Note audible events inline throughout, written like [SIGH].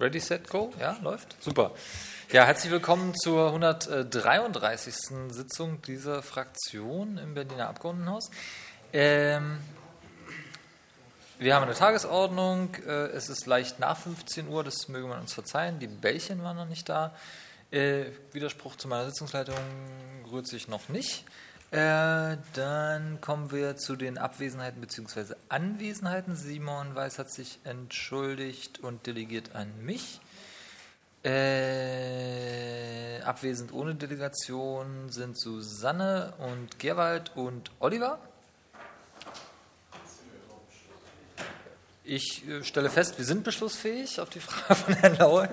Ready, set, go? Ja, läuft? Super. Ja, herzlich willkommen zur 133. Sitzung dieser Fraktion im Berliner Abgeordnetenhaus. Ähm, wir haben eine Tagesordnung. Äh, es ist leicht nach 15 Uhr, das möge man uns verzeihen. Die Bällchen waren noch nicht da. Äh, Widerspruch zu meiner Sitzungsleitung rührt sich noch nicht. Äh, dann kommen wir zu den Abwesenheiten bzw. Anwesenheiten. Simon Weiß hat sich entschuldigt und delegiert an mich. Äh, abwesend ohne Delegation sind Susanne und Gerwald und Oliver. Ich äh, stelle fest, wir sind beschlussfähig auf die Frage von Herrn Lauer.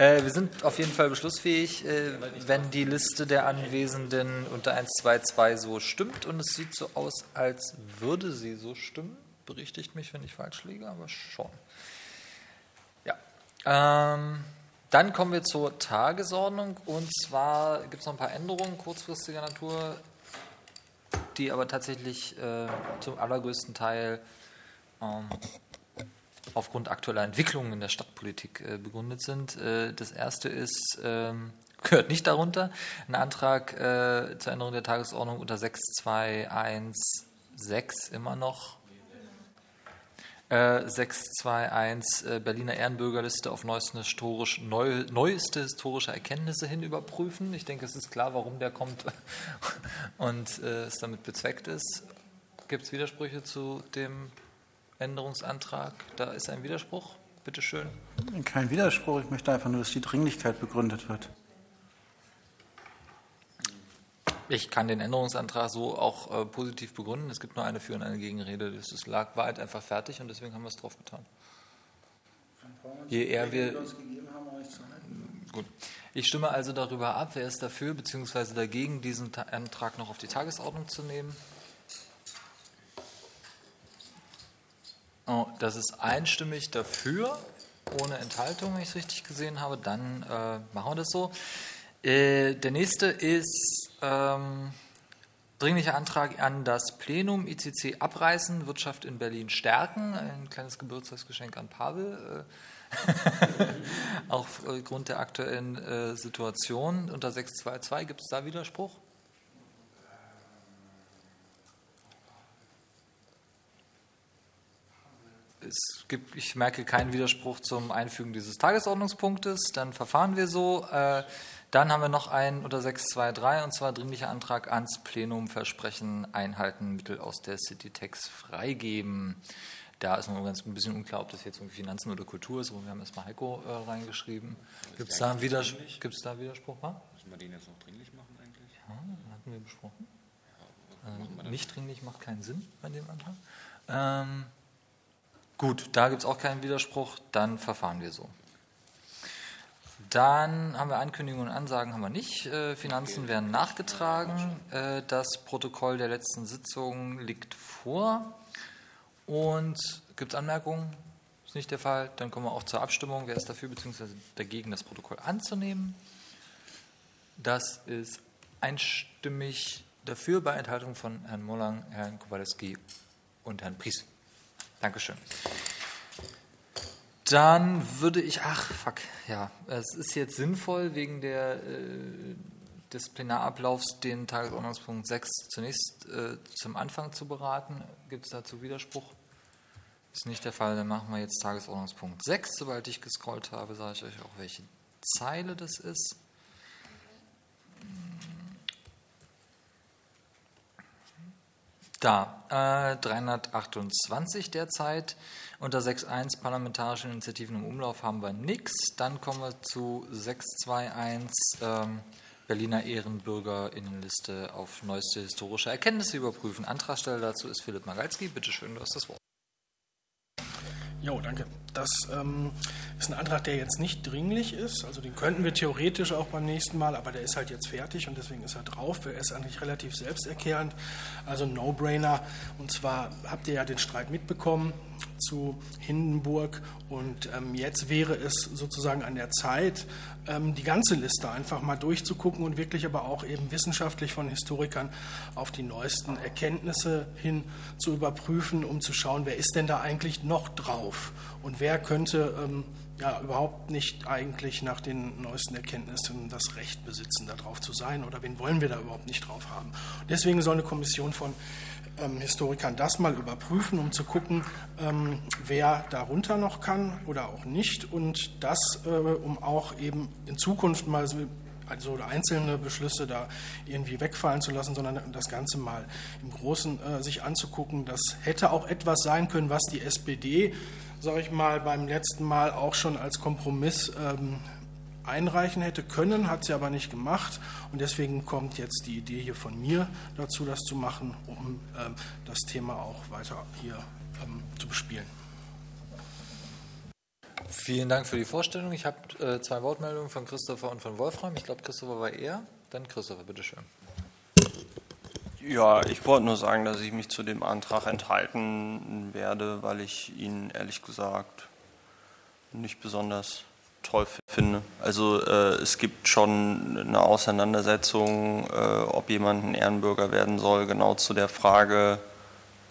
Äh, wir sind auf jeden Fall beschlussfähig, äh, wenn die Liste der Anwesenden unter 122 so stimmt. Und es sieht so aus, als würde sie so stimmen. Berichtigt mich, wenn ich falsch liege, aber schon. Ja. Ähm, dann kommen wir zur Tagesordnung. Und zwar gibt es noch ein paar Änderungen kurzfristiger Natur, die aber tatsächlich äh, zum allergrößten Teil ähm, aufgrund aktueller Entwicklungen in der Stadtpolitik äh, begründet sind. Äh, das erste ist, ähm, gehört nicht darunter, ein Antrag äh, zur Änderung der Tagesordnung unter 6216 immer noch. 621 äh, Berliner Ehrenbürgerliste auf neueste, historisch, neu, neueste historische Erkenntnisse hin überprüfen. Ich denke, es ist klar, warum der kommt [LAUGHS] und äh, es damit bezweckt ist. Gibt es Widersprüche zu dem Änderungsantrag. Da ist ein Widerspruch. Bitte schön. Kein Widerspruch. Ich möchte einfach nur, dass die Dringlichkeit begründet wird. Ich kann den Änderungsantrag so auch äh, positiv begründen. Es gibt nur eine Für- und eine Gegenrede. Das lag, war halt einfach fertig und deswegen haben wir es drauf getan. Je eher wir. Gut. Ich stimme also darüber ab, wer ist dafür bzw. dagegen, diesen Antrag noch auf die Tagesordnung zu nehmen. Oh, das ist einstimmig dafür, ohne Enthaltung, wenn ich es richtig gesehen habe. Dann äh, machen wir das so. Äh, der nächste ist ähm, dringlicher Antrag an das Plenum ICC abreißen, Wirtschaft in Berlin stärken. Ein kleines Geburtstagsgeschenk an Pavel. Äh, [LAUGHS] aufgrund der aktuellen äh, Situation. Unter 622 gibt es da Widerspruch? Es gibt, ich merke keinen Widerspruch zum Einfügen dieses Tagesordnungspunktes. Dann verfahren wir so. Äh, dann haben wir noch einen unter 623 und zwar dringlicher Antrag ans Plenum Versprechen einhalten, Mittel aus der Citytex freigeben. Da ist noch ganz ein bisschen unklar, ob das jetzt irgendwie Finanzen oder Kultur ist, aber wir haben erstmal Heiko äh, reingeschrieben. Gibt es da, einen Widers gibt's da Widerspruch? Ha? Müssen wir den jetzt noch dringlich machen eigentlich? Ja, hatten wir besprochen. Ja, äh, nicht dringlich macht keinen Sinn bei dem Antrag. Ähm, Gut, da gibt es auch keinen Widerspruch, dann verfahren wir so. Dann haben wir Ankündigungen und Ansagen haben wir nicht. Äh, Finanzen werden nachgetragen. Äh, das Protokoll der letzten Sitzung liegt vor. Und gibt es Anmerkungen? Ist nicht der Fall. Dann kommen wir auch zur Abstimmung. Wer ist dafür bzw. dagegen, das Protokoll anzunehmen? Das ist einstimmig dafür bei Enthaltung von Herrn Mollang, Herrn Kowalewski und Herrn Pries. Dankeschön. Dann würde ich, ach, fuck, ja, es ist jetzt sinnvoll, wegen der, äh, des Plenarablaufs den Tagesordnungspunkt 6 zunächst äh, zum Anfang zu beraten. Gibt es dazu Widerspruch? Ist nicht der Fall, dann machen wir jetzt Tagesordnungspunkt 6. Sobald ich gescrollt habe, sage ich euch auch, welche Zeile das ist. Da, äh, 328 derzeit. Unter 6.1 parlamentarische Initiativen im Umlauf haben wir nichts. Dann kommen wir zu 621 ähm, Berliner Ehrenbürgerinnenliste auf neueste historische Erkenntnisse überprüfen. Antragsteller dazu ist Philipp Magalski. Bitte schön, du hast das Wort. Jo, danke. Das ähm, ist ein Antrag, der jetzt nicht dringlich ist. Also den könnten wir theoretisch auch beim nächsten Mal, aber der ist halt jetzt fertig und deswegen ist er drauf. Er ist eigentlich relativ selbsterklärend, also No-Brainer. Und zwar habt ihr ja den Streit mitbekommen zu Hindenburg und ähm, jetzt wäre es sozusagen an der Zeit, ähm, die ganze Liste einfach mal durchzugucken und wirklich aber auch eben wissenschaftlich von Historikern auf die neuesten Erkenntnisse hin zu überprüfen, um zu schauen, wer ist denn da eigentlich noch drauf und wer könnte ähm, ja überhaupt nicht eigentlich nach den neuesten Erkenntnissen das Recht besitzen, da drauf zu sein oder wen wollen wir da überhaupt nicht drauf haben. Deswegen soll eine Kommission von ähm, Historikern das mal überprüfen, um zu gucken, ähm, wer darunter noch kann oder auch nicht und das, äh, um auch eben in Zukunft mal so also einzelne Beschlüsse da irgendwie wegfallen zu lassen, sondern das Ganze mal im Großen äh, sich anzugucken. Das hätte auch etwas sein können, was die SPD, sage ich mal, beim letzten Mal auch schon als Kompromiss ähm, einreichen hätte können, hat sie aber nicht gemacht. Und deswegen kommt jetzt die Idee hier von mir dazu, das zu machen, um ähm, das Thema auch weiter hier ähm, zu bespielen. Vielen Dank für die Vorstellung. Ich habe äh, zwei Wortmeldungen von Christopher und von Wolfram. Ich glaube, Christopher war er. Dann Christopher, bitteschön. Ja, ich wollte nur sagen, dass ich mich zu dem Antrag enthalten werde, weil ich ihn ehrlich gesagt nicht besonders toll finde. Also äh, es gibt schon eine Auseinandersetzung, äh, ob jemand ein Ehrenbürger werden soll, genau zu der Frage,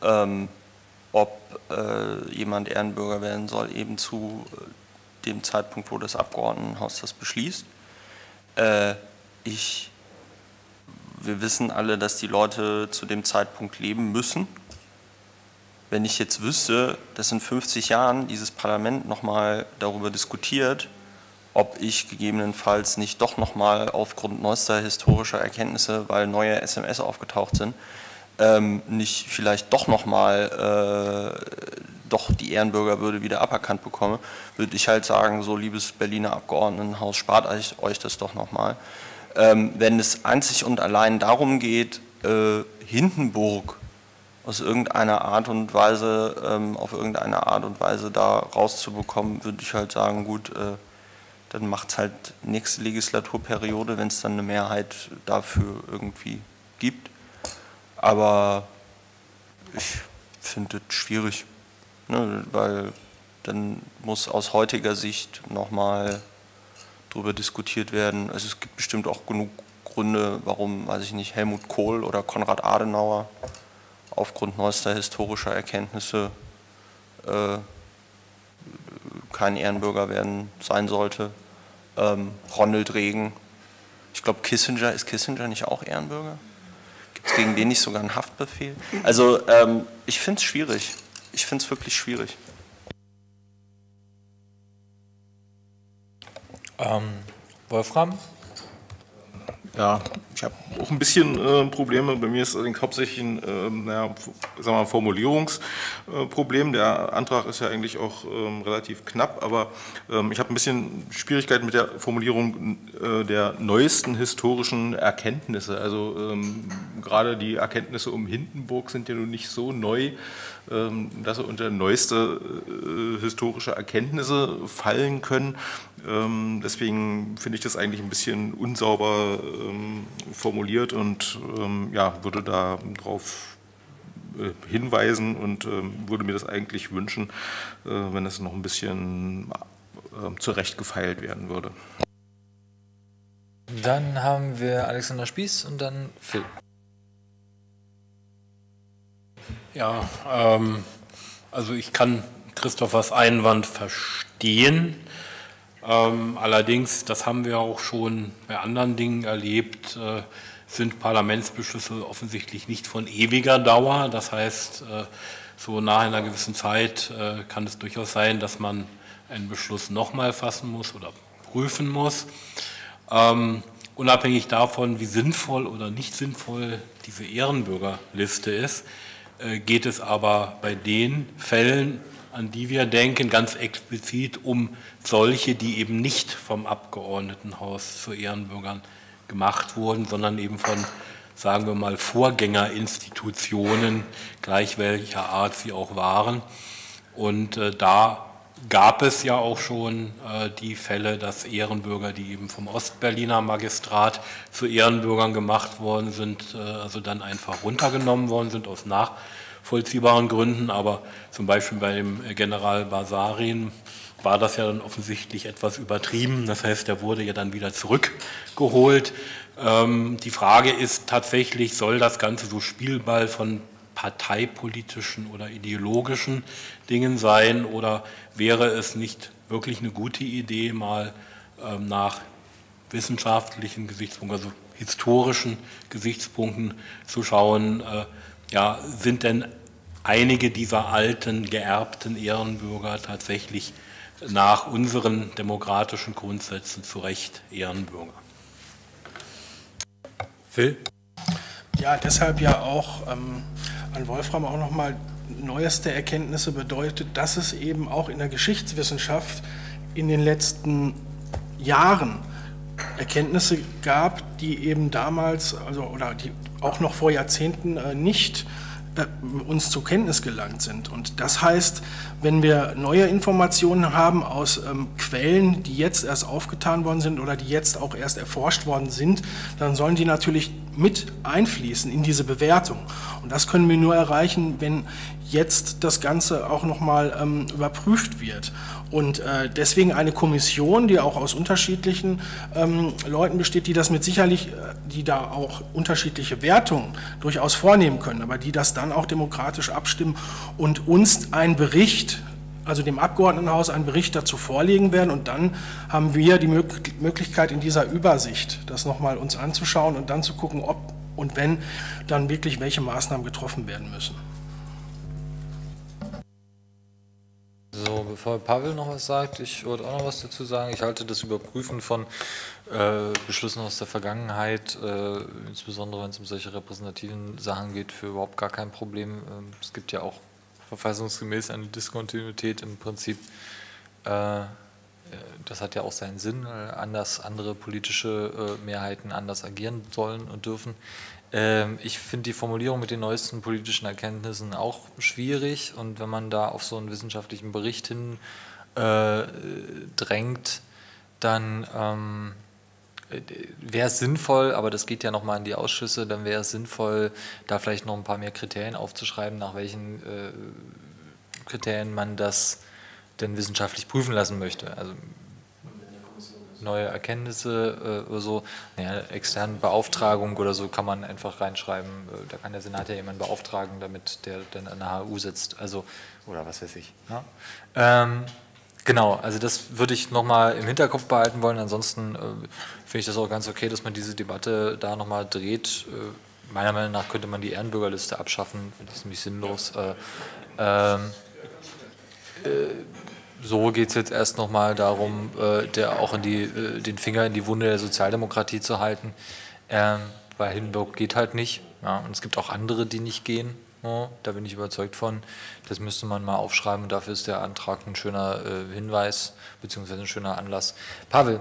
ähm, ob äh, jemand Ehrenbürger werden soll, eben zu äh, dem Zeitpunkt, wo das Abgeordnetenhaus das beschließt. Äh, ich, wir wissen alle, dass die Leute zu dem Zeitpunkt leben müssen. Wenn ich jetzt wüsste, dass in 50 Jahren dieses Parlament nochmal darüber diskutiert, ob ich gegebenenfalls nicht doch nochmal aufgrund neuester historischer Erkenntnisse, weil neue SMS aufgetaucht sind, ähm, nicht vielleicht doch nochmal äh, doch die Ehrenbürgerwürde wieder aberkannt bekomme, würde ich halt sagen, so liebes Berliner Abgeordnetenhaus, spart euch, euch das doch nochmal. Wenn es einzig und allein darum geht, äh, Hindenburg aus irgendeiner Art und Weise, ähm, auf irgendeine Art und Weise da rauszubekommen, würde ich halt sagen, gut, äh, dann macht es halt nächste Legislaturperiode, wenn es dann eine Mehrheit dafür irgendwie gibt. Aber ich finde es schwierig, ne, weil dann muss aus heutiger Sicht nochmal darüber diskutiert werden. Also es gibt bestimmt auch genug Gründe, warum, weiß ich nicht, Helmut Kohl oder Konrad Adenauer aufgrund neuester historischer Erkenntnisse äh, kein Ehrenbürger werden sein sollte. Ähm, Ronald Reagan, ich glaube Kissinger, ist Kissinger nicht auch Ehrenbürger? Gibt es gegen den nicht sogar einen Haftbefehl? Also ähm, ich finde es schwierig. Ich finde es wirklich schwierig. Ähm, Wolfram? Ja, ich habe auch ein bisschen äh, Probleme. Bei mir ist allerdings hauptsächlich ein äh, naja, sagen wir Formulierungsproblem. Der Antrag ist ja eigentlich auch ähm, relativ knapp, aber ähm, ich habe ein bisschen Schwierigkeiten mit der Formulierung äh, der neuesten historischen Erkenntnisse. Also ähm, gerade die Erkenntnisse um Hindenburg sind ja nun nicht so neu, ähm, dass sie unter neueste äh, historische Erkenntnisse fallen können. Ähm, deswegen finde ich das eigentlich ein bisschen unsauber ähm, formuliert und ja, würde da drauf äh, hinweisen und würde mir das eigentlich wünschen, äh, wenn es noch ein bisschen zurechtgefeilt werden würde. Dann haben wir Alexander Spieß und dann Phil. Ja, ähm, also ich kann Christophers Einwand verstehen. Ähm, allerdings, das haben wir auch schon bei anderen Dingen erlebt, äh, sind Parlamentsbeschlüsse offensichtlich nicht von ewiger Dauer. Das heißt, äh, so nach einer gewissen Zeit äh, kann es durchaus sein, dass man einen Beschluss nochmal fassen muss oder prüfen muss. Ähm, unabhängig davon, wie sinnvoll oder nicht sinnvoll diese Ehrenbürgerliste ist, geht es aber bei den Fällen, an die wir denken, ganz explizit um solche, die eben nicht vom Abgeordnetenhaus zu Ehrenbürgern gemacht wurden, sondern eben von, sagen wir mal, Vorgängerinstitutionen, gleich welcher Art sie auch waren. Und äh, da gab es ja auch schon äh, die Fälle, dass Ehrenbürger, die eben vom Ostberliner Magistrat zu Ehrenbürgern gemacht worden sind, äh, also dann einfach runtergenommen worden sind aus nachvollziehbaren Gründen. Aber zum Beispiel bei dem General Basarin war das ja dann offensichtlich etwas übertrieben. Das heißt, er wurde ja dann wieder zurückgeholt. Ähm, die Frage ist tatsächlich, soll das Ganze so Spielball von parteipolitischen oder ideologischen Dingen sein oder wäre es nicht wirklich eine gute Idee, mal ähm, nach wissenschaftlichen Gesichtspunkten, also historischen Gesichtspunkten zu schauen, äh, ja, sind denn einige dieser alten, geerbten Ehrenbürger tatsächlich nach unseren demokratischen Grundsätzen zu Recht Ehrenbürger? Phil? Ja, deshalb ja auch ähm, an Wolfram auch nochmal neueste Erkenntnisse bedeutet, dass es eben auch in der Geschichtswissenschaft in den letzten Jahren Erkenntnisse gab, die eben damals, also oder die auch noch vor Jahrzehnten äh, nicht äh, uns zur Kenntnis gelangt sind. Und das heißt, wenn wir neue Informationen haben aus ähm, Quellen, die jetzt erst aufgetan worden sind oder die jetzt auch erst erforscht worden sind, dann sollen die natürlich mit einfließen in diese Bewertung. Und das können wir nur erreichen, wenn jetzt das Ganze auch nochmal ähm, überprüft wird. Und äh, deswegen eine Kommission, die auch aus unterschiedlichen ähm, Leuten besteht, die das mit sicherlich, äh, die da auch unterschiedliche Wertungen durchaus vornehmen können, aber die das dann auch demokratisch abstimmen und uns einen Bericht, also dem Abgeordnetenhaus einen Bericht dazu vorlegen werden. Und dann haben wir die Möglichkeit in dieser Übersicht, das nochmal uns anzuschauen und dann zu gucken, ob und wenn dann wirklich welche Maßnahmen getroffen werden müssen. So, bevor Pavel noch was sagt, ich wollte auch noch was dazu sagen. Ich halte das Überprüfen von äh, Beschlüssen aus der Vergangenheit, äh, insbesondere wenn es um solche repräsentativen Sachen geht, für überhaupt gar kein Problem. Ähm, es gibt ja auch verfassungsgemäß eine Diskontinuität im Prinzip. Äh, das hat ja auch seinen Sinn, anders andere politische äh, Mehrheiten anders agieren sollen und dürfen. Ähm, ich finde die Formulierung mit den neuesten politischen Erkenntnissen auch schwierig und wenn man da auf so einen wissenschaftlichen Bericht hin äh, drängt, dann ähm, wäre es sinnvoll, aber das geht ja nochmal in die Ausschüsse, dann wäre es sinnvoll, da vielleicht noch ein paar mehr Kriterien aufzuschreiben, nach welchen äh, Kriterien man das denn wissenschaftlich prüfen lassen möchte. Also neue Erkenntnisse äh, oder so, naja, externe Beauftragung oder so kann man einfach reinschreiben. Äh, da kann der Senat ja jemanden beauftragen, damit der dann an der HU sitzt. Also, oder was weiß ich. Ja? Ähm, genau, also das würde ich nochmal im Hinterkopf behalten wollen. Ansonsten äh, finde ich das auch ganz okay, dass man diese Debatte da nochmal dreht. Äh, meiner Meinung nach könnte man die Ehrenbürgerliste abschaffen. Das ist nämlich sinnlos. Äh, ähm, äh, so geht es jetzt erst nochmal darum, äh, der auch in die, äh, den Finger in die Wunde der Sozialdemokratie zu halten. Ähm, weil Hindenburg geht halt nicht. Ja, und es gibt auch andere, die nicht gehen. Ja, da bin ich überzeugt von. Das müsste man mal aufschreiben und dafür ist der Antrag ein schöner äh, Hinweis bzw. ein schöner Anlass. Pavel.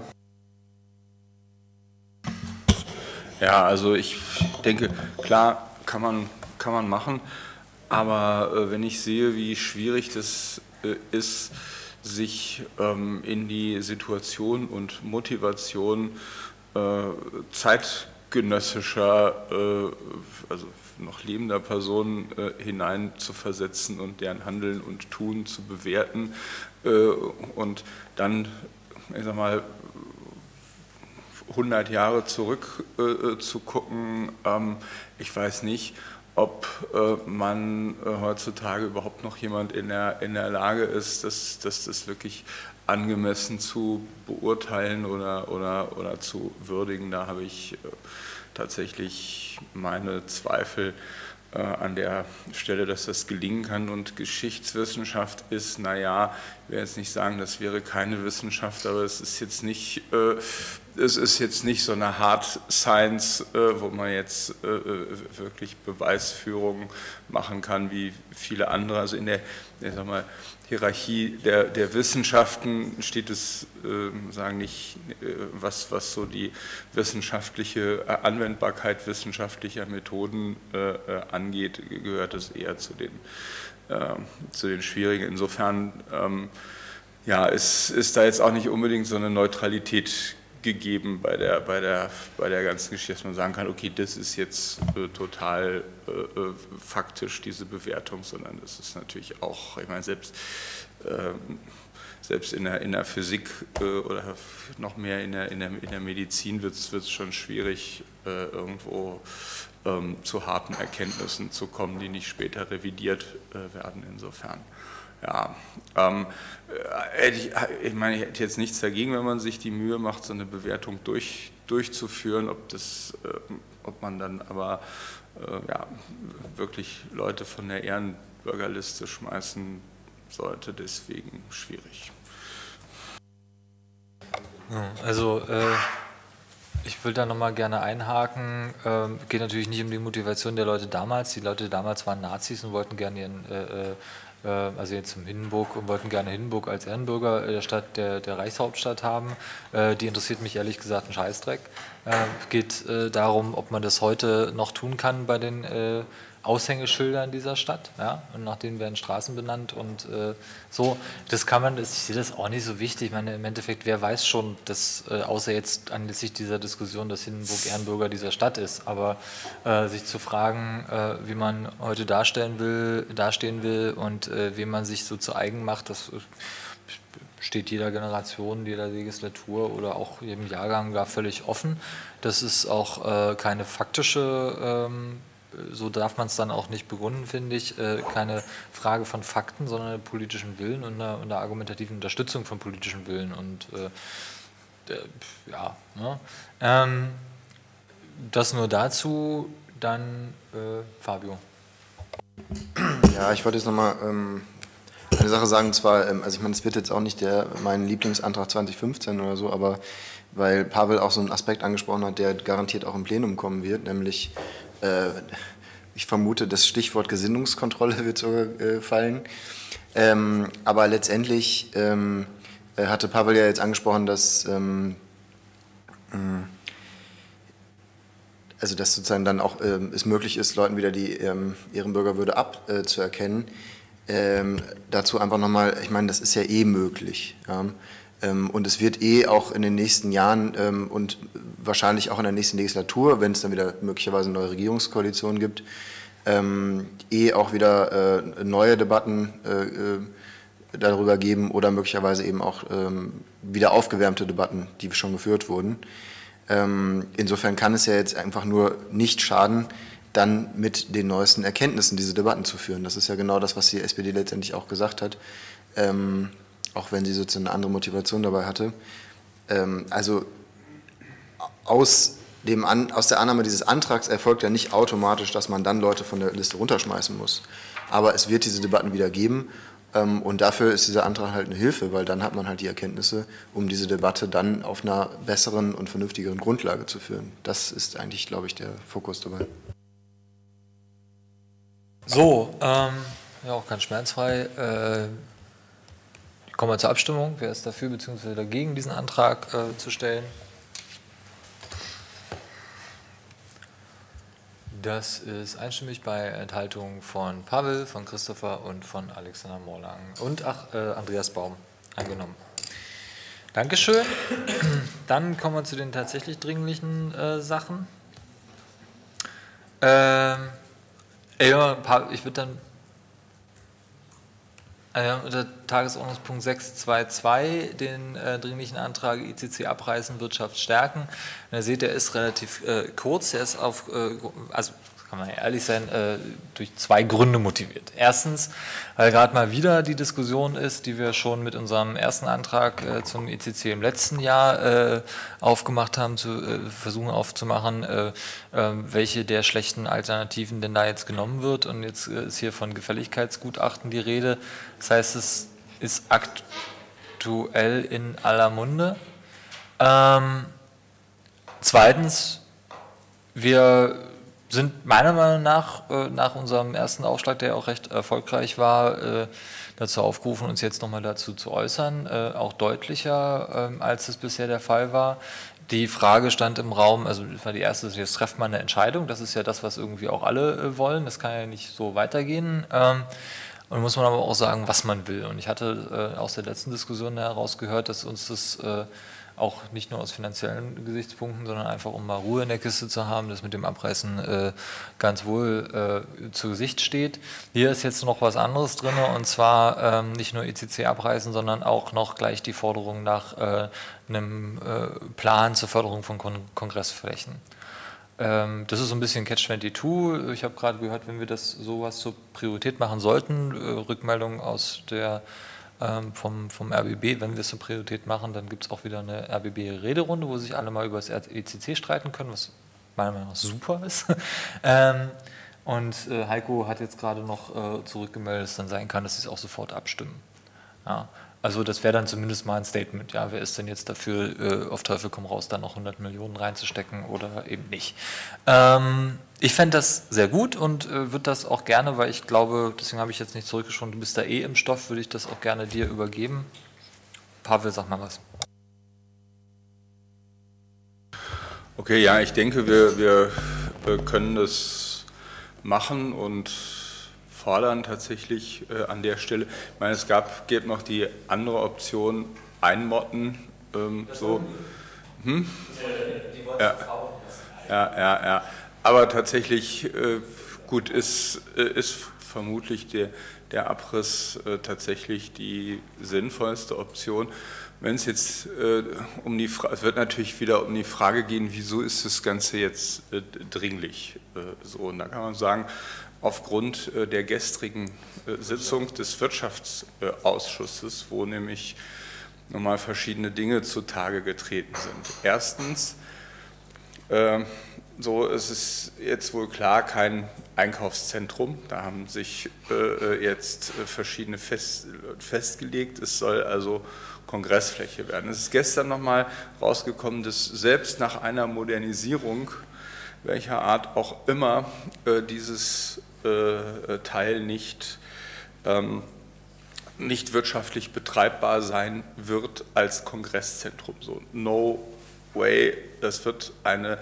Ja, also ich denke, klar kann man, kann man machen, aber äh, wenn ich sehe, wie schwierig das äh, ist, sich ähm, in die Situation und Motivation äh, zeitgenössischer, äh, also noch lebender Personen äh, hinein zu versetzen und deren Handeln und Tun zu bewerten äh, und dann, ich sag mal, 100 Jahre zurück äh, zu gucken, ähm, ich weiß nicht, ob äh, man äh, heutzutage überhaupt noch jemand in der, in der Lage ist, das, das, das wirklich angemessen zu beurteilen oder, oder, oder zu würdigen. Da habe ich äh, tatsächlich meine Zweifel an der Stelle, dass das gelingen kann. Und Geschichtswissenschaft ist, naja, ich will jetzt nicht sagen, das wäre keine Wissenschaft, aber es ist jetzt nicht es ist jetzt nicht so eine Hard Science, äh, wo man jetzt äh, äh, wirklich Beweisführungen machen kann wie viele andere. Also in der ich sag mal, Hierarchie der, der Wissenschaften steht es, äh, sagen nicht, äh, was, was so die wissenschaftliche äh, Anwendbarkeit wissenschaftlicher Methoden angeht, gehört es eher zu den, zu den schwierigen. Insofern ähm, ja, es ist da jetzt auch nicht unbedingt so eine Neutralität gegeben bei der, bei der, bei der ganzen Geschichte, dass man sagen kann, okay, das ist jetzt äh, total äh, äh faktisch, diese Bewertung, sondern das ist natürlich auch, ich meine, selbst, äh, selbst in der, in der Physik äh, oder noch mehr in der, in der, in der Medizin wird es schon schwierig, äh, irgendwo ähm, zu harten Erkenntnissen zu kommen, die nicht später revidiert werden, insofern. Ja, ähm, äh, ich, ich, meine, ich hätte jetzt nichts dagegen, wenn man sich die Mühe macht, so eine Bewertung durch, durchzuführen, ob, das, äh, ob man dann aber äh, ja, wirklich Leute von der Ehrenbürgerliste schmeißen sollte, deswegen schwierig. Also äh, ich will da nochmal gerne einhaken. Ähm, geht natürlich nicht um die Motivation der Leute damals. Die Leute damals waren Nazis und wollten gerne ihren äh, äh also jetzt zum Hindenburg und wollten gerne Hindenburg als Ehrenbürger der Stadt, der, der Reichshauptstadt haben. Äh, die interessiert mich ehrlich gesagt ein Scheißdreck. Es äh, geht darum, ob man das heute noch tun kann bei den Aushängeschilder in dieser Stadt, ja, und nach denen werden Straßen benannt und äh, so. Das kann man, ich sehe das auch nicht so wichtig. Ich meine, im Endeffekt, wer weiß schon, dass, äh, außer jetzt anlässlich dieser Diskussion, dass Hindenburg Ehrenbürger dieser Stadt ist, aber äh, sich zu fragen, äh, wie man heute darstellen will, dastehen will und äh, wie man sich so zu eigen macht, das äh, steht jeder Generation, jeder Legislatur oder auch jedem Jahrgang da völlig offen. Das ist auch keine faktische ähm, so darf man es dann auch nicht begründen, finde ich, äh, keine Frage von Fakten, sondern politischen Willen und einer, einer argumentativen Unterstützung von politischen Willen. Und äh, ja, ne? ähm, das nur dazu, dann äh, Fabio. Ja, ich wollte jetzt nochmal ähm, eine Sache sagen, und zwar, ähm, also ich meine, es wird jetzt auch nicht der, mein Lieblingsantrag 2015 oder so, aber weil Pavel auch so einen Aspekt angesprochen hat, der garantiert auch im Plenum kommen wird, nämlich äh, ich vermute, das Stichwort Gesinnungskontrolle [LAUGHS] wird sogar äh, fallen. Ähm, aber letztendlich ähm, äh, hatte Pavel ja jetzt angesprochen, dass, ähm, äh, also dass sozusagen dann auch ähm, es möglich ist, Leuten wieder die ähm, Ehrenbürgerwürde abzuerkennen. Ähm, dazu einfach nochmal, ich meine, das ist ja eh möglich. Ja. Ähm, und es wird eh auch in den nächsten Jahren ähm, und wahrscheinlich auch in der nächsten Legislatur, wenn es dann wieder möglicherweise eine neue Regierungskoalition gibt, ähm, eh auch wieder äh, neue Debatten äh, äh, darüber geben oder möglicherweise eben auch wieder aufgewärmte Debatten, die schon geführt wurden. insofern kann es ja jetzt einfach nur nicht schaden, dann mit den neuesten Erkenntnissen diese Debatten zu führen. Das ist ja genau das, was die SPD letztendlich auch gesagt hat auch wenn sie sozusagen eine andere Motivation dabei hatte. Ähm, also aus, dem An, aus der Annahme dieses Antrags erfolgt ja nicht automatisch, dass man dann Leute von der Liste runterschmeißen muss. Aber es wird diese Debatten wieder geben ähm, und dafür ist dieser Antrag halt eine Hilfe, weil dann hat man halt die Erkenntnisse, um diese Debatte dann auf einer besseren und vernünftigeren Grundlage zu führen. Das ist eigentlich, glaube ich, der Fokus dabei. So, ähm, ja, auch ganz schmerzfrei. Äh, Kommen wir zur Abstimmung. Wer ist dafür bzw. dagegen, diesen Antrag äh, zu stellen? Das ist einstimmig bei Enthaltung von Pavel, von Christopher und von Alexander Morlang und ach, äh, Andreas Baum angenommen. Dankeschön. Dann kommen wir zu den tatsächlich dringlichen äh, Sachen. Ähm, ich würde dann also unter Tagesordnungspunkt 6.2.2 den äh, dringlichen Antrag ICC abreißen, Wirtschaft stärken. Und ihr seht, der ist relativ äh, kurz, der ist auf, äh, also kann man ehrlich sein, äh, durch zwei Gründe motiviert. Erstens, weil gerade mal wieder die Diskussion ist, die wir schon mit unserem ersten Antrag äh, zum ECC im letzten Jahr äh, aufgemacht haben, zu versuchen aufzumachen, welche der schlechten Alternativen denn da jetzt genommen wird. Und jetzt ist hier von Gefälligkeitsgutachten die Rede. Das heißt, es ist aktuell in aller Munde. Ähm, zweitens, wir sind meiner Meinung nach äh, nach unserem ersten Aufschlag, der auch recht erfolgreich war, äh, dazu aufgerufen, uns jetzt nochmal dazu zu äußern, äh, auch deutlicher, ähm, als es bisher der Fall war. Die Frage stand im Raum, also das war die erste, jetzt trefft man eine Entscheidung, das ist ja das, was irgendwie auch alle wollen, das kann ja nicht so weitergehen. Ähm, Und muss man aber auch sagen, was man will. Und ich hatte äh, aus der letzten Diskussion herausgehört, dass uns das äh, auch nicht nur aus finanziellen Gesichtspunkten, sondern einfach um mal Ruhe in der Kiste zu haben, das mit dem Abreißen äh, ganz wohl äh, zu Gesicht steht. Hier ist jetzt noch was anderes drin und zwar ähm, nicht nur ECC abreißen, sondern auch noch gleich die Forderung nach äh, einem äh, Plan zur Förderung von Kon Kongressflächen. Ähm, das ist so ein bisschen Catch-22. Ich habe gerade gehört, wenn wir das sowas zur Priorität machen sollten, äh, Rückmeldung aus der ähm, vom, vom RBB, wenn wir es zur Priorität machen, dann gibt es auch wieder eine RBB-Rederunde, wo sich alle mal über das ECC streiten können, was meiner Meinung nach super ist. [LAUGHS] ähm, und äh, Heiko hat jetzt gerade noch äh, zurückgemeldet, dass es dann sein kann, dass sie es auch sofort abstimmen. Ja, also das wäre dann zumindest mal ein Statement. Ja, wer ist denn jetzt dafür, äh, auf Teufel komm raus, da noch 100 Millionen reinzustecken oder eben nicht? Ähm, ich fände das sehr gut und äh, würde das auch gerne, weil ich glaube, deswegen habe ich jetzt nicht zurückgeschaut, du bist da eh im Stoff, würde ich das auch gerne dir übergeben. Pavel, sag mal was. Okay, ja, ich denke, wir, wir, wir können das machen und fordern tatsächlich äh, an der Stelle. Ich meine, es gab, gibt noch die andere Option, einmotten. Ähm, so. Hm? Ja. ja, ja, ja. Aber tatsächlich, äh, gut, ist, äh, ist vermutlich der, der Abriss äh, tatsächlich die sinnvollste Option. Wenn es jetzt äh, um die Frage, es wird natürlich wieder um die Frage gehen, wieso ist das Ganze jetzt äh, dringlich äh, so? Und da kann man sagen, aufgrund äh, der gestrigen äh, Sitzung des Wirtschaftsausschusses, wo nämlich nochmal verschiedene Dinge zutage getreten sind. Erstens, äh, so ist es jetzt wohl klar kein Einkaufszentrum. Da haben sich jetzt verschiedene fest, festgelegt. Es soll also Kongressfläche werden. Es ist gestern nochmal rausgekommen, dass selbst nach einer Modernisierung welcher Art auch immer dieses äh, Teil nicht, ähm, nicht wirtschaftlich betreibbar sein wird als Kongresszentrum. So, no way, das wird eine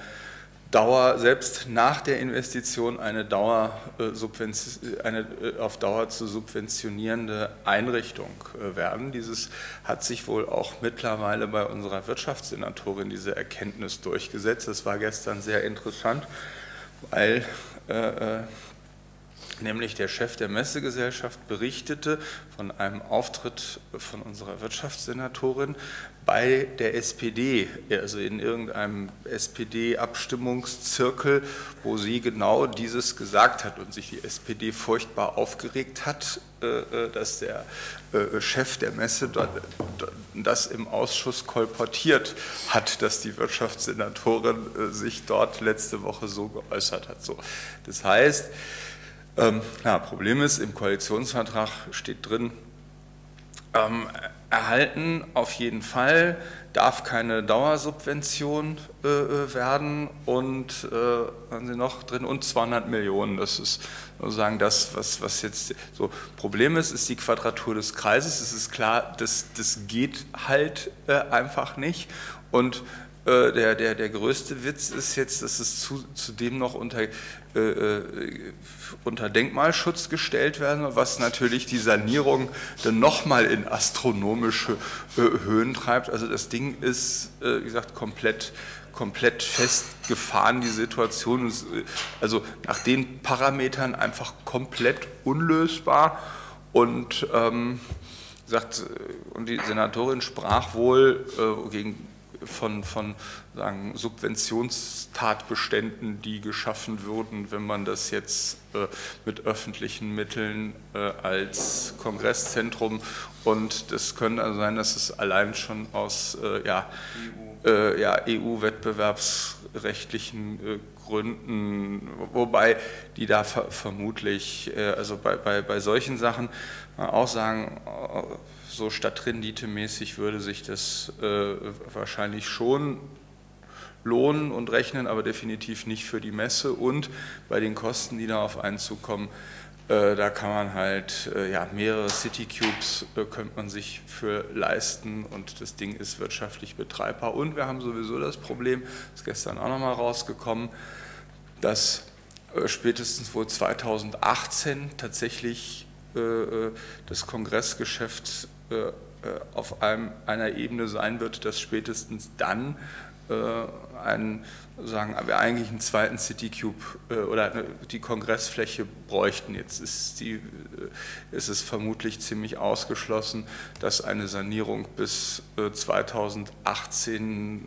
Dauer, selbst nach der Investition eine, Dauer, äh, eine äh, auf Dauer zu subventionierende Einrichtung werden. Dieses hat sich wohl auch mittlerweile bei unserer Wirtschaftssenatorin diese Erkenntnis durchgesetzt. Das war gestern sehr interessant, weil äh, nämlich der Chef der Messegesellschaft berichtete von einem Auftritt von unserer Wirtschaftssenatorin bei der SPD, also in irgendeinem SPD-Abstimmungszirkel, wo sie genau dieses gesagt hat und sich die SPD furchtbar aufgeregt hat, äh, äh, dass der äh, Chef der Messe das im Ausschuss kolportiert hat, dass die Wirtschaftssenatorin sich dort letzte Woche so geäußert hat. Das heißt, ähm, klar, Problem ist, im Koalitionsvertrag steht drin, ähm, erhalten auf jeden Fall, darf keine Dauersubvention äh, äh werden und, äh, haben Sie noch drin, und 200 Millionen. Das ist sozusagen das, was, was jetzt so Problem ist, ist die Quadratur des Kreises. Es ist klar, das, das geht halt äh, einfach nicht und äh, der, der, der größte Witz ist jetzt, dass es zu, zudem noch unter, unter Denkmalschutz gestellt werden, was natürlich die Sanierung dann nochmal in astronomische äh, Höhen treibt. Also das Ding ist, äh, wie gesagt, komplett komplett festgefahren, die Situation ist äh, also nach den Parametern einfach komplett unlösbar und ähm, sagt, und die Senatorin sprach wohl äh, gegen von, von sagen, Subventionstatbeständen, die geschaffen würden, wenn man das jetzt äh, mit öffentlichen Mitteln äh, als Kongresszentrum und das könnte also sein, dass es allein schon aus äh, ja, äh, ja, EU-wettbewerbsrechtlichen äh, Gründen, wobei die da ver vermutlich, äh, also bei, bei, bei solchen Sachen auch sagen, so stadtrenditemäßig würde sich das äh, wahrscheinlich schon lohnen und rechnen, aber definitiv nicht für die Messe und bei den Kosten, die da auf einen zukommen, äh, da kann man halt, äh, ja, mehrere Citycubes äh, könnte man sich für leisten und das Ding ist wirtschaftlich betreibbar. Und wir haben sowieso das Problem, ist gestern auch nochmal rausgekommen, dass äh, spätestens wohl 2018 tatsächlich äh, das Kongressgeschäft äh, auf einem, einer Ebene sein wird, dass spätestens dann ein sagen, wir eigentlich einen zweiten Citycube äh, oder die Kongressfläche bräuchten. Jetzt ist, die, äh, ist es vermutlich ziemlich ausgeschlossen, dass eine Sanierung bis 2018 äh,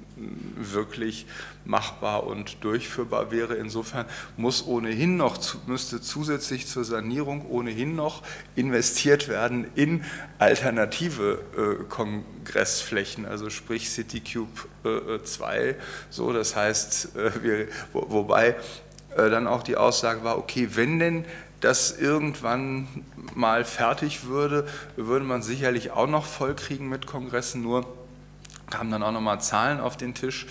wirklich machbar und durchführbar wäre. Insofern muss ohnehin noch, müsste zusätzlich zur Sanierung ohnehin noch investiert werden in alternative Kongressflächen, also sprich CityCube 2. So, das heißt, äh, wir, wo, wobei äh, dann auch die Aussage war, okay, wenn denn das irgendwann mal fertig würde, würde man sicherlich auch noch vollkriegen mit Kongressen, nur kamen dann auch nochmal Zahlen auf den Tisch.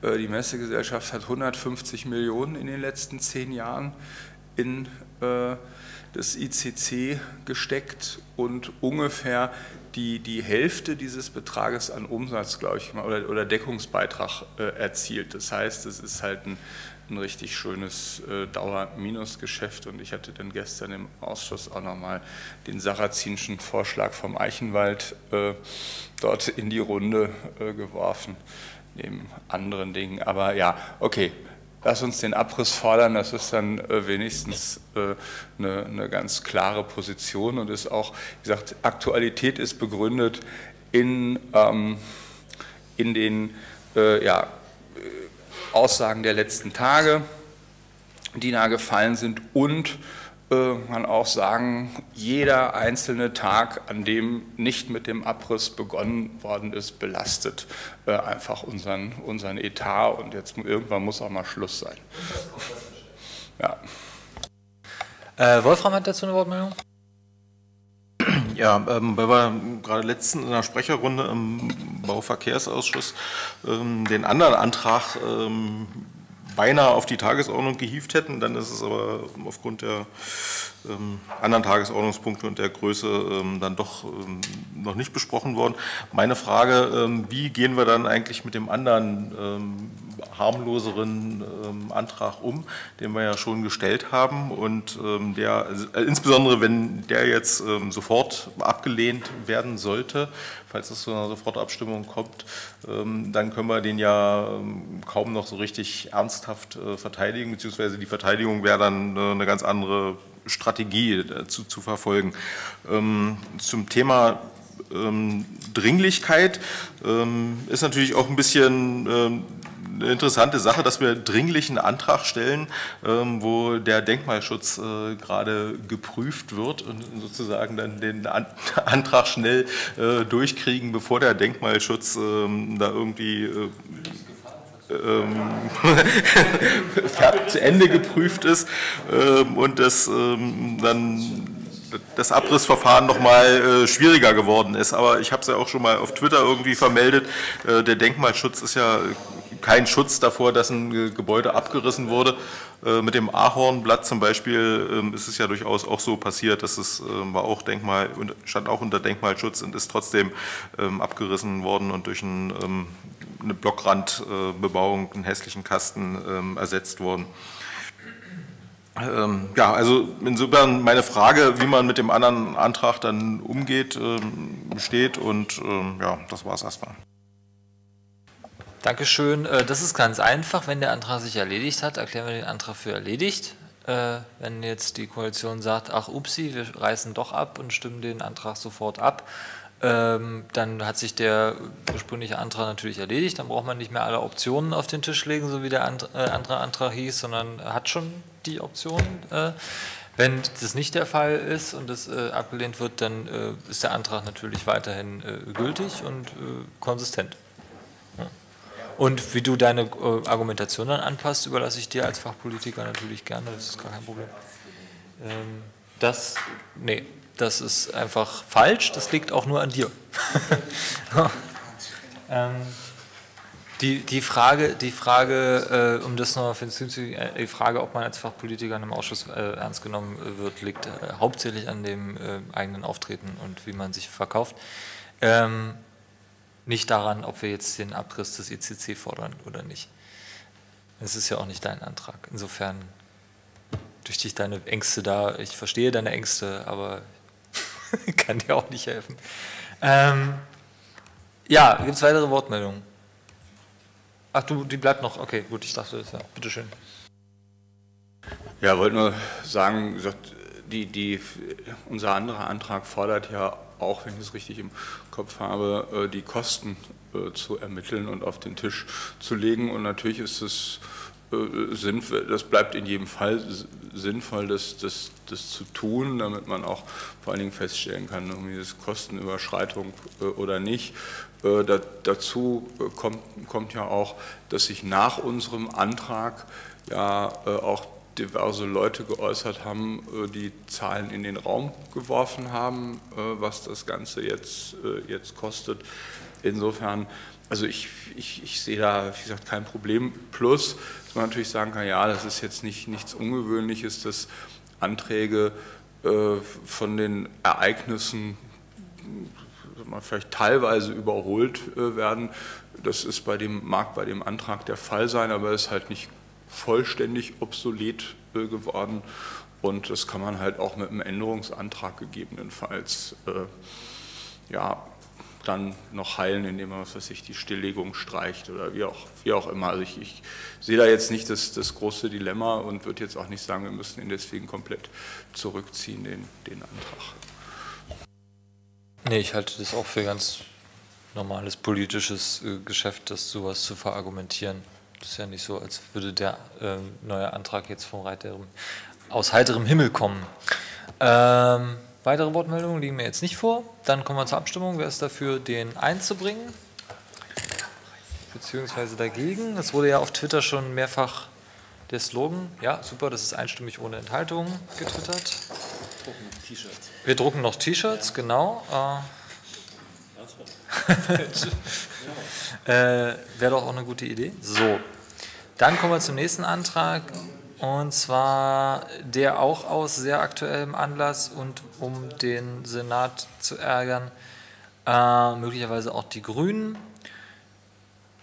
Äh, die Messegesellschaft hat 150 Millionen in den letzten zehn Jahren in das ICC gesteckt und ungefähr die, die Hälfte dieses Betrages an Umsatz, glaube ich, oder, oder Deckungsbeitrag äh, erzielt. Das heißt, es ist halt ein, ein richtig schönes äh, Dauer-Minus-Geschäft und ich hatte dann gestern im Ausschuss auch nochmal den sarazinschen Vorschlag vom Eichenwald äh, dort in die Runde äh, geworfen, neben anderen Dingen. Aber ja, okay, lass uns den Abriss fordern, das ist dann äh, wenigstens äh, eine, eine, ganz klare Position und ist auch, wie gesagt, Aktualität ist begründet in, ähm, in den äh, ja, Aussagen der letzten Tage, die da gefallen sind und äh, man auch sagen, jeder einzelne Tag, an dem nicht mit dem Abriss begonnen worden ist, belastet äh, einfach unseren, unseren Etat und jetzt irgendwann muss auch mal Schluss sein. Ja. Äh, Wolfram hat dazu eine Wortmeldung. Ja, ähm, weil wir gerade letztens in der Sprecherrunde im Bauverkehrsausschuss ähm, den anderen Antrag ähm, beinahe auf die Tagesordnung gehievt hätten. Dann ist es aber aufgrund der ähm, anderen Tagesordnungspunkte und der Größe ähm, dann doch ähm, noch nicht besprochen worden. Meine Frage, ähm, wie gehen wir dann eigentlich mit dem anderen ähm, harmloseren ähm, Antrag um, den wir ja schon gestellt haben und der, also, äh, insbesondere wenn der jetzt sofort abgelehnt werden sollte, falls es zu einer Sofortabstimmung kommt, dann können wir den ja kaum noch so richtig ernsthaft äh, verteidigen, beziehungsweise die Verteidigung wäre dann äh, eine ganz andere Strategie dazu zu verfolgen. Ähm, zum Thema ähm, Dringlichkeit ähm, ist natürlich auch ein bisschen eine interessante Sache, dass wir dringlich einen Antrag stellen, wo der Denkmalschutz äh, gerade geprüft wird und sozusagen dann den [LAUGHS] Antrag schnell äh, durchkriegen, bevor der Denkmalschutz da irgendwie äh, ähm, [LAUGHS] zu Ende geprüft ist ähm, und das ähm, dann das Abrissverfahren noch mal äh, schwieriger geworden ist. Aber ich habe es ja auch schon mal auf Twitter irgendwie vermeldet. Äh, der Denkmalschutz ist ja kein Schutz davor, dass ein Gebäude abgerissen wurde. Äh, mit dem Ahornblatt zum Beispiel ähm, ist es ja durchaus auch so passiert, dass es ähm, war auch Denkmal, stand auch unter Denkmalschutz und ist trotzdem ähm, abgerissen worden und durch ein eine Blockrandbebauung, einen hässlichen Kasten ersetzt worden. Ja, also insofern meine Frage, wie man mit dem anderen Antrag dann umgeht, ähm, steht und ja, das war es erstmal. Dankeschön. Äh, das ist ganz einfach. Wenn der Antrag sich erledigt hat, erklären wir den Antrag für erledigt. Äh, wenn jetzt die Koalition sagt, ach upsi, wir reißen doch ab und stimmen den Antrag sofort ab, ähm, dann hat sich der ursprüngliche Antrag natürlich erledigt. Dann braucht man nicht mehr alle Optionen auf den Tisch legen, so wie der äh, andere Antrag hieß, sondern hat schon die Optionen. Wenn das nicht der Fall ist und das abgelehnt wird, dann ist der Antrag natürlich weiterhin gültig und konsistent. Und wie du deine Argumentation dann anpasst, überlasse ich dir als Fachpolitiker natürlich gerne, das ist gar kein Problem. Ähm, das, nee, das ist einfach falsch, das liegt auch nur an dir. [LAUGHS] ähm, die, die Frage, die Frage äh, um das nochmal hinzuzufügen, äh, die Frage, ob man als Fachpolitiker in einem Ausschuss äh, ernst genommen wird, liegt äh, hauptsächlich an dem äh, eigenen Auftreten und wie man sich verkauft. Ähm, nicht daran, ob wir jetzt den Abriss des ICC fordern oder nicht. Es ist ja auch nicht dein Antrag. Insofern durch dich deine Ängste da. Ich verstehe deine Ängste, aber [LAUGHS] Kann dir auch nicht helfen. Ähm, ja, gibt es weitere Wortmeldungen? Ach du, die bleibt noch. Okay, gut, ich dachte, ja, bitteschön. Ja, wollte nur sagen, die, die, unser anderer Antrag fordert ja auch, wenn ich es richtig im Kopf habe, äh, die Kosten äh, zu ermitteln und auf den Tisch zu legen. Und natürlich ist es äh, sinnvoll, das bleibt in jedem Fall sinnvoll, das, das, das zu tun, damit man auch vor allen Dingen feststellen kann, irgendwie ist Kostenüberschreitung oder nicht. Da, dazu kommt, kommt ja auch, dass sich nach unserem Antrag ja auch diverse Leute geäußert haben, äh, die Zahlen in den Raum geworfen haben, äh, was das Ganze jetzt, äh, jetzt kostet. Insofern, also ich, ich, ich sehe da, wie gesagt, kein Problem. Plus, dass man natürlich sagen kann, ja, das ist jetzt nicht, nichts Ungewöhnliches, dass Anträge von den Ereignissen vielleicht teilweise überholt werden. Das ist bei dem, mag bei dem Antrag der Fall sein, aber es ist halt nicht vollständig obsolet äh, geworden. Und das kann man halt auch mit einem Änderungsantrag gegebenenfalls äh, ja, dann noch heilen, indem man, was weiß ich, die Stilllegung streicht oder wie auch, wie auch immer. Also ich, ich sehe da jetzt nicht das, das große Dilemma und würde jetzt auch nicht sagen, wir müssen ihn deswegen komplett zurückziehen, den, den Antrag. Nee, ich halte das auch für ganz normales politisches äh, Geschäft, das sowas zu verargumentieren. Das ist ja nicht so, als würde der äh, neue Antrag jetzt vom Reiterem, aus heiterem Himmel kommen. Ähm, weitere Wortmeldungen liegen mir jetzt nicht vor. Dann kommen wir zur Abstimmung. Wer ist dafür, den einzubringen? Beziehungsweise dagegen. Es wurde ja auf Twitter schon mehrfach der Slogan. Ja, super, das ist einstimmig ohne Enthaltung getwittert. Wir drucken noch T-Shirts, genau. Äh, [LAUGHS] [LAUGHS] äh, Wäre doch auch eine gute Idee. So, dann kommen wir zum nächsten Antrag. Und zwar der auch aus sehr aktuellem Anlass und um den Senat zu ärgern, äh, möglicherweise auch die Grünen.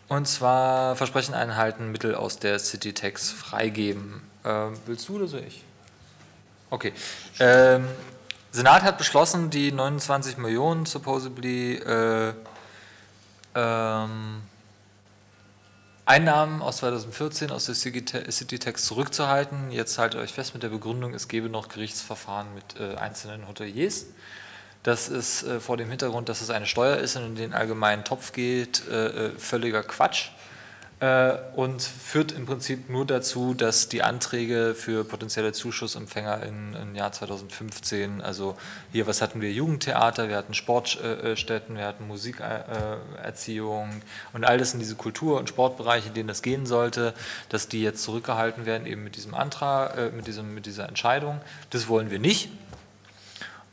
Und zwar Versprechen einhalten, Mittel aus der City Tax freigeben. Äh, willst du oder soll ich? Okay. Ähm, Senat hat beschlossen, die 29 Millionen supposedly äh, ähm, Einnahmen aus 2014 aus der Citytax zurückzuhalten. Jetzt haltet euch fest mit der Begründung, es gebe noch Gerichtsverfahren mit äh, einzelnen Hoteliers. Das ist äh, vor dem Hintergrund, dass es eine Steuer ist und in den allgemeinen Topf geht, äh, äh völliger Quatsch. Äh, und führt im Prinzip nur dazu, dass die Anträge für potenzielle Zuschussempfänger im Jahr 2015, also hier, was hatten wir, Jugendtheater, wir hatten Sportstätten, wir hatten Musikerziehung und all das in diese Kultur- und Sportbereiche, in denen das gehen sollte, dass die jetzt zurückgehalten werden eben mit diesem Antrag, äh, mit, diesem, mit dieser Entscheidung. Das wollen wir nicht.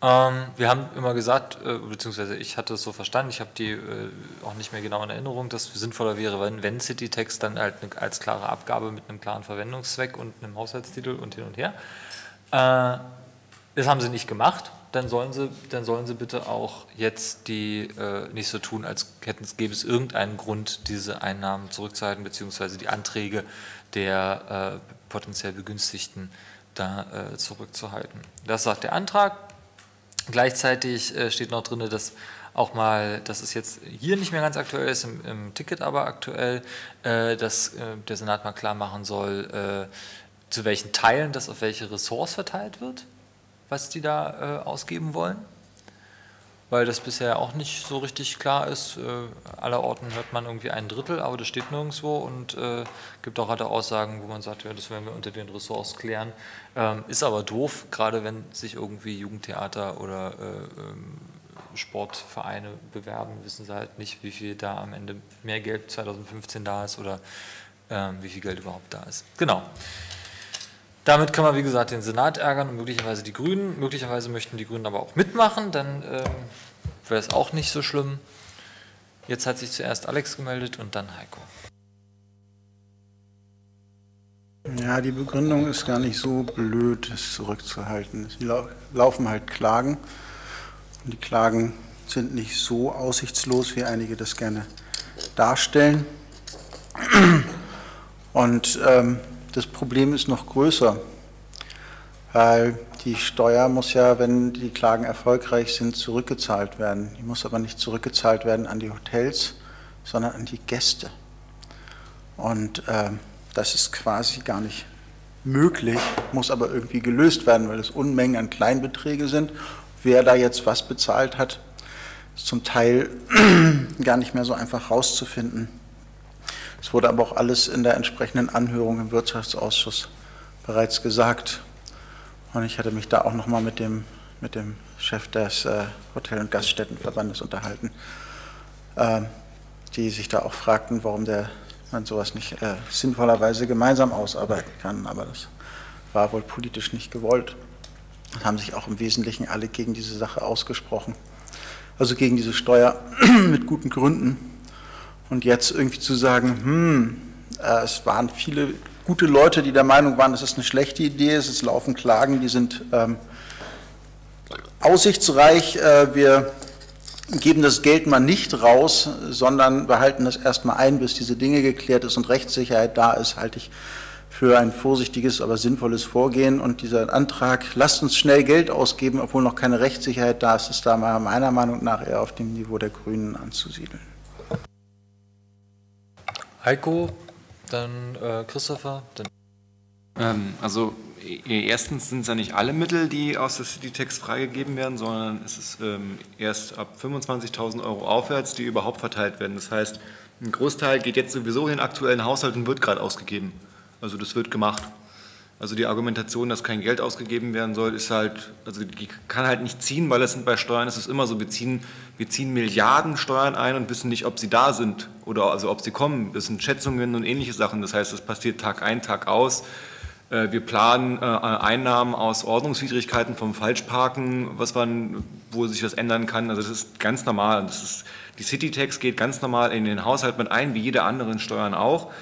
Ähm, wir haben immer gesagt, äh, beziehungsweise ich hatte es so verstanden, ich habe die äh, auch nicht mehr genau in Erinnerung, dass es sinnvoller wäre, wenn, wenn City-Text dann halt eine, als klare Abgabe mit einem klaren Verwendungszweck und einem Haushaltstitel und hin und her. Äh, das haben sie nicht gemacht. Dann sollen sie, dann sollen sie bitte auch jetzt die äh, nicht so tun, als hätten, gäbe es irgendeinen Grund, diese Einnahmen zurückzuhalten, beziehungsweise die Anträge der äh, potenziell Begünstigten da äh, zurückzuhalten. Das sagt der Antrag. Gleichzeitig äh, steht noch drin, dass auch mal, das ist jetzt hier nicht mehr ganz aktuell ist, im, im Ticket aber aktuell, äh, dass äh, der Senat mal klar machen soll, äh, zu welchen Teilen das auf welche Ressorts verteilt wird, was die da äh, ausgeben wollen weil das bisher auch nicht so richtig klar ist. Äh, allerorten hört man irgendwie ein Drittel, aber das steht nirgendwo und äh, gibt auch andere Aussagen, wo man sagt, ja, das werden wir unter den Ressorts klären. Ähm, ist aber doof, gerade wenn sich irgendwie Jugendtheater oder äh, ähm, Sportvereine bewerben, wissen sie halt nicht, wie viel da am Ende mehr Geld 2015 da ist oder ähm, wie viel Geld überhaupt da ist. Genau. Damit kann man, wie gesagt, den Senat ärgern und möglicherweise die Grünen. Möglicherweise möchten die Grünen aber auch mitmachen, dann ähm, wäre es auch nicht so schlimm. Jetzt hat sich zuerst Alex gemeldet und dann Heiko. Ja, die Begründung ist gar nicht so blöd, es zurückzuhalten. Sie lau laufen halt Klagen und die Klagen sind nicht so aussichtslos, wie einige das gerne darstellen. Und ähm, das Problem ist noch größer, weil die Steuer muss ja, wenn die Klagen erfolgreich sind, zurückgezahlt werden. Die muss aber nicht zurückgezahlt werden an die Hotels, sondern an die Gäste. Und äh, das ist quasi gar nicht möglich, muss aber irgendwie gelöst werden, weil es Unmengen an Kleinbeträge sind. Wer da jetzt was bezahlt hat, ist zum Teil [CLEARS THROAT] gar nicht mehr so einfach rauszufinden. Es wurde aber auch alles in der entsprechenden Anhörung im Wirtschaftsausschuss bereits gesagt. Und ich hatte mich da auch nochmal mit dem, mit dem Chef des äh, Hotel- und Gaststättenverbandes unterhalten, äh, die sich da auch fragten, warum der, man sowas nicht äh, sinnvollerweise gemeinsam ausarbeiten kann. Aber das war wohl politisch nicht gewollt. Und haben sich auch im Wesentlichen alle gegen diese Sache ausgesprochen. Also gegen diese Steuer [CLEARS THROAT] mit guten Gründen. Und jetzt irgendwie zu sagen, hm, äh, es waren viele gute Leute, die der Meinung waren, es ist eine schlechte Idee, es laufen Klagen, die sind ähm, aussichtsreich. Äh, wir geben das Geld mal nicht raus, sondern behalten das erstmal ein, bis diese Dinge geklärt ist und Rechtssicherheit da ist, halte ich für ein vorsichtiges, aber sinnvolles Vorgehen. Und dieser Antrag, lasst uns schnell Geld ausgeben, obwohl noch keine Rechtssicherheit da ist, ist da meiner Meinung nach eher auf dem Niveau der Grünen anzusiedeln. Heiko, dann äh, Christopher. Dann ähm, also erstens sind es ja nicht alle Mittel, die aus der Citytext freigegeben werden, sondern es ist ähm, erst ab 25.000 Euro aufwärts, die überhaupt verteilt werden. Das heißt, ein Großteil geht jetzt sowieso in den aktuellen Haushalt und wird gerade ausgegeben. Also das wird gemacht. Also die Argumentation, dass kein Geld ausgegeben werden soll, ist halt, also die kann halt nicht ziehen, weil es sind bei Steuern, es ist immer so, wir ziehen, wir ziehen Milliarden Steuern ein und wissen nicht, ob sie da sind oder also ob sie kommen. Das sind Schätzungen und ähnliche Sachen. Das heißt, es passiert Tag ein, Tag aus. Äh, wir planen äh, Einnahmen aus Ordnungswidrigkeiten vom Falschparken, was man, wo sich das ändern kann. Also das ist ganz normal. Das ist, die Citytax geht ganz normal in den Haushalt mit ein, wie jede anderen Steuern auch.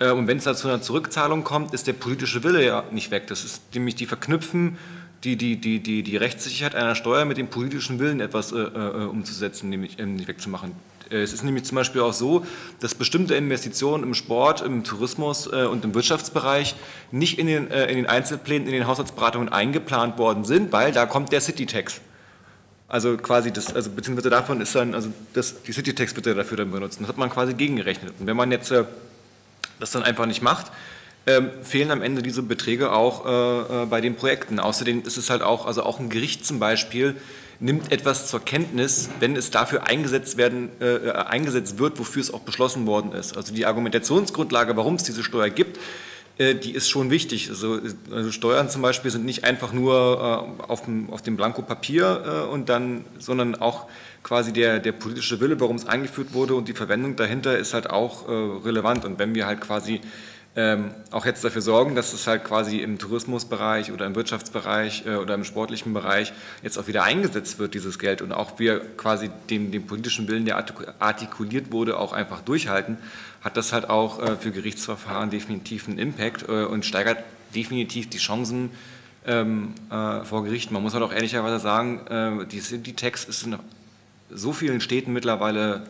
Äh, und wenn es da zu einer Zurückzahlung kommt, ist der politische Wille ja nicht weg. Das ist nämlich die Verknüpfen, die, die, die, die, die Rechtssicherheit einer Steuer mit dem politischen Willen etwas äh, äh, umzusetzen, nämlich äh, nicht wegzumachen. Äh, es ist nämlich zum Beispiel auch so, dass bestimmte Investitionen im Sport, im Tourismus äh, und im Wirtschaftsbereich nicht in den, in den Einzelplänen, in den Haushaltsberatungen eingeplant worden sind, weil da kommt der City-Tax. Also quasi das, also beziehungsweise davon ist dann, also das, die City-Tax wird ja dafür dann benutzt. Das hat man quasi gegengerechnet. Und wenn man jetzt das dann einfach nicht macht, ähm, fehlen am Ende diese Beträge auch äh, äh, bei den Projekten. Außerdem ist es halt auch, also auch ein Gericht zum Beispiel nimmt etwas zur Kenntnis, wenn es dafür eingesetzt, werden, äh, äh eingesetzt wird, wofür es auch beschlossen worden ist. Also die Argumentationsgrundlage, warum es diese Steuer gibt, die ist schon wichtig. Also, also, Steuern zum Beispiel sind nicht einfach nur äh, auf, dem, auf dem Blanko Papier und dann, sondern auch quasi der, der politische Wille, warum es eingeführt wurde und die Verwendung dahinter ist halt auch äh, relevant. Und wenn wir halt quasi ähm, auch jetzt dafür sorgen, dass es halt quasi im Tourismusbereich oder im Wirtschaftsbereich äh, oder im sportlichen Bereich jetzt auch wieder eingesetzt wird, dieses Geld, und auch wir quasi den, den politischen Willen, der artikuliert wurde, auch einfach durchhalten, hat das halt auch äh, für Gerichtsverfahren definitiv einen Impact äh, und steigert definitiv die Chancen ähm, äh, vor Gericht. Man muss halt auch ehrlicherweise sagen, äh, die City-Tax ist in so vielen Städten mittlerweile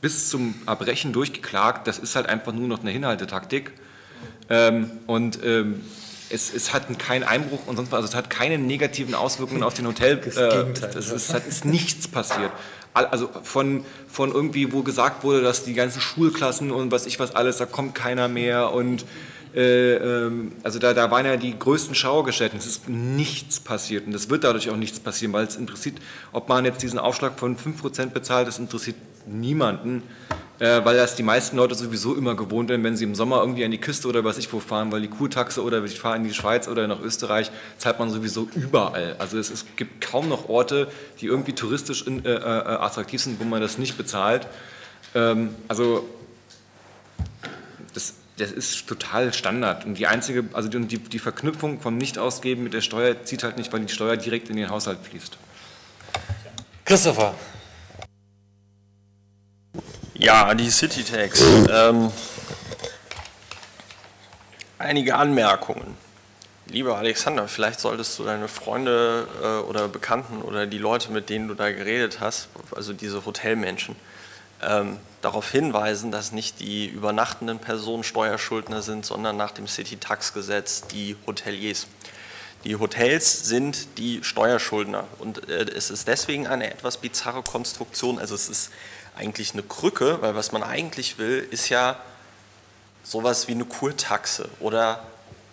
bis zum Erbrechen durchgeklagt. Das ist halt einfach nur noch eine Hinhaltetaktik. Ähm, und ähm, es, es, hat keinen Einbruch und sonst was, also es hat keine negativen Auswirkungen auf den Hotel. Das äh, es ist, hat, ist nichts passiert. Also von, von irgendwie, wo gesagt wurde, dass die ganzen Schulklassen und was ich was alles, da kommt keiner mehr und äh, ähm, also da, da waren ja die größten Schauergestellten. Es ist nichts passiert und es wird dadurch auch nichts passieren, weil es interessiert, ob man jetzt diesen Aufschlag von 5% bezahlt, das interessiert niemanden, äh, weil das die meisten Leute sowieso immer gewohnt sind, wenn sie im Sommer irgendwie an die Küste oder was ich wo fahren, weil die Kurtaxe oder ich fahre in die Schweiz oder nach Österreich, zahlt man sowieso überall. Also es, es gibt kaum noch Orte, die irgendwie touristisch in, äh, äh, attraktiv sind, wo man das nicht bezahlt. Ähm, also das das ist total Standard. Und die einzige, also die, die Verknüpfung vom Nichtausgeben mit der Steuer zieht halt nicht, weil die Steuer direkt in den Haushalt fließt. Christopher. Ja, die City Tax. Ähm, einige Anmerkungen. Lieber Alexander, vielleicht solltest du deine Freunde äh, oder Bekannten oder die Leute, mit denen du da geredet hast, also diese Hotelmenschen, ähm, darauf hinweisen, dass nicht die übernachtenden Personen Steuerschuldner sind, sondern nach dem City-Tax-Gesetz die Hoteliers. Die Hotels sind die Steuerschuldner und äh, es ist deswegen eine etwas bizarre Konstruktion. Also es ist eigentlich eine Krücke, weil was man eigentlich will, ist ja sowas wie eine Kurtaxe oder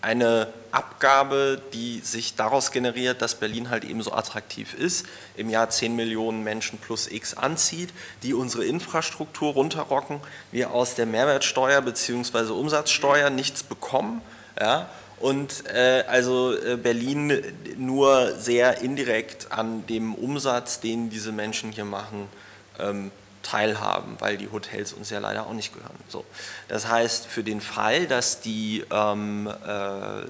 eine Abgabe, die sich daraus generiert, dass Berlin halt eben so attraktiv ist, im Jahr 10 Millionen Menschen plus X anzieht, die unsere Infrastruktur runterrocken, wir aus der Mehrwertsteuer bzw. Umsatzsteuer nichts bekommen. Ja, und äh, also äh, Berlin nur sehr indirekt an dem Umsatz, den diese Menschen hier machen, ähm, teilhaben, weil die Hotels uns ja leider auch nicht gehören. So. Das heißt, für den Fall, dass die ähm, äh,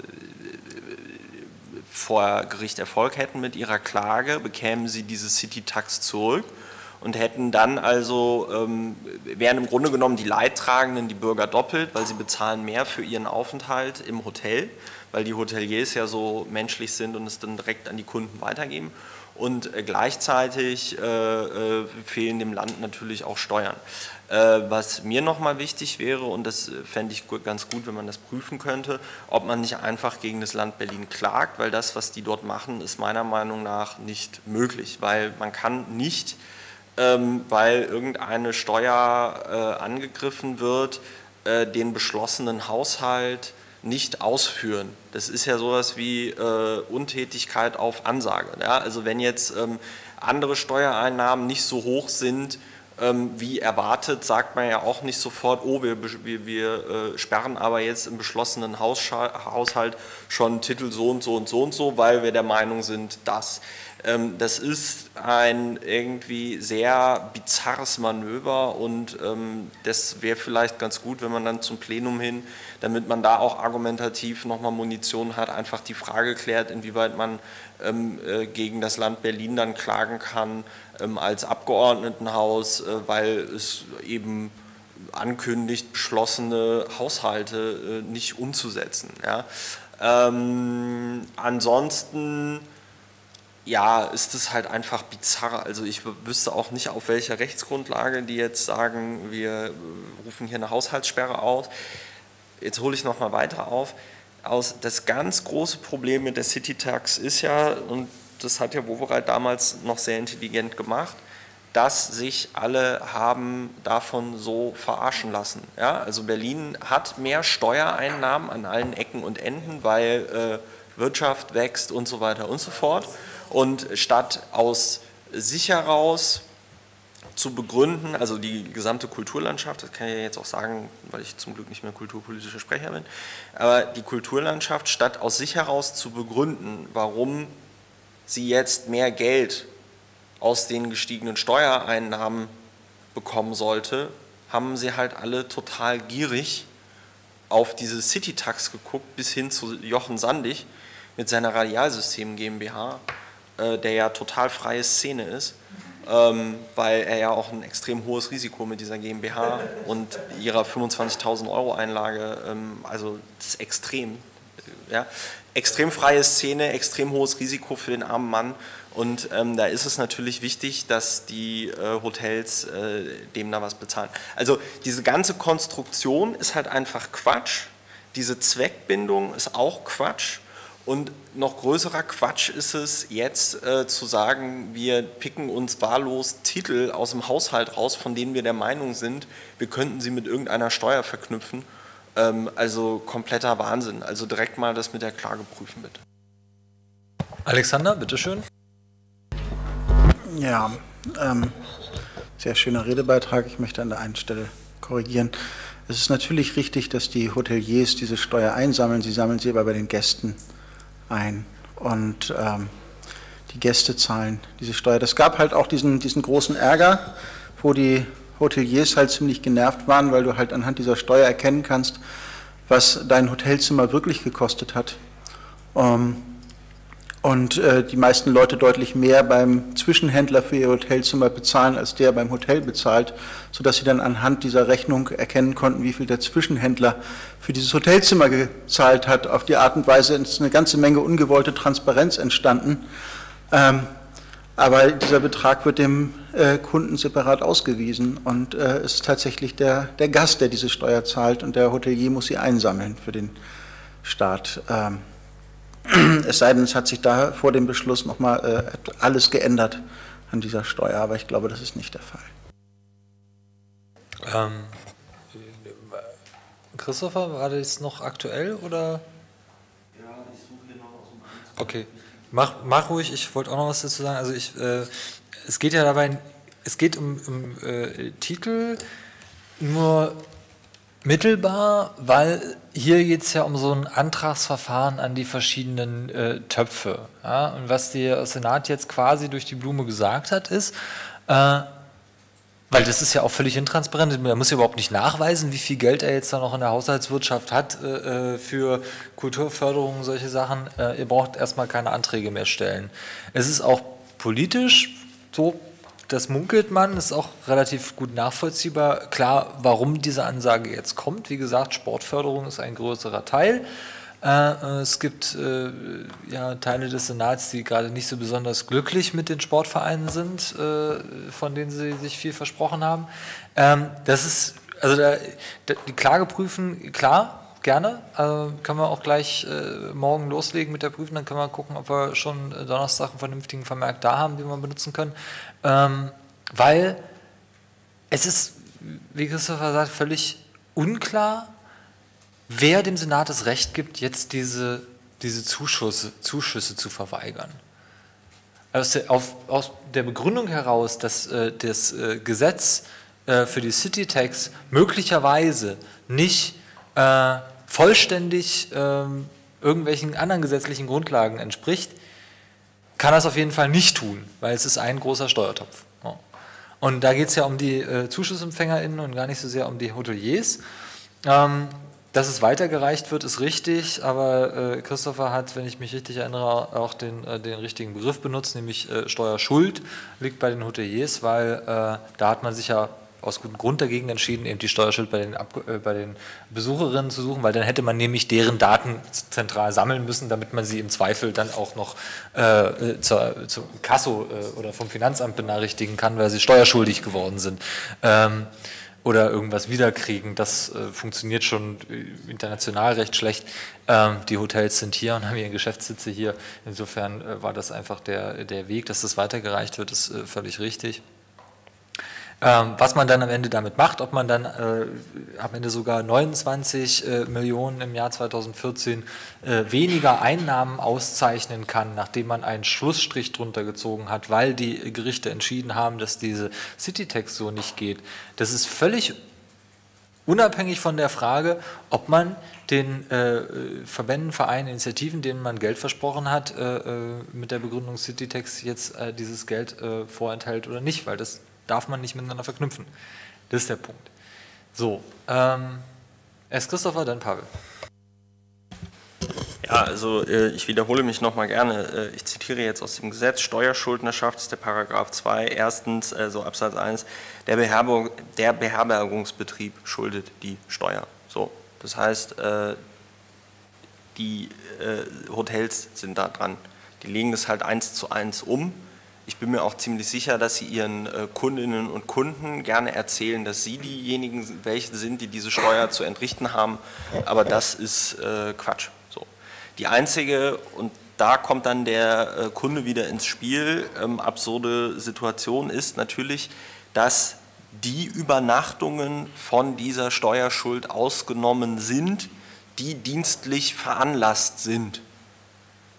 vor Gericht Erfolg hätten mit ihrer Klage, bekämen sie diese City-Tax zurück und hätten dann also, ähm, wären im Grunde genommen die Leidtragenden die Bürger doppelt, weil sie bezahlen mehr für ihren Aufenthalt im Hotel, weil die Hoteliers ja so menschlich sind und es dann direkt an die Kunden weitergeben und äh, gleichzeitig äh, äh, fehlen dem Land natürlich auch Steuern. Was mir nochmal wichtig wäre, und das fände ich ganz gut, wenn man das prüfen könnte, ob man nicht einfach gegen das Land Berlin klagt, weil das, was die dort machen, ist meiner Meinung nach nicht möglich, weil man kann nicht, ähm, weil irgendeine Steuer angegriffen wird, den beschlossenen Haushalt nicht ausführen. Das ist ja sowas wie äh, Untätigkeit auf Ansage. Ja? Also wenn jetzt ähm, andere Steuereinnahmen nicht so hoch sind, wie erwartet, sagt man ja auch nicht sofort, oh, wir, wir, wir äh, sperren aber jetzt im beschlossenen Haushalt schon Titel so und so und so und so, weil wir der Meinung sind, dass. Ähm, das ist ein irgendwie sehr bizarres Manöver und ähm, das wäre vielleicht ganz gut, wenn man dann zum Plenum hin, damit man da auch argumentativ nochmal Munition hat, einfach die Frage klärt, inwieweit man ähm, äh, gegen das Land Berlin dann klagen kann als Abgeordnetenhaus, äh, weil es eben ankündigt, beschlossene Haushalte äh, nicht umzusetzen. Ja. Ähm, ansonsten ja, ist es halt einfach bizarr. Also ich wüsste auch nicht, auf welcher Rechtsgrundlage die jetzt sagen, wir rufen hier eine Haushaltssperre aus. Jetzt hole ich noch mal weiter auf. Aus, das ganz große Problem mit der City-Tax ist ja, und das hat ja Wowereit damals noch sehr intelligent gemacht, dass sich alle haben davon so verarschen lassen. Ja, also Berlin hat mehr Steuereinnahmen an allen Ecken und Enden, weil äh, Wirtschaft wächst und so weiter und so fort. Und statt aus sich heraus zu begründen, also die gesamte Kulturlandschaft, das kann ich jetzt auch sagen, weil ich zum Glück nicht mehr kulturpolitischer Sprecher bin, aber die Kulturlandschaft, statt aus sich heraus zu begründen, warum sie jetzt mehr Geld aus den gestiegenen Steuereinnahmen bekommen sollte, haben sie halt alle total gierig auf diese City-Tax geguckt, bis hin zu Jochen Sandig mit seiner Radialsystem GmbH, äh, der ja total freie Szene ist, ähm, weil er ja auch ein extrem hohes Risiko mit dieser GmbH und ihrer 25.000 Euro Einlage, ähm, also das ist extrem. Ja? Extrem freie Szene, extrem hohes Risiko für den armen Mann und ähm, da ist es natürlich wichtig, dass die äh, Hotels äh, dem da was bezahlen. Also diese ganze Konstruktion ist halt einfach Quatsch. Diese Zweckbindung ist auch Quatsch. Und noch größerer Quatsch ist es jetzt äh, zu sagen, wir picken uns wahllos Titel aus dem Haushalt raus, von denen wir der Meinung sind, wir könnten sie mit irgendeiner Steuer verknüpfen. Ähm, also kompletter Wahnsinn. Also direkt mal das mit der Klage prüfen, bitte. Alexander, bitteschön. Ja, ähm, sehr schöner Redebeitrag. Ich möchte an der einen Stelle korrigieren. Es ist natürlich richtig, dass die Hoteliers diese Steuer einsammeln. Sie sammeln sie aber bei den Gästen ein. Und ähm, die Gäste zahlen diese Steuer. Das gab halt auch diesen, diesen großen Ärger, wo die Hoteliers halt ziemlich genervt waren, weil du halt anhand dieser Steuer erkennen kannst, was dein Hotelzimmer wirklich gekostet hat. Ähm, und äh, die meisten Leute deutlich mehr beim Zwischenhändler für ihr Hotelzimmer bezahlen, als der beim Hotel bezahlt, sodass sie dann anhand dieser Rechnung erkennen konnten, wie viel der Zwischenhändler für dieses Hotelzimmer gezahlt hat. Auf die Art und Weise ist eine ganze Menge ungewollte Transparenz entstanden. Aber dieser Betrag wird dem äh, Kunden separat ausgewiesen und äh, es ist tatsächlich der, der Gast, der diese Steuer zahlt und der Hotelier muss sie einsammeln für den Staat. Ähm, [CLEARS THROAT] Es sei denn, es hat sich da vor dem Beschluss nochmal äh, alles geändert an dieser Steuer, aber ich glaube, das ist nicht der Fall. Ähm, Christopher, war das noch aktuell oder? Ja, ich suche hier noch aus dem Okay, mach, mach ruhig, ich wollte auch noch was dazu sagen. Also ich, äh, es geht ja dabei, es geht um, um äh, Titel nur mittelbar, weil hier geht es ja um so ein Antragsverfahren an die verschiedenen äh, Töpfe. Ja? Und was der Senat jetzt quasi durch die Blume gesagt hat, ist, äh, weil das ist ja auch völlig intransparent. Man muss ja überhaupt nicht nachweisen, wie viel Geld er jetzt da noch in der Haushaltswirtschaft hat äh, äh für Kulturförderung, und solche Sachen. Äh, ihr braucht erstmal keine Anträge mehr stellen. Es ist auch politisch so, das munkelt man, ist auch relativ gut nachvollziehbar. Klar, warum diese Ansage jetzt kommt. Wie gesagt, Sportförderung ist ein größerer Teil. Äh, es gibt äh, ja, Teile des Senats, die gerade nicht so besonders glücklich mit den Sportvereinen sind, äh, von denen sie sich viel versprochen haben. Ähm, das ist, also da, die Klage prüfen, klar, gerne. Also können wir auch gleich äh, morgen loslegen mit der Prüfung. Dann können wir gucken, ob wir schon Donnerstag einen vernünftigen Vermerk da haben, den wir benutzen können. Ähm, weil es ist, wie Christopher sagt, völlig unklar, wer dem Senat das Recht gibt, jetzt diese, diese Zuschüsse, Zuschüsse zu verweigern. Aus der, auf, aus der Begründung heraus, dass äh, das äh, Gesetz äh, für die City Tax möglicherweise nicht äh, vollständig ähm, irgendwelchen anderen gesetzlichen Grundlagen entspricht, kann das auf jeden Fall nicht tun, weil es ist ein großer Steuertopf. Ja. Und da geht es ja um die äh, ZuschussempfängerInnen und gar nicht so sehr um die Hoteliers. Ähm, dass es weitergereicht wird, ist richtig, aber äh, Christopher hat, wenn ich mich richtig erinnere, auch den, äh, den richtigen Begriff benutzt, nämlich äh, Steuerschuld liegt bei den Hoteliers, weil äh, da hat man sich ja aus gutem Grund dagegen entschieden, eben die Steuerschuld bei den, äh, bei den Besucherinnen zu suchen, weil dann hätte man nämlich deren Daten zentral sammeln müssen, damit man sie im Zweifel dann auch noch äh, zur, zum Kasso äh, oder vom Finanzamt benachrichtigen kann, weil sie steuerschuldig geworden sind. Ähm, oder irgendwas wiederkriegen. Das äh, funktioniert schon äh, international recht schlecht. Ähm, die Hotels sind hier [LAUGHS] und haben ihre Geschäftssitze hier. Insofern äh, war das einfach der, der Weg, dass das weitergereicht wird, ist äh, völlig richtig. Ähm, was man dann am Ende damit macht, ob man dann äh, am Ende sogar 29 äh, Millionen im Jahr 2014 äh, weniger Einnahmen auszeichnen kann, nachdem man einen Schlussstrich drunter gezogen hat, weil die Gerichte entschieden haben, dass diese Citytex so nicht geht. Das ist völlig unabhängig von der Frage, ob man den äh, Verbänden, Vereinen, Initiativen, denen man Geld versprochen hat, äh, äh mit der Begründung Citytex jetzt äh, dieses Geld äh, vorenthält oder nicht, weil das darf man nicht miteinander verknüpfen. Das ist der Punkt. So, ähm, erst Christopher, dann Pavel. Ja, also äh, ich wiederhole mich nochmal gerne. Äh, ich zitiere jetzt aus dem Gesetz, Steuerschuldnerschaft ist der Paragraph 2. Erstens, also Absatz 1, der, Beherberg der Beherbergungsbetrieb schuldet die Steuer. So, das heißt, äh, die Hotels sind da dran. Die legen das halt eins zu eins um ich bin mir auch ziemlich sicher, dass Sie Ihren äh, Kundinnen und Kunden gerne erzählen, dass Sie diejenigen welche sind, die diese Steuer zu entrichten haben. Aber das ist äh, Quatsch. So. Die einzige, und da kommt dann der äh, Kunde wieder ins Spiel, ähm, absurde Situation ist natürlich, dass die Übernachtungen von dieser Steuerschuld ausgenommen sind, die dienstlich veranlasst sind.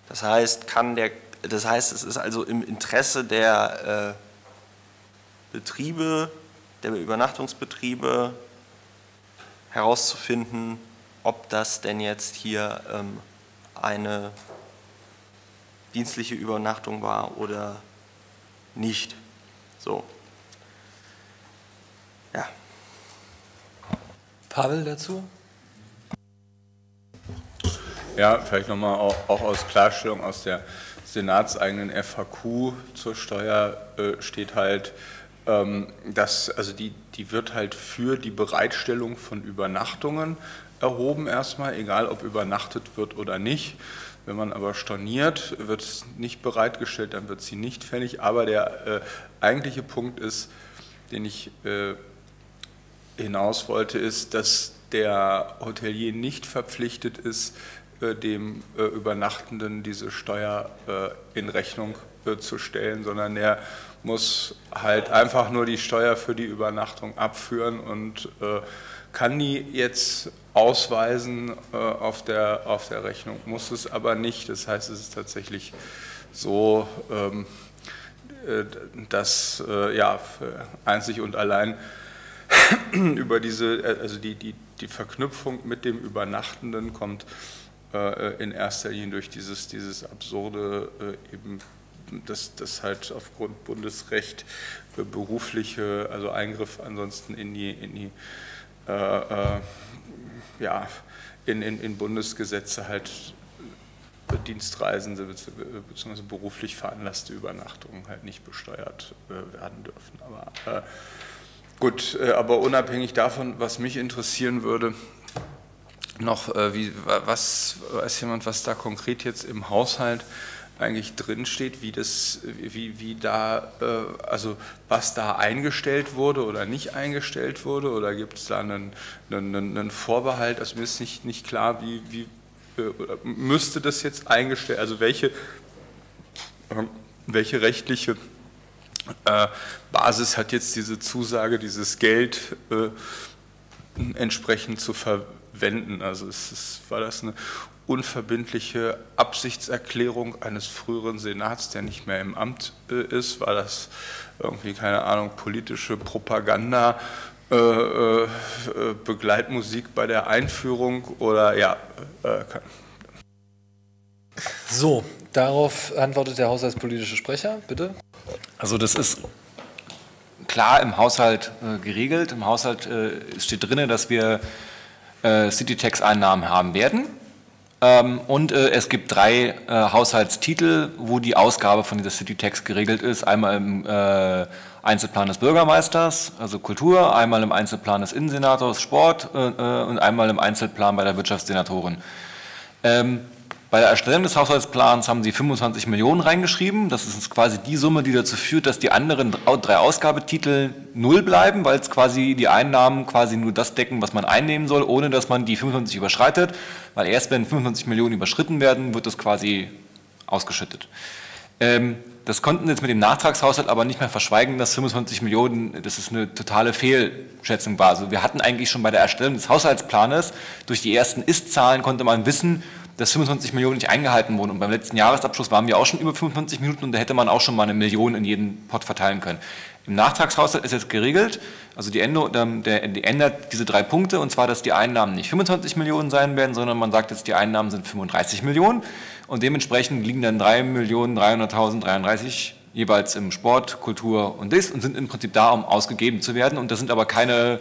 Das heißt, kann der das heißt, es ist also im Interesse der äh, Betriebe, der Übernachtungsbetriebe herauszufinden, ob das denn jetzt hier ähm, eine dienstliche Übernachtung war oder nicht. So. Ja. Pavel dazu? Ja, vielleicht nochmal auch, auch aus Klarstellung aus der senatseigenen FAQ zur Steuer äh, steht halt, ähm, dass, also die, die wird halt für die Bereitstellung von Übernachtungen erhoben erstmal, egal ob übernachtet wird oder nicht. Wenn man aber storniert, wird es nicht bereitgestellt, dann wird sie nicht fällig. Aber der äh, eigentliche Punkt ist, den ich äh, hinaus wollte, ist, dass der Hotelier nicht verpflichtet ist, dem äh, Übernachtenden diese Steuer äh, in Rechnung zu stellen, sondern er muss halt einfach nur die Steuer für die Übernachtung abführen und kann die jetzt ausweisen auf, der, auf der Rechnung, muss es aber nicht. Das heißt, es ist tatsächlich so, ähm, dass ja, einzig und allein [CLEARS THROAT] über diese, also die, die, die Verknüpfung mit dem Übernachtenden kommt äh, in erster Linie durch dieses, dieses absurde äh, eben dass das halt aufgrund Bundesrecht äh, berufliche, also Eingriff ansonsten in die, in die äh, äh, ja, in, in, in Bundesgesetze halt Dienstreisende bzw. beruflich veranlasste Übernachtungen halt nicht besteuert äh, werden dürfen. Aber gut, aber unabhängig davon, was mich interessieren würde, noch, äh, wie, was weiß jemand, was da konkret jetzt im Haushalt eigentlich drinsteht, wie das, wie, wie da, äh, also was da eingestellt wurde oder nicht eingestellt wurde, oder gibt es da einen, einen, einen, Vorbehalt? Also mir ist nicht, nicht klar, wie, wie äh, müsste das jetzt eingestellt, also welche, welche rechtliche Basis hat jetzt diese Zusage, dieses Geld entsprechend zu verwenden? Wenden. Also es ist, war das eine unverbindliche Absichtserklärung eines früheren Senats, der nicht mehr im Amt äh, ist? War das irgendwie, keine Ahnung, politische Propaganda, äh, äh, Begleitmusik bei der Einführung oder ja? Äh, so, darauf antwortet der haushaltspolitische Sprecher, bitte. Also das ist klar im Haushalt geregelt. Im Haushalt steht drin, dass wir äh, Citytax-Einnahmen haben werden. Ähm, und äh, es gibt drei äh, Haushaltstitel, wo die Ausgabe von dieser Citytax geregelt ist. Einmal im äh, Einzelplan des Bürgermeisters, also Kultur, einmal im Einzelplan des Innensenators Sport äh, äh, und einmal im Einzelplan bei der Wirtschaftssenatorin. Ähm, bei der Erstellung des Haushaltsplans haben Sie 25 Millionen reingeschrieben. Das ist quasi die Summe, die dazu führt, dass die anderen drei Ausgabetitel null bleiben, weil es quasi die Einnahmen quasi nur das decken, was man einnehmen soll, ohne dass man die 25 überschreitet. Weil erst wenn 25 Millionen überschritten werden, wird das quasi ausgeschüttet. Ähm, das konnten Sie jetzt mit dem Nachtragshaushalt aber nicht mehr verschweigen, dass 25 Millionen, das ist eine totale Fehlschätzung war. Also wir hatten eigentlich schon bei der Erstellung des Haushaltsplanes, durch die ersten Ist-Zahlen konnte man wissen, dass 25 Millionen nicht eingehalten wurden. Und beim letzten Jahresabschluss waren wir auch schon über 25 Minuten und da hätte man auch schon mal eine Million in jeden Pot verteilen können. Im Nachtragshaushalt ist jetzt geregelt, also die, Endo, der, die ändert diese drei Punkte, und zwar, dass die Einnahmen nicht 25 Millionen sein werden, sondern man sagt jetzt, die Einnahmen sind 35 Millionen und dementsprechend liegen dann 3 Millionen 300.000, 33 jeweils im Sport, Kultur und das und sind im Prinzip da, um ausgegeben zu werden. Und das sind aber keine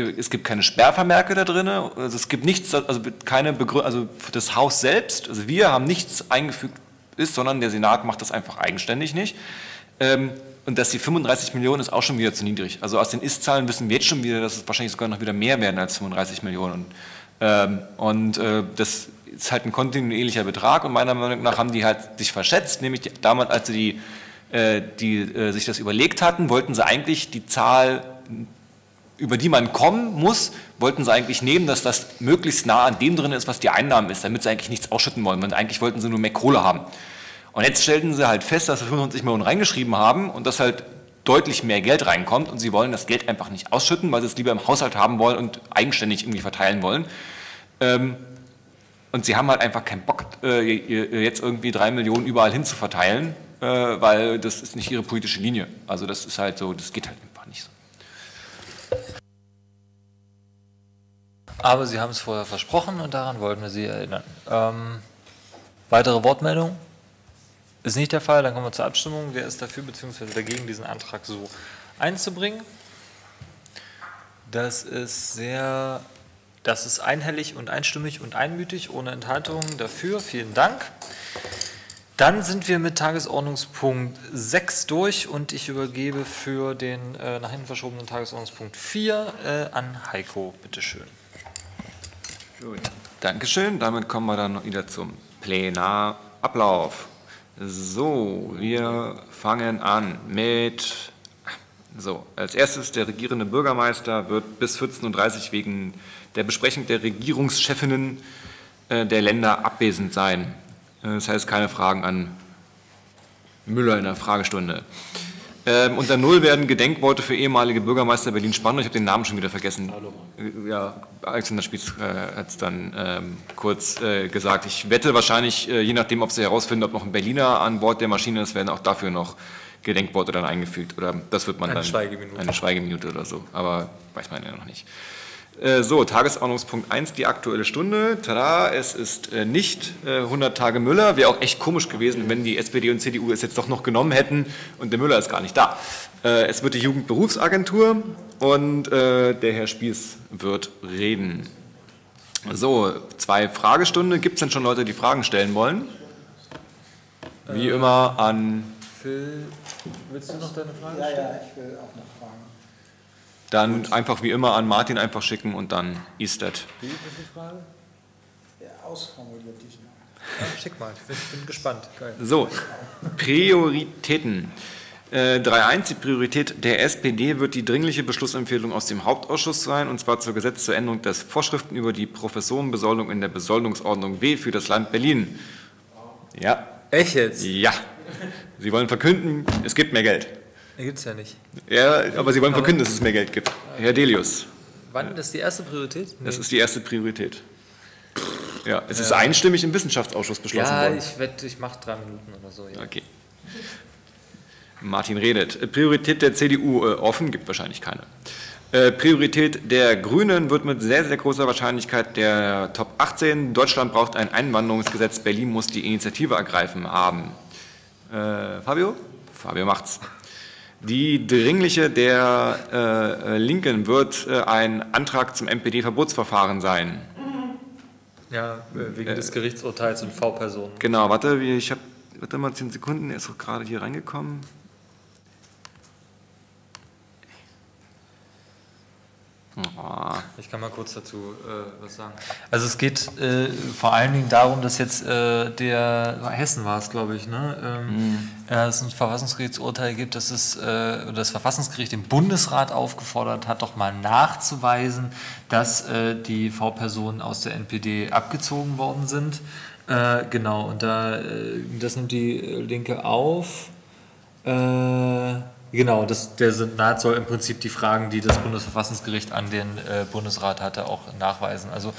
es gibt keine Sperrvermerke da drin, also es gibt nichts, also keine Begründung, also das Haus selbst, also wir haben nichts eingefügt ist, sondern der Senat macht das einfach eigenständig nicht. Ähm, und dass die 35 Millionen ist auch schon wieder zu niedrig. Also aus den Ist-Zahlen wissen wir jetzt schon wieder, dass es wahrscheinlich sogar noch wieder mehr werden als 35 Millionen. Ähm, und äh, das ist halt ein kontinuierlicher Betrag und meiner Meinung nach haben die halt sich verschätzt, nämlich damals, als sie die, äh, die sich das überlegt hatten, wollten sie eigentlich die Zahl über die man kommen muss, wollten sie eigentlich nehmen, dass das möglichst nah an dem drin ist, was die Einnahmen ist, damit sie eigentlich nichts ausschütten wollen. Und eigentlich wollten sie nur mehr Kohle haben. Und jetzt stellten sie halt fest, dass sie 25 Millionen reingeschrieben haben und dass halt deutlich mehr Geld reinkommt und sie wollen das Geld einfach nicht ausschütten, weil sie es lieber im Haushalt haben wollen und eigenständig irgendwie verteilen wollen. Ähm, und sie haben halt einfach keinen Bock, äh, jetzt irgendwie drei Millionen überall hin zu verteilen, äh, weil das ist nicht ihre politische Linie. Also das ist halt so, das geht halt nicht so. Aber Sie haben es vorher versprochen und daran wollten wir Sie erinnern. Ähm, weitere Wortmeldung? Ist nicht der Fall, dann kommen wir zur Abstimmung. Wer ist dafür bzw. dagegen, diesen Antrag so einzubringen? Das ist sehr, das ist einhellig und einstimmig und einmütig, ohne Enthaltungen dafür. Vielen Dank. Dann sind wir mit Tagesordnungspunkt 6 durch und ich übergebe für den äh, nach hinten verschobenen Tagesordnungspunkt 4 äh, an Heiko. Bitte schön. Gut. Dankeschön. Damit kommen wir dann wieder zum Plenarablauf. So, wir fangen an mit. So, als erstes der regierende Bürgermeister wird bis 14.30 Uhr wegen der Besprechung der Regierungschefinnen äh, der Länder abwesend sein. Äh, Das heißt, keine Fragen an Müller in der Fragestunde. Ähm, unter Null werden Gedenkworte für ehemalige Bürgermeister Berlin-Spandau. Ich habe den Namen schon wieder vergessen. Äh, Ja, Alexander Spitz äh, hat es dann ähm, kurz äh, gesagt. Ich wette wahrscheinlich, äh, je nachdem, ob Sie herausfinden, ob noch ein Berliner an Bord der Maschine ist, werden auch dafür noch Gedenkworte dann eingefügt. Oder das wird man Eine dann. Schweigeminute. Eine Schweigeminute oder so. Aber weiß man ja noch nicht. Äh, So, Tagesordnungspunkt 1, die Aktuelle Stunde. Tada, es ist äh, nicht äh, 100 Tage Müller. Wäre auch echt komisch gewesen, wenn die SPD und CDU es jetzt doch noch genommen hätten und der Müller ist gar nicht da. Äh, Es wird die Jugendberufsagentur und äh, der Herr Spieß wird reden. So, zwei Fragestunde. Gibt es denn schon Leute, die Fragen stellen wollen? Wie immer an, Phil, willst du noch deine Frage Ja, stellen? ja, ich will auch noch dann einfach wie immer an Martin einfach schicken und dann ist das. Wie ist die Frage? Ja, ausformuliert diesmal. Ja, schick mal, ich bin, ich bin gespannt. Geil. So, Prioritäten. Äh, 3.1, die Priorität der SPD wird die dringliche Beschlussempfehlung aus dem Hauptausschuss sein, und zwar zur Gesetz zur Änderung des Vorschriften über die Professorenbesoldung in der Besoldungsordnung W für das Land Berlin. Ja, Echt jetzt? ja. Sie wollen verkünden, es gibt mehr Geld. Die gibt's ja nicht. Ja, aber Sie wollen verkünden, dass es mehr Geld gibt. Herr Delius, Wann? Das ist die erste Priorität? Nee. das ist die erste Priorität. Ja, es ist einstimmig im Wissenschaftsausschuss beschlossen ja, worden. ich wette, ich mache drei Minuten oder so. Ja. Okay. Martin redet. Priorität der CDU äh, offen, gibt wahrscheinlich keine. Äh, Priorität der Grünen wird mit sehr, sehr großer Wahrscheinlichkeit der Top 18. Deutschland braucht ein Einwanderungsgesetz. Berlin muss die Initiative ergreifen haben. Äh, Fabio? Fabio macht's. Die dringliche der äh, äh, Linken wird äh, ein Antrag zum MPD-Verbotsverfahren sein. Ja, äh, wegen des Gerichtsurteils und V-Personen. Genau, warte, ich habe, warte mal 10 Sekunden, er ist doch gerade hier reingekommen. Ich kann mal kurz dazu äh, was sagen. Also es geht äh, vor allen Dingen darum, dass jetzt äh, der Hessen war es, glaube ich, ne? Ähm, äh, es ein Verfassungsgerichtsurteil gibt, dass es äh, das Verfassungsgericht den Bundesrat aufgefordert hat, doch mal nachzuweisen, dass äh, die V-Personen aus der NPD abgezogen worden sind. Genau, und da das nimmt die Linke auf. Äh, genau, das, der Senat soll im Prinzip die Fragen, die das Bundesverfassungsgericht an den äh, Bundesrat hatte, auch nachweisen. Also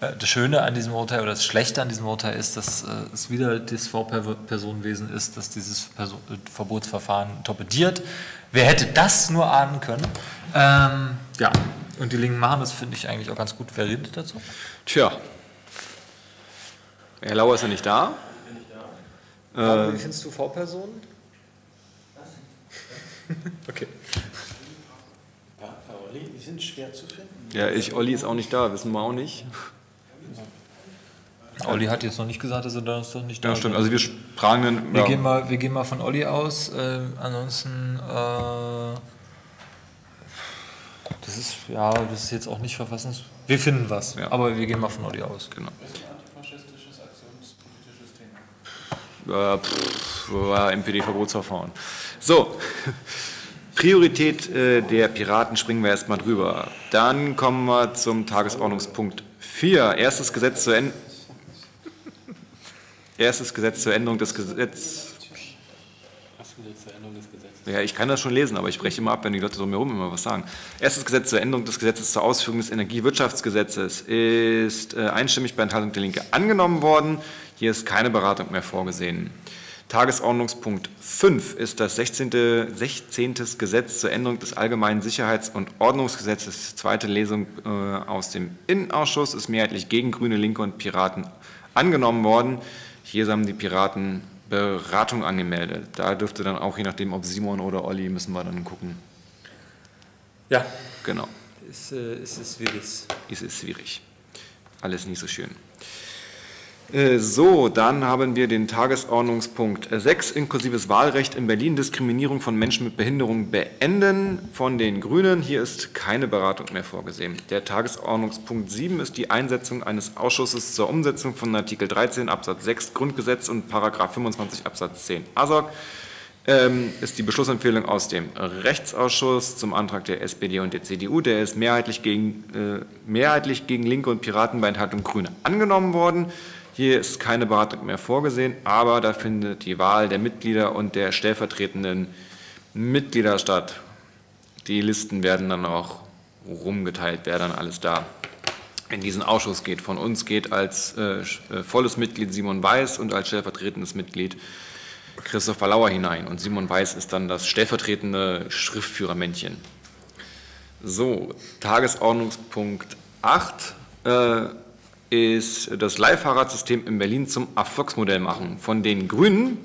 äh, das Schöne an diesem Urteil oder das Schlechte an diesem Urteil ist, dass äh, es wieder das V-Personenwesen ist, dass dieses Perso äh, Verbotsverfahren torpediert. Wer hätte das nur ahnen können? Ähm, ja, und die Linken machen das, finde ich eigentlich auch ganz gut. Wer redet dazu? Tja. Herr Lauer ist ja nicht da. Wie findest du V-Personen? [LAUGHS] okay. Ja, Olli, die sind schwer zu finden. Ja, ich, Olli ist auch nicht da, wissen wir auch nicht. Olli hat jetzt noch nicht gesagt, dass er Donnerstag nicht da Ja, ist. stimmt. Also wir sprachen dann. Wir, ja. gehen mal, wir gehen mal von Olli aus. Äh, ansonsten, äh, das ist ja, das ist jetzt auch nicht verfassungs. Wir finden was, Ja. aber wir gehen mal von Olli aus. Genau. Äh, pff, war MPD-Verbotsverfahren. So, Priorität äh, der Piraten springen wir erstmal drüber. Dann kommen wir zum Tagesordnungspunkt 4. Erstes Gesetz zur, Änd Erstes Gesetz zur Änderung des Gesetzes. Ja, ich kann das schon lesen, aber ich breche immer ab, wenn die Leute drumherum immer was sagen. Erstes Gesetz zur Änderung des Gesetzes zur Ausführung des Energiewirtschaftsgesetzes ist äh, einstimmig bei Enthaltung der Linke angenommen worden. Hier ist keine Beratung mehr vorgesehen. Tagesordnungspunkt 5 ist das 16. 16. Gesetz zur Änderung des Allgemeinen Sicherheits- und Ordnungsgesetzes. Zweite Lesung äh, aus dem Innenausschuss ist mehrheitlich gegen Grüne, Linke und Piraten angenommen worden. Hier haben die Piraten Beratung angemeldet. Da dürfte dann auch, je nachdem, ob Simon oder Olli, müssen wir dann gucken. Ja, Genau, ist, äh, ist es wie das. es ist schwierig. Alles nicht so schön. Äh, So, dann haben wir den Tagesordnungspunkt 6, inklusives Wahlrecht in Berlin, Diskriminierung von Menschen mit Behinderung beenden von den Grünen. Hier ist keine Beratung mehr vorgesehen. Der Tagesordnungspunkt 7 ist die Einsetzung eines Ausschusses zur Umsetzung von Artikel 13 Absatz 6 Grundgesetz und Paragraph 25 Absatz 10 ASOG. ähm, ist die Beschlussempfehlung aus dem Rechtsausschuss zum Antrag der SPD und der CDU. Der ist mehrheitlich gegen, äh, mehrheitlich gegen Linke und Piraten bei Enthaltung Grüne angenommen worden. Hier ist keine Beratung mehr vorgesehen, aber da findet die Wahl der Mitglieder und der stellvertretenden Mitglieder statt. Die Listen werden dann auch rumgeteilt, wer dann alles da in diesen Ausschuss geht. Von uns geht als äh, äh, volles Mitglied Simon Weiß und als stellvertretendes Mitglied Christopher Lauer hinein. Und Simon Weiß ist dann das stellvertretende Schriftführermännchen. So, Tagesordnungspunkt 8 äh, ist das Leihfahrradsystem in Berlin zum Erfolgsmodell machen. Von den Grünen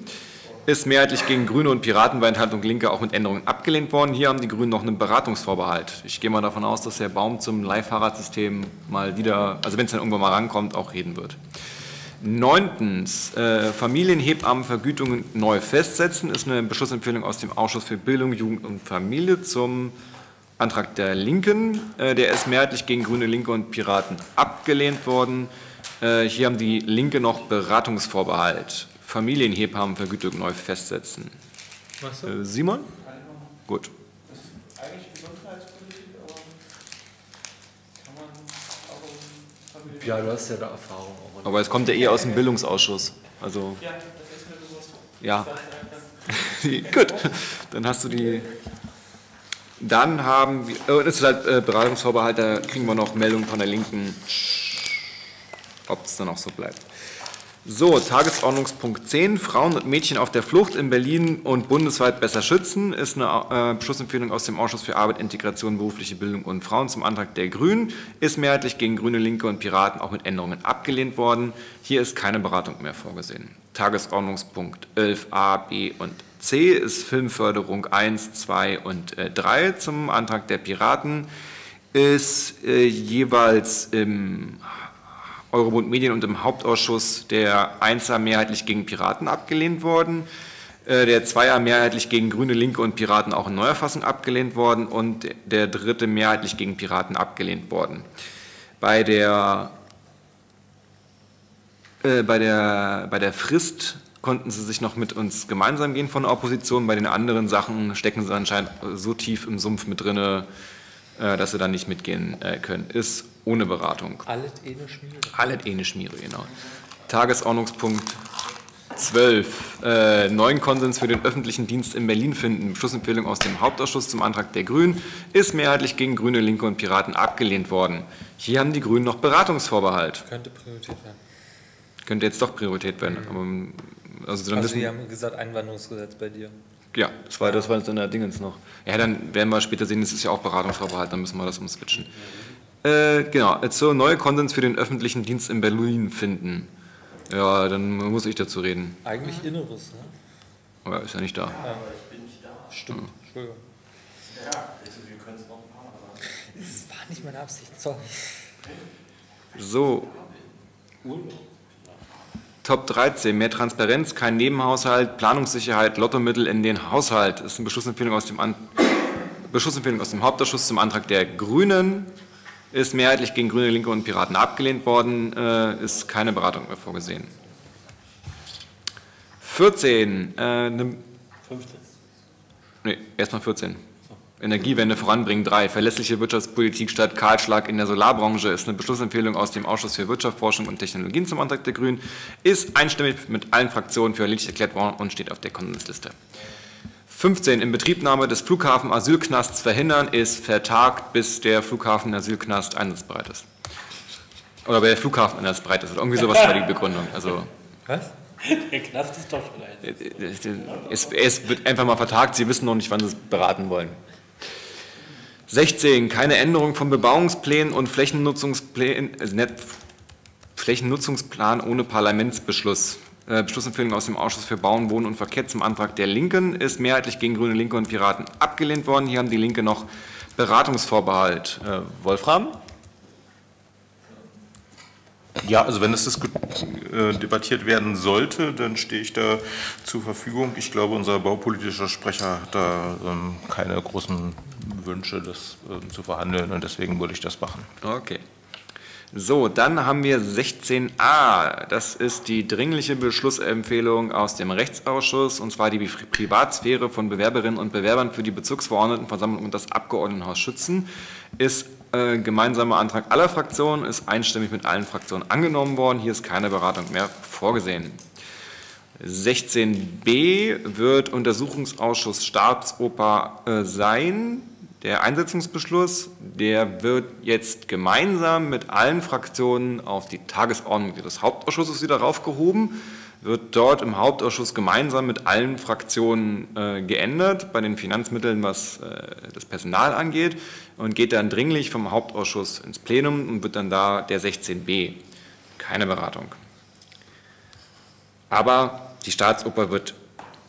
ist mehrheitlich gegen Grüne und Piraten bei Enthaltung Linke auch mit Änderungen abgelehnt worden. Hier haben die Grünen noch einen Beratungsvorbehalt. Ich gehe mal davon aus, dass Herr Baum zum Leihfahrradsystem mal wieder, also wenn es dann irgendwann mal rankommt, auch reden wird. Neuntens, äh, Familienhebammenvergütungen neu festsetzen, ist eine Beschlussempfehlung aus dem Ausschuss für Bildung, Jugend und Familie zum Antrag der Linken. Äh, der ist mehrheitlich gegen Grüne, Linke und Piraten abgelehnt worden. Äh, hier haben die Linke noch Beratungsvorbehalt. Familienhebammenvergütung neu festsetzen. Äh, Simon? Gut. Ja, du hast ja da Erfahrung auch. Aber es kommt ja eh aus dem Bildungsausschuss. Also. Ja. [LAUGHS] Gut, dann hast du die. Dann haben wir. Oh, das ist halt äh, Beratungsvorbehalt, da kriegen wir noch Meldungen von der Linken, ob es dann auch so bleibt. So, Tagesordnungspunkt 10, Frauen und Mädchen auf der Flucht in Berlin und bundesweit besser schützen, ist eine äh, Beschlussempfehlung aus dem Ausschuss für Arbeit, Integration, berufliche Bildung und Frauen zum Antrag der Grünen, ist mehrheitlich gegen Grüne, Linke und Piraten auch mit Änderungen abgelehnt worden. Hier ist keine Beratung mehr vorgesehen. Tagesordnungspunkt 11a, b und c ist Filmförderung 1, 2 und äh, 3 zum Antrag der Piraten, ist äh, jeweils im Eurobund Medien und im Hauptausschuss der Einser mehrheitlich gegen Piraten abgelehnt worden, äh, der Zweier mehrheitlich gegen Grüne, Linke und Piraten auch in neuer Fassung abgelehnt worden und der dritte mehrheitlich gegen Piraten abgelehnt worden. Bei der, äh, bei der, bei der Frist konnten sie sich noch mit uns gemeinsam gehen von der Opposition. Bei den anderen Sachen stecken sie anscheinend so tief im Sumpf mit drin, äh, dass sie dann nicht mitgehen äh, können. Ist ohne Beratung. Alles eine Schmiere. Alles eine Schmiere, genau. Tagesordnungspunkt 12. Äh, neuen Konsens für den öffentlichen Dienst in Berlin finden. Beschlussempfehlung aus dem Hauptausschuss zum Antrag der Grünen ist mehrheitlich gegen Grüne, Linke und Piraten abgelehnt worden. Hier haben die Grünen noch Beratungsvorbehalt. Könnte Priorität werden. Könnte jetzt doch Priorität werden. Aber, also, dann Also, wissen, die haben gesagt, Einwanderungsgesetz bei dir. ja, das war, das war jetzt in der Dingens noch. Ja, dann werden wir später sehen, das ist ja auch Beratungsvorbehalt, dann müssen wir das umswitchen. Äh, genau, zur neue Konsens für den öffentlichen Dienst in Berlin finden. Ja, dann muss ich dazu reden. Eigentlich Inneres, ne? Aber er ist ja nicht da. Stimmt. Entschuldigung. Das war nicht meine Absicht, sorry. So. Top 13, mehr Transparenz, kein Nebenhaushalt, Planungssicherheit, Lottomittel in den Haushalt. Das ist eine Beschlussempfehlung aus dem, An Beschlussempfehlung aus dem Hauptausschuss zum Antrag der Grünen. Ist mehrheitlich gegen Grüne, Linke und Piraten abgelehnt worden, äh, ist keine Beratung mehr vorgesehen. 14, äh, ne, 15. Nee, erstmal 14. Energiewende voranbringen 3. Verlässliche Wirtschaftspolitik statt Kahlschlag in der Solarbranche ist eine Beschlussempfehlung aus dem Ausschuss für Wirtschaft, Forschung und Technologien zum Antrag der Grünen. Ist einstimmig mit allen Fraktionen für erledigt erklärt worden und steht auf der Konsensliste. 15. Inbetriebnahme des Flughafen Asylknasts verhindern ist vertagt, bis der Flughafen Asylknast einsatzbereit ist. Oder bei der Flughafen einsatzbereit ist. Oder irgendwie sowas war die Begründung. Also, Was? Der Knast ist doch schon ein. es, es wird einfach mal vertagt. Sie wissen noch nicht, wann Sie es beraten wollen. 16. Keine Änderung von Bebauungsplänen und Flächennutzungsplänen, nicht Flächennutzungsplan ohne Parlamentsbeschluss. Äh, Beschlussempfehlung aus dem Ausschuss für Bauen, Wohnen und Verkehr zum Antrag der Linken ist mehrheitlich gegen Grüne, Linke und Piraten abgelehnt worden. Hier haben die Linke noch Beratungsvorbehalt. Äh, Wolfram? Ja, also wenn es äh, debattiert werden sollte, dann stehe ich da zur Verfügung. Ich glaube, unser baupolitischer Sprecher hat da ähm, keine großen Wünsche, das ähm, zu verhandeln und deswegen würde ich das machen. Okay. So, dann haben wir 16a. Das ist die dringliche Beschlussempfehlung aus dem Rechtsausschuss, und zwar die Privatsphäre von Bewerberinnen und Bewerbern für die Bezirksverordnetenversammlung und das Abgeordnetenhaus schützen. Ist äh, gemeinsamer Antrag aller Fraktionen, ist einstimmig mit allen Fraktionen angenommen worden. Hier ist keine Beratung mehr vorgesehen. 16b wird Untersuchungsausschuss Staatsoper äh, sein. Der Einsetzungsbeschluss, der wird jetzt gemeinsam mit allen Fraktionen auf die Tagesordnung des Hauptausschusses wieder raufgehoben, wird dort im Hauptausschuss gemeinsam mit allen Fraktionen äh, geändert, bei den Finanzmitteln, was äh, das Personal angeht, und geht dann dringlich vom Hauptausschuss ins Plenum und wird dann da der 16b. Keine Beratung. Aber die Staatsoper wird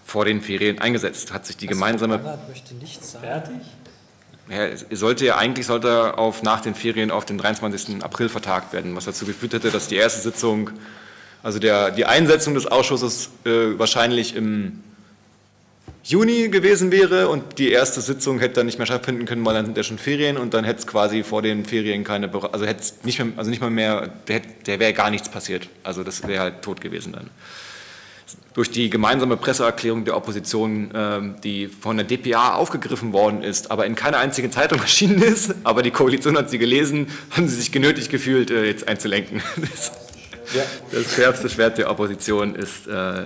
vor den Ferien eingesetzt, hat sich die gemeinsame... möchte nichts sagen. Fertig? Ja, sollte ja eigentlich sollte er auf, nach den Ferien auf den 23. April vertagt werden, was dazu geführt hätte, dass die erste Sitzung, also der, die Einsetzung des Ausschusses äh, wahrscheinlich im Juni gewesen wäre und die erste Sitzung hätte dann nicht mehr stattfinden können, weil dann sind ja schon Ferien und dann hätte es quasi vor den Ferien keine, also hätte nicht mehr, also nicht mal mehr, der, der wäre gar nichts passiert. Also das wäre halt tot gewesen dann durch die gemeinsame Presseerklärung der Opposition, ähm, die von der DPA aufgegriffen worden ist, aber in keiner einzigen Zeitung [LAUGHS] erschienen ist, aber die Koalition hat sie gelesen, haben sie sich genötigt gefühlt, äh, jetzt einzulenken. [LAUGHS] Das, schärfste Schwert der Opposition ist äh,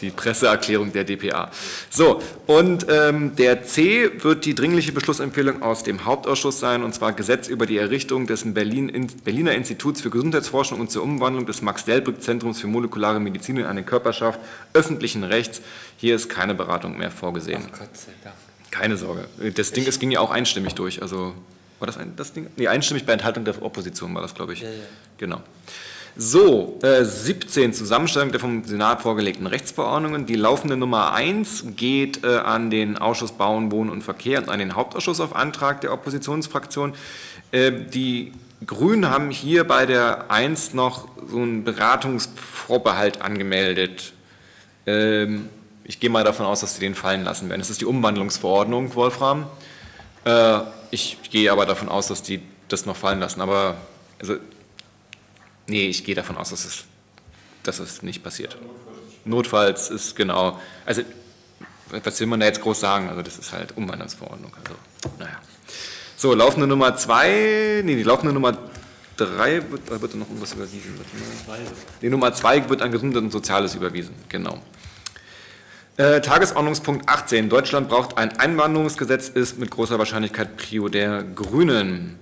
die Presseerklärung der DPA. So, und ähm, der C wird die dringliche Beschlussempfehlung aus dem Hauptausschuss sein, und zwar Gesetz über die Errichtung des Berlin, in, Berliner Instituts für Gesundheitsforschung und zur Umwandlung des Max-Delbrück-Zentrums für molekulare Medizin in eine Körperschaft öffentlichen Rechts. Hier ist keine Beratung mehr vorgesehen. Ach Gott sei Dank. Keine Sorge. Das Ding, es ging ja auch einstimmig durch. Also, war das ein, das Ding? Nee, einstimmig bei Enthaltung der Opposition war das, glaube ich. Ja, ja. Genau. So, äh, 17 Zusammenstellung der vom Senat vorgelegten Rechtsverordnungen. Die laufende Nummer 1 geht äh, an den Ausschuss Bauen, Wohnen und Verkehr und an den Hauptausschuss auf Antrag der Oppositionsfraktion. Äh, die Grünen haben hier bei der 1 noch so einen Beratungsvorbehalt angemeldet. Ähm, ich gehe mal davon aus, dass sie den fallen lassen werden. Es ist die Umwandlungsverordnung, Wolfram. Äh, ich gehe aber davon aus, dass die das noch fallen lassen. Aber also, Nee, ich gehe davon aus, dass es, dass es nicht passiert. Notfalls ist genau, also was will man da jetzt groß sagen? Also das ist halt Umwandlungsverordnung. Also, naja. So, laufende Nummer zwei, nee, die laufende Nummer drei wird, äh, wird noch irgendwas überwiesen. Die Nummer zwei wird an Gesundheit und Soziales überwiesen, genau. Äh, Tagesordnungspunkt 18. Deutschland braucht ein Einwanderungsgesetz, ist mit großer Wahrscheinlichkeit Prio der Grünen.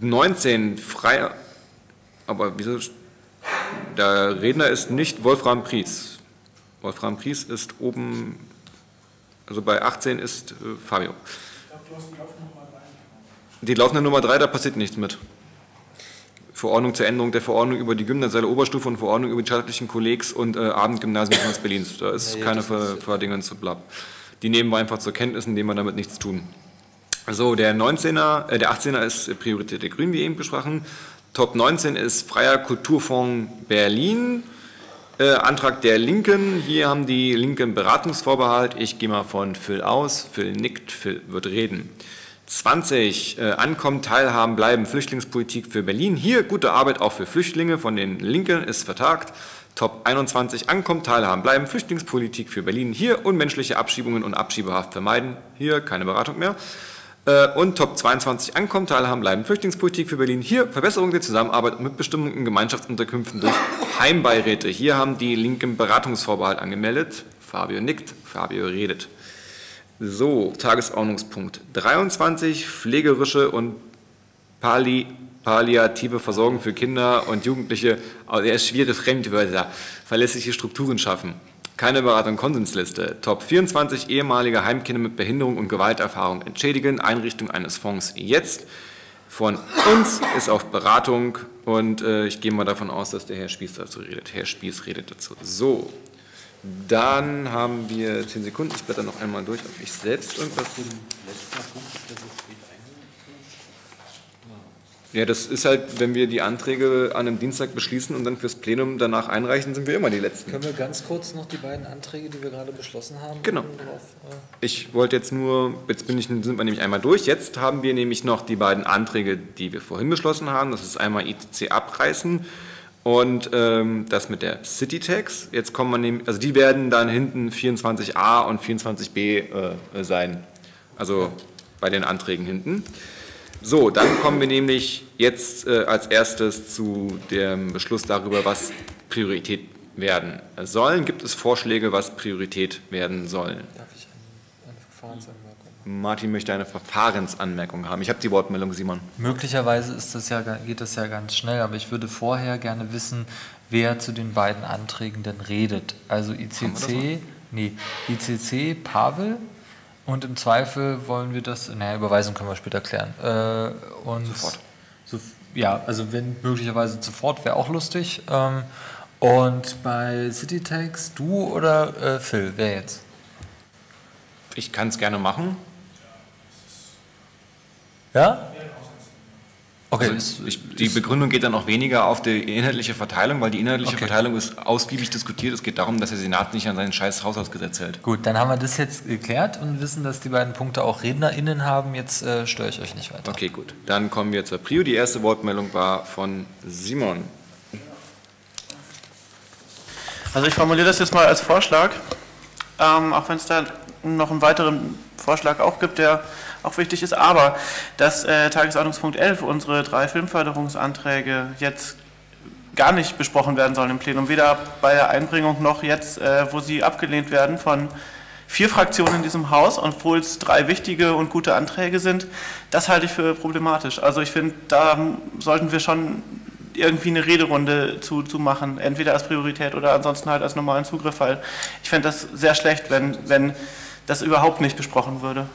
19. Frei, aber wieso? Der Redner ist nicht Wolfram Pries. Wolfram Pries ist oben, also bei 18 ist äh, Fabio. Die laufende Nummer 3, da passiert nichts mit. Verordnung zur Änderung der Verordnung über die gymnasiale Oberstufe und Verordnung über die staatlichen Kollegs und äh, Abendgymnasien des Berlins. Da ist ja, keine Ver zu blab. Die nehmen wir einfach zur Kenntnis, indem wir damit nichts tun. So, der 19er, äh, der 18er ist Priorität der Grünen, wie eben besprochen. Top 19 ist Freier Kulturfonds Berlin. Äh, Antrag der Linken. Hier haben die Linken Beratungsvorbehalt. Ich gehe mal von Phil aus. Phil nickt, Phil wird reden. 20. Äh, Ankommen, Teilhaben, Bleiben, Flüchtlingspolitik für Berlin. Hier gute Arbeit auch für Flüchtlinge von den Linken ist vertagt. Top 21. Ankommen, Teilhaben, Bleiben, Flüchtlingspolitik für Berlin. Hier unmenschliche Abschiebungen und Abschiebehaft vermeiden. Hier keine Beratung mehr. Äh, und Top 22 ankommt, Teilhaben bleiben. Flüchtlingspolitik für Berlin. Hier Verbesserung der Zusammenarbeit mit Bestimmungen in Gemeinschaftsunterkünften durch Heimbeiräte. Hier haben die Linken Beratungsvorbehalt angemeldet. Fabio nickt, Fabio redet. So, Tagesordnungspunkt 23, pflegerische und Palli palliative Versorgung für Kinder und Jugendliche, also er ist schwere Fremdwörter, verlässliche Strukturen schaffen. Keine Beratung Konsensliste. Top 24 ehemalige Heimkinder mit Behinderung und Gewalterfahrung entschädigen. Einrichtung eines Fonds jetzt. Von uns ist auf Beratung und äh, ich gehe mal davon aus, dass der Herr Spieß dazu redet. Herr Spieß redet dazu. So, dann haben wir 10 Sekunden. Ich blätter noch einmal durch, ob ich selbst irgendwas. Letzter Punkt, das ist Ja, das ist halt, wenn wir die Anträge an einem Dienstag beschließen und dann fürs Plenum danach einreichen, sind wir immer die Letzten. Können wir ganz kurz noch die beiden Anträge, die wir gerade beschlossen haben, Genau. drauf, äh, Ich wollte jetzt nur, jetzt bin ich, sind wir nämlich einmal durch. Jetzt haben wir nämlich noch die beiden Anträge, die wir vorhin beschlossen haben. Das ist einmal ITC abreißen und ähm, das mit der City Tax. Jetzt kommen wir nämlich, also die werden dann hinten 24a und 24b äh, sein. Also bei den Anträgen hinten. So, dann kommen wir nämlich jetzt äh, als erstes zu dem Beschluss darüber, was Priorität werden sollen. Gibt es Vorschläge, was Priorität werden sollen? darf ich eine, Verfahrensanmerkung? Martin möchte eine Verfahrensanmerkung haben. Ich habe die Wortmeldung, Simon. Möglicherweise ist das ja, geht das ja ganz schnell, aber ich würde vorher gerne wissen, wer zu den beiden Anträgen denn redet. Also ICC, nee, ICC, Pavel und im Zweifel wollen wir das, naja, Überweisung können wir später klären. Äh, und Sofort. So, ja, also wenn möglicherweise sofort, wäre auch lustig. Ähm, und bei CityTax, du oder äh, Phil, wer jetzt? Ich kann es gerne machen. Ja? Okay, Also ist, ich, die Begründung geht dann auch weniger auf die inhaltliche Verteilung, weil die inhaltliche Okay. Verteilung ist ausgiebig diskutiert. Es geht darum, dass der Senat nicht an sein scheiß Haushaltsgesetz hält. Gut, dann haben wir das jetzt geklärt und wissen, dass die beiden Punkte auch RednerInnen haben. Jetzt äh, störe ich euch nicht weiter. Okay, gut. Dann kommen wir zur Prio. Die erste Wortmeldung war von Simon. Also ich formuliere das jetzt mal als Vorschlag, ähm, auch wenn es da noch einen weiteren Vorschlag auch gibt, der auch wichtig ist, aber dass äh, Tagesordnungspunkt 11, unsere drei Filmförderungsanträge, jetzt gar nicht besprochen werden sollen im Plenum, weder bei der Einbringung noch jetzt, äh, wo sie abgelehnt werden von vier Fraktionen in diesem Haus, obwohl es drei wichtige und gute Anträge sind, das halte ich für problematisch. Also ich finde, da sollten wir schon irgendwie eine Rederunde zu, zu machen, entweder als Priorität oder ansonsten halt als normalen Zugriff, weil ich fände das sehr schlecht, wenn, wenn das überhaupt nicht besprochen würde.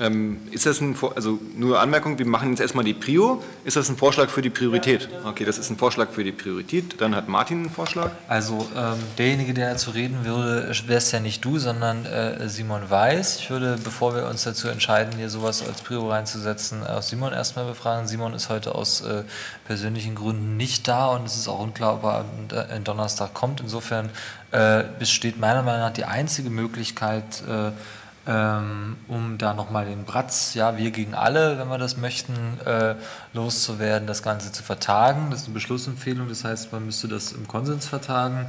Ähm, ist das ein, also nur Anmerkung, wir machen jetzt erstmal die Prio. Ist das ein Vorschlag für die Priorität? Okay, das ist ein Vorschlag für die Priorität. Dann hat Martin einen Vorschlag. Also ähm, derjenige, der dazu reden würde, wäre es ja nicht du, sondern äh, Simon Weiß. Ich würde, bevor wir uns dazu entscheiden, hier sowas als Prio reinzusetzen, auch Simon erstmal befragen. Simon ist heute aus äh, persönlichen Gründen nicht da und es ist auch unklar, ob er am äh, am Donnerstag kommt. Insofern äh, besteht meiner Meinung nach die einzige Möglichkeit, äh, ähm, um da nochmal den Bratz, ja, wir gegen alle, wenn wir das möchten, äh, loszuwerden, das Ganze zu vertagen. Das ist eine Beschlussempfehlung, das heißt, man müsste das im Konsens vertagen.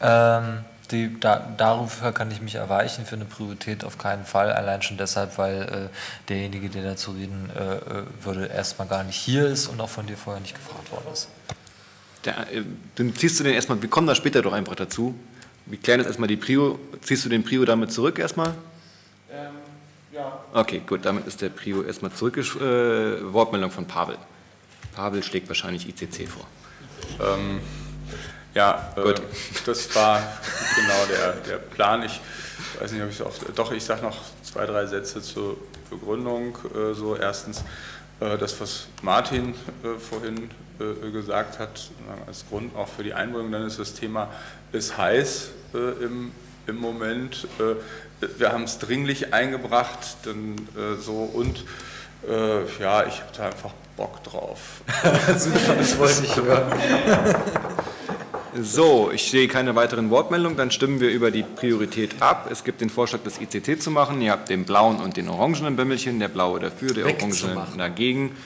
Ähm, die, da, dafür kann ich mich erweichen, für eine Priorität auf keinen Fall, allein schon deshalb, weil äh, derjenige, der dazu reden äh, äh, würde, erstmal gar nicht hier ist und auch von dir vorher nicht gefragt worden ist. Der, äh, dann ziehst du den erstmal, wir kommen da später doch einfach dazu. Wir klären jetzt erstmal die Prio. Ziehst du den Prio damit zurück erstmal? Ja. Okay, gut, damit ist der Prio erstmal zurück. Äh, Wortmeldung von Pavel. Pavel schlägt wahrscheinlich ICC vor. Ähm, ja, äh, das war genau der, der Plan. Ich weiß nicht, ob ich so oft. Doch, ich sage noch zwei, drei Sätze zur Begründung. Äh, so erstens äh, das, was Martin äh, vorhin äh, gesagt hat, als Grund auch für die Einbringung. Dann ist das Thema ist heiß äh, im, im Moment. Wir haben es dringlich eingebracht, denn äh, so und äh, ja, ich habe da einfach Bock drauf. [LAUGHS] Super, das wollte ich hören. So, ich sehe keine weiteren Wortmeldungen. Dann stimmen wir über die Priorität ab. Es gibt den Vorschlag, das ICC zu machen. Ihr habt den blauen und den orangenen Bämmelchen. Der blaue dafür, der orangene dagegen.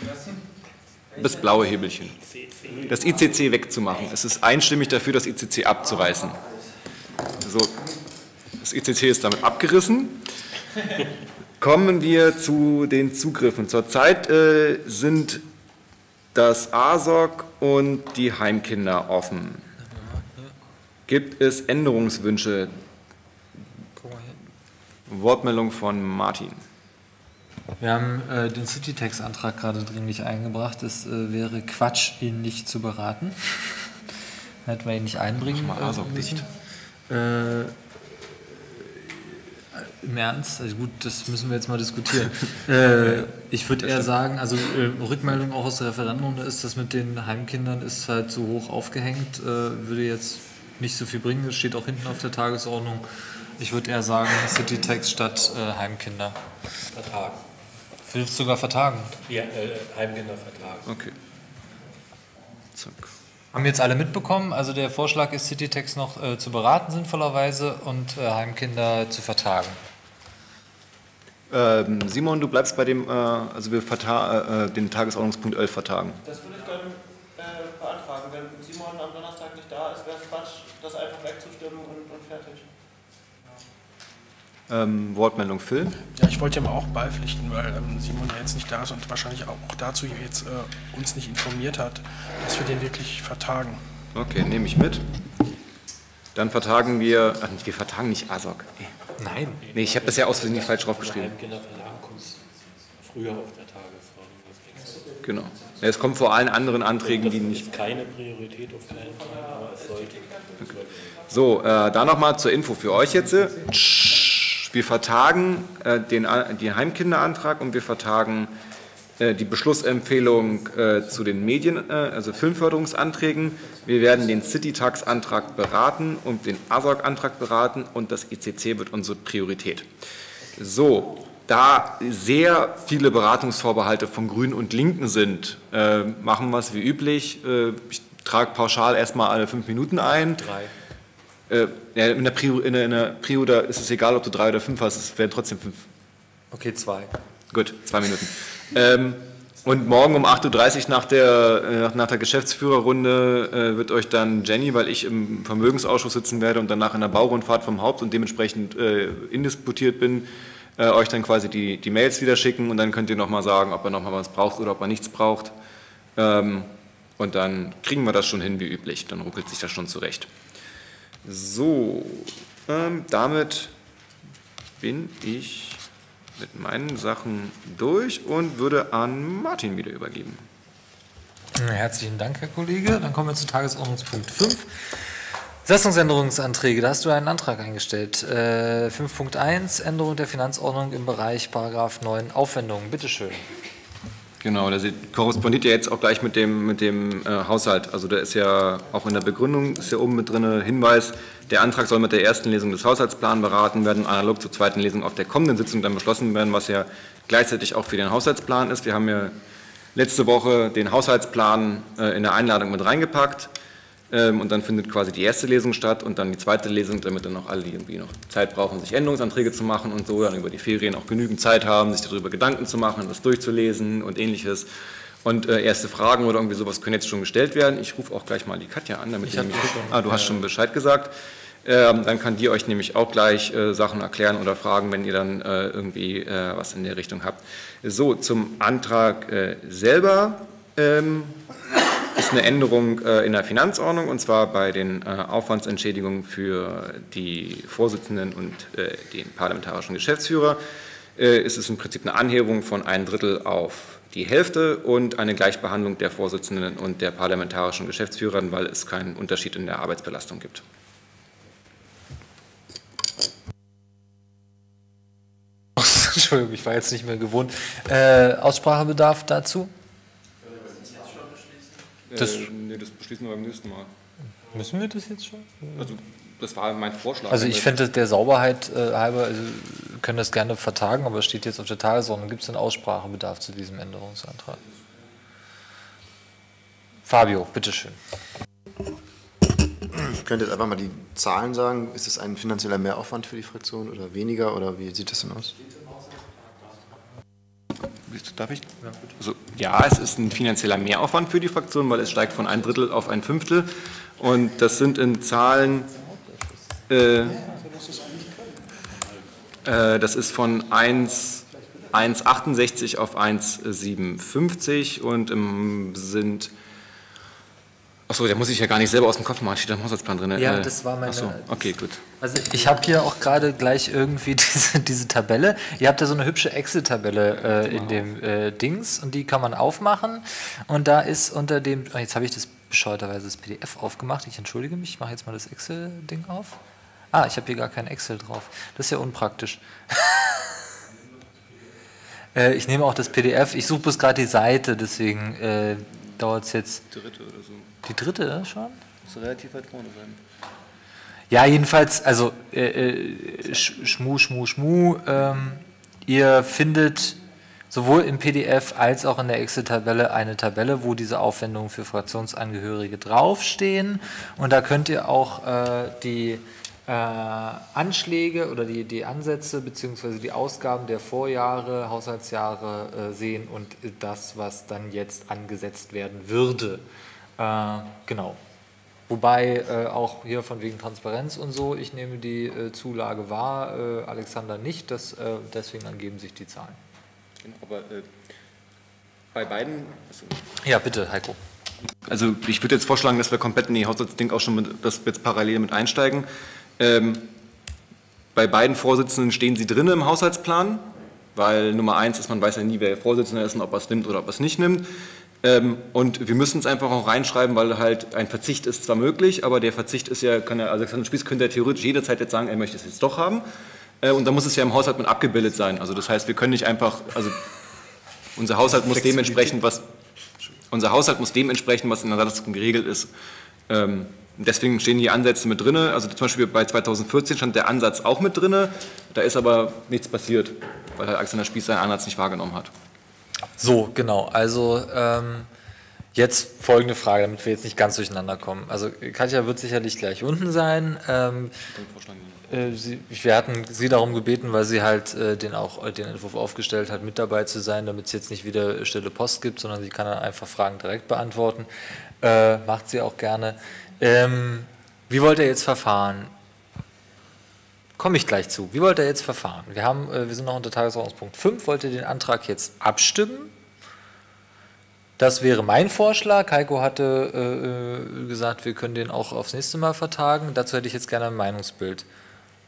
Das blaue Hebelchen. Das ICC wegzumachen. Es ist einstimmig dafür, das ICC abzureißen. So, das ICC ist damit abgerissen. Kommen wir zu den Zugriffen. Zurzeit äh, sind das ASOC und die Heimkinder offen. Gibt es Änderungswünsche? Wortmeldung von Martin. Wir haben äh, den Citytex-Antrag gerade dringlich eingebracht. Es äh, wäre Quatsch, ihn nicht zu beraten. [LAUGHS] Hätten wir ihn nicht einbringen Mach mal ASOC äh, müssen. dicht. Äh, Im Ernst? Also gut, das müssen wir jetzt mal diskutieren. [LAUGHS] äh, ich würde eher sagen, also äh, Rückmeldung auch aus der Referendumrunde ist, das mit den Heimkindern ist halt so hoch aufgehängt, äh, würde jetzt nicht so viel bringen. Das steht auch hinten auf der Tagesordnung. Ich würde eher sagen, Citytext statt äh, Heimkinder vertagen. will es sogar vertagen. Ja, äh, Heimkinder vertagen. Okay. Zack. Haben jetzt alle mitbekommen? Also der Vorschlag ist, Citytext noch äh, zu beraten sinnvollerweise und äh, Heimkinder zu vertagen. Ähm, Simon, du bleibst bei dem, äh, also wir verta äh, den Tagesordnungspunkt 11 vertagen. Das würde ich dann äh, beantragen. Wenn Simon am Donnerstag nicht da ist, wäre es Quatsch, das einfach wegzustimmen und, und fertig. Ähm, Wortmeldung Phil. Ja, ich wollte ihm auch beipflichten, weil ähm, Simon ja jetzt nicht da ist und wahrscheinlich auch dazu jetzt äh, uns nicht informiert hat, dass wir den wirklich vertagen. Okay, nehme ich mit. Dann vertagen wir, ach, wir vertagen nicht ASOC. Nein. Nee, ich habe das ja aus Versehen nicht falsch draufgeschrieben. Früher auf der Tagesordnung. Das. Genau. Ja, Es kommt vor allen anderen Anträgen, Das die nicht. ist keine Priorität auf keinen Fall, aber es sollte. So, äh, da nochmal zur Info für euch jetzt. Wir vertagen äh, den, A- den Heimkinderantrag und wir vertagen äh, die Beschlussempfehlung äh, zu den Medien, äh, also Filmförderungsanträgen. Wir werden den Citytax-Antrag beraten und den ASOC-Antrag beraten und das ECC wird unsere Priorität. So, da sehr viele Beratungsvorbehalte von Grünen und Linken sind, äh, machen wir es wie üblich. Äh, ich trage pauschal erstmal alle fünf Minuten ein. Drei. Äh, in, der Prio, in, der, in der Prio, da ist es egal, ob du drei oder fünf hast, es werden trotzdem fünf. Okay, zwei. Gut, zwei Minuten. Ähm, und morgen um 8.30 Uhr nach der, äh, nach- nach der Geschäftsführerrunde äh, wird euch dann Jenny, weil ich im Vermögensausschuss sitzen werde und danach in der Baurundfahrt vom Haupt und dementsprechend äh, indisputiert bin, äh, euch dann quasi die, die Mails wieder schicken und dann könnt ihr nochmal sagen, ob ihr nochmal was braucht oder ob ihr nichts braucht. Ähm, und dann kriegen wir das schon hin wie üblich, dann ruckelt sich das schon zurecht. So, ähm, damit bin ich mit meinen Sachen durch und würde an Martin wieder übergeben. Herzlichen Dank, Herr Kollege. Dann kommen wir zu Tagesordnungspunkt 5. Satzungsänderungsanträge, da hast du einen Antrag eingestellt. Äh, 5.1, Änderung der Finanzordnung im Bereich Paragraph 9 Aufwendungen. Bitteschön. Genau, das korrespondiert ja jetzt auch gleich mit dem, mit dem äh, Haushalt. Also da ist ja auch in der Begründung, ist ja oben mit drin Hinweis, der Antrag soll mit der ersten Lesung des Haushaltsplans beraten werden, analog zur zweiten Lesung auf der kommenden Sitzung dann beschlossen werden, was ja gleichzeitig auch für den Haushaltsplan ist. Wir haben ja letzte Woche den Haushaltsplan äh, in der Einladung mit reingepackt. Ähm, Und dann findet quasi die erste Lesung statt und dann die zweite Lesung, damit dann auch alle, die irgendwie noch Zeit brauchen, sich Änderungsanträge zu machen und so, dann über die Ferien auch genügend Zeit haben, sich darüber Gedanken zu machen, das durchzulesen und ähnliches. Und äh, erste Fragen oder irgendwie sowas können jetzt schon gestellt werden. Ich rufe auch gleich mal die Katja an, damit Ich die schon. ah, du hast schon Bescheid gesagt. Ähm, dann kann die euch nämlich auch gleich äh, Sachen erklären oder fragen, wenn ihr dann äh, irgendwie äh, was in der Richtung habt. So, zum Antrag äh, selber. Ähm, ist eine Änderung äh, in der Finanzordnung und zwar bei den äh, Aufwandsentschädigungen für die Vorsitzenden und äh, den parlamentarischen Geschäftsführer. Äh, ist es im Prinzip eine Anhebung von ein Drittel auf die Hälfte und eine Gleichbehandlung der Vorsitzenden und der parlamentarischen Geschäftsführer, weil es keinen Unterschied in der Arbeitsbelastung gibt. [LAUGHS] Entschuldigung, ich war jetzt nicht mehr gewohnt. Äh, Aussprachebedarf dazu? Das- äh, nee, das beschließen wir beim nächsten Mal. Müssen wir das jetzt schon? Also, das war mein Vorschlag. Also ich fände der Sauberheit äh, halber, also wir können das gerne vertagen, aber es steht jetzt auf der Tagesordnung. Gibt es denn Aussprachebedarf zu diesem Änderungsantrag? Fabio, bitteschön. Könnt ihr jetzt einfach mal die Zahlen sagen? Ist es ein finanzieller Mehraufwand für die Fraktion oder weniger oder wie sieht das denn aus? Darf ich? Also, ja, es ist ein finanzieller Mehraufwand für die Fraktion, weil es steigt von ein Drittel auf ein Fünftel. Und das sind in Zahlen, äh, äh, das ist von 1 1,68 auf 1,57 und ähm, sind, achso, der muss ich ja gar nicht selber aus dem Kopf machen, steht da im Haushaltsplan drin. Ja, Äh, das war meine- Achso, okay, gut. Also ich habe hier auch gerade gleich irgendwie [LAUGHS] diese, diese Tabelle. Ihr habt da so eine hübsche Excel-Tabelle äh, in dem äh, Dings und die kann man aufmachen. Und da ist unter dem, oh, jetzt habe ich das bescheuerterweise das PDF aufgemacht. Ich entschuldige mich, ich mache jetzt mal das Excel-Ding auf. Ah, ich habe hier gar kein Excel drauf. Das ist ja unpraktisch. [LAUGHS] äh, ich nehme auch das PDF. Ich suche bloß gerade die Seite, deswegen äh, dauert es jetzt. Dritte oder so. Die dritte schon? Muss relativ weit vorne sein. Ja, jedenfalls, also äh, äh, Sch- Schmu, Schmu, Schmu. Ähm, ihr findet sowohl im PDF als auch in der Excel-Tabelle eine Tabelle, wo diese Aufwendungen für Fraktionsangehörige draufstehen. Und da könnt ihr auch äh, die äh, Anschläge oder die, die Ansätze bzw. die Ausgaben der Vorjahre, Haushaltsjahre äh, sehen und das, was dann jetzt angesetzt werden würde. Äh, genau. Wobei äh, auch hier von wegen Transparenz und so, ich nehme die äh, Zulage wahr, äh, Alexander nicht, das, äh, deswegen angeben sich die Zahlen. Genau, aber äh, bei beiden. Also, Ja, bitte, Heiko. also ich würde jetzt vorschlagen, dass wir komplett in die Haushaltsding auch schon mit, dass wir jetzt parallel mit einsteigen. Ähm, bei beiden Vorsitzenden stehen sie drin im Haushaltsplan, weil Nummer eins ist, man weiß ja nie, wer Vorsitzender ist und ob er es nimmt oder ob er es nicht nimmt. Ähm, und wir müssen es einfach auch reinschreiben, weil halt ein Verzicht ist zwar möglich, aber der Verzicht ist ja, kann ja, Alexander Spieß könnte ja theoretisch jederzeit jetzt sagen, er möchte es jetzt doch haben. Äh, und da muss es ja im Haushalt mit abgebildet sein. Also das heißt, wir können nicht einfach, also unser Haushalt muss dementsprechend was, unser Haushalt muss dementsprechend, was in der Satzung geregelt ist. Ähm, deswegen stehen die Ansätze mit drin. Also zum Beispiel bei 2014 stand der Ansatz auch mit drin. Da ist aber nichts passiert, weil Herr Alexander Spieß seinen Ansatz nicht wahrgenommen hat. So, genau. Also ähm, jetzt folgende Frage, damit wir jetzt nicht ganz durcheinander kommen. Also Katja wird sicherlich gleich unten sein. Ähm, äh, sie, wir hatten sie darum gebeten, weil sie halt äh, den auch äh, den Entwurf aufgestellt hat, mit dabei zu sein, damit es jetzt nicht wieder stille Post gibt, sondern sie kann dann einfach Fragen direkt beantworten. Äh, macht sie auch gerne. Ähm, wie wollt ihr jetzt verfahren? Komme ich gleich zu. Wie wollt ihr jetzt verfahren? Wir, haben, äh, wir sind noch unter Tagesordnungspunkt 5. Wollt ihr den Antrag jetzt abstimmen? Das wäre mein Vorschlag. Heiko hatte äh, gesagt, wir können den auch aufs nächste Mal vertagen. Dazu hätte ich jetzt gerne ein Meinungsbild.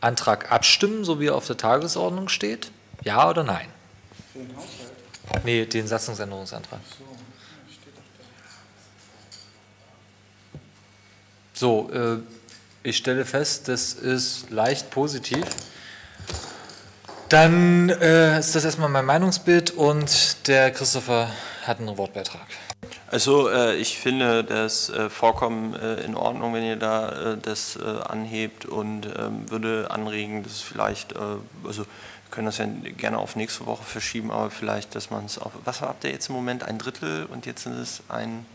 Antrag abstimmen, so wie er auf der Tagesordnung steht? Ja oder nein? Den Haushalt? Nee, den Satzungsänderungsantrag. So, äh, ich stelle fest, das ist leicht positiv. Dann äh, ist das erstmal mein Meinungsbild und der Christopher hat einen Wortbeitrag. Also äh, ich finde das äh, vollkommen äh, in Ordnung, wenn ihr da äh, das äh, anhebt und ähm, würde anregen, dass vielleicht, äh, also wir können das ja gerne auf nächste Woche verschieben, aber vielleicht, dass man es auf, was habt ihr jetzt im Moment, ein Drittel und jetzt sind es ein...